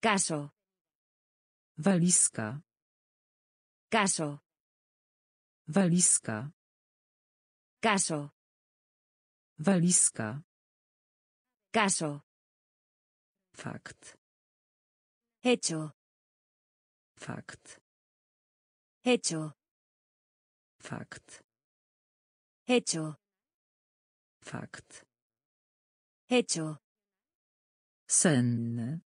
Caso. Walizka. Caso. Walizka. Caso. Walizka. Caso. Fakt. Hecho. Fakt. Hecho. Fakt. Hecho. Fakt. Hecho. Senny.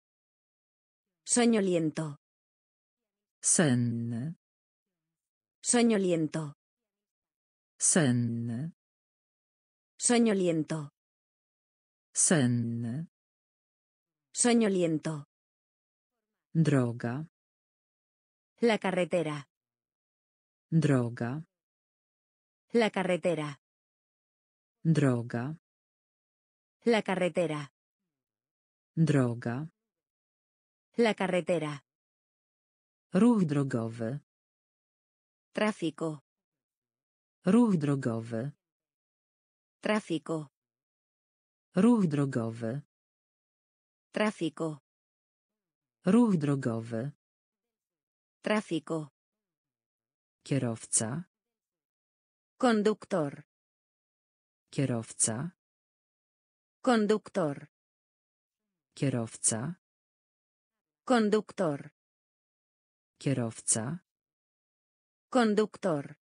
Soñoliento. Senny. Soñoliento. Senny. Soñoliento. Senny. Soñoliento. Droga. La carretera. Droga. La carretera. Droga. La carretera. Droga. La carretera. Ruch drogowy. Tráfico. Ruch drogowy. Tráfico. Ruch drogowy. Tráfico. Ruch drogowy. Tráfico. Kierowca. Conductor. Kierowca. Conductor. Kierowca. Conductor. Kierowca. Conductor.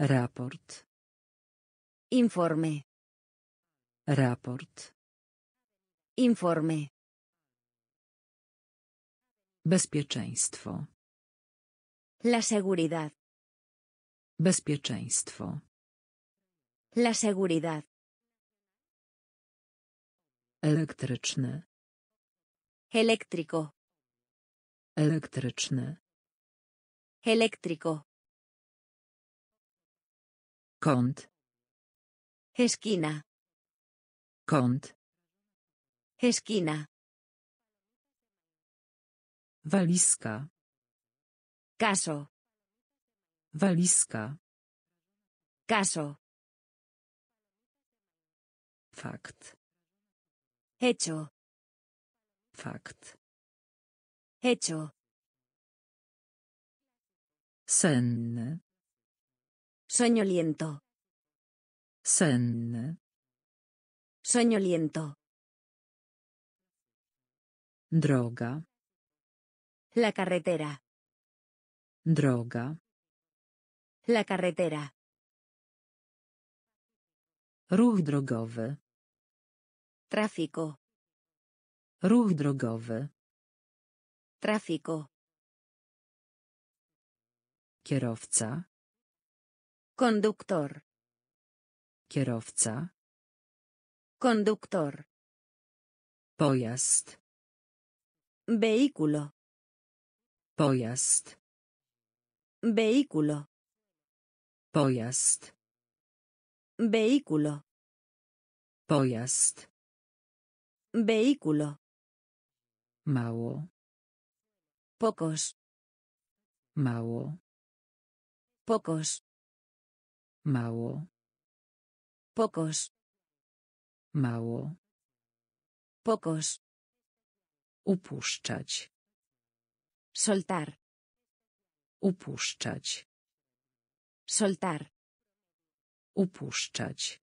Raport. Informe. Raport. Informe. Bezpieczeństwo. La seguridad. Bezpieczeństwo. La seguridad. Elektryczny. Eléctrico. Elektryczny. Eléctrico. Kąt. Esquina. Kąt. Esquina. Walizka. Caso. Walizka. Caso. Fakt. Hecho. Fakt. Hecho. Senny. Soñoliento. Senny. Soñoliento. Droga. La carretera. Droga. La carretera. Ruch drogowy. Tráfico. Ruch drogowy. Tráfico. Kierowca. Conductor. Kierowca. Conductor. Pojazd. Vehículo. Pojazd. Vehículo. Pojazd. Vehículo. Pojazd. Vehículo. Mało. Pocos. Mało. Pocos. Mało. Pocos. Mało. Pocos. Upuszczać. Soltar. Upuszczać. Soltar. Upuszczać.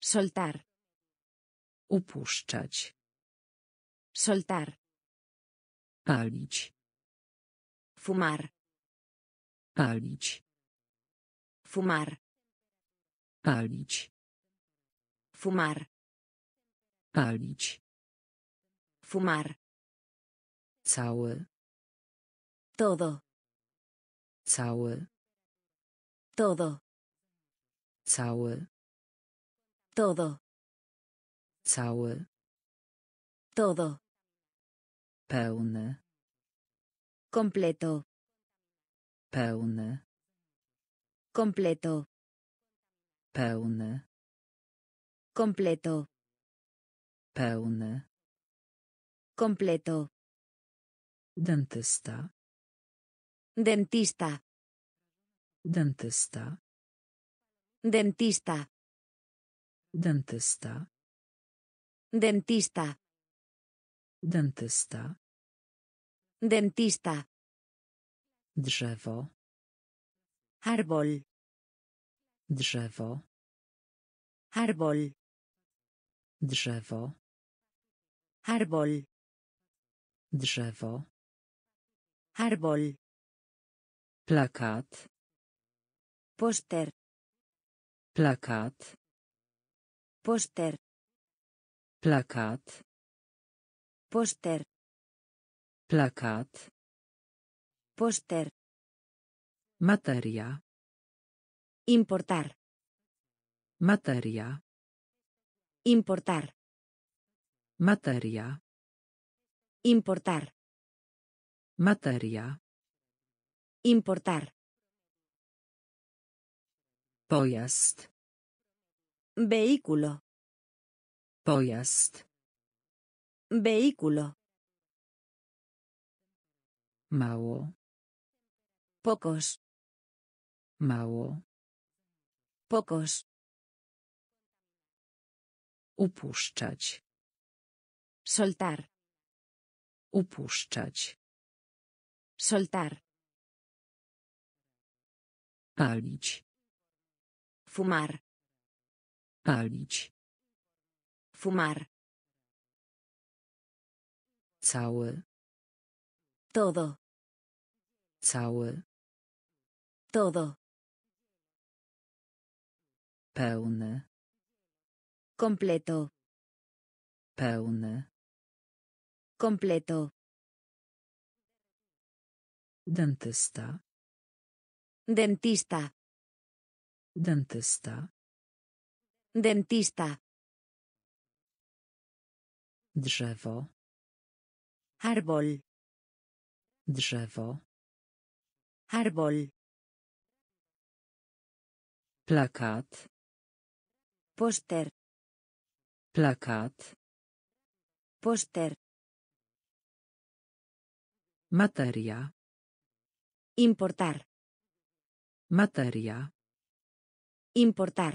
Soltar. Upuszczać. Soltar. Palić. Fumar. Palić. Fumar. Palić. Fumar. Palić. Fumar. Cały. Todo. Cały. Todo. Cały. Todo. Cały. Todo. Pełny. Completo. Pełny. Completo. Pełny. Completo. Pełny. Completo. Dentysta. Dentista. Dentysta. Dentista. Dentysta. Dentista. Dentysta. Dentista. Drzewo. Árbol. Drzewo. Árbol. Drzewo. Árbol. Drzewo. Árbol. Plakat, Póster. plakat, Póster. plakat, Póster. plakat, Póster. materia, Importar. materia, Importar. materia, Importar. materia, Importar. pojazd, Vehículo. pojazd, Vehículo. mało, Pocos. mało, Pocos. upuszczać, Soltar. upuszczać, Soltar. Palić, Fumar. palić, Fumar. cały, Todo. cały, Todo. pełny, Completo. pełny, Completo. dentysta, Dentista. dentysta, Dentista. drzewo, Árbol. drzewo, Árbol. plakat, Póster. plakat, Póster. materia, Importar. Materia, Importar.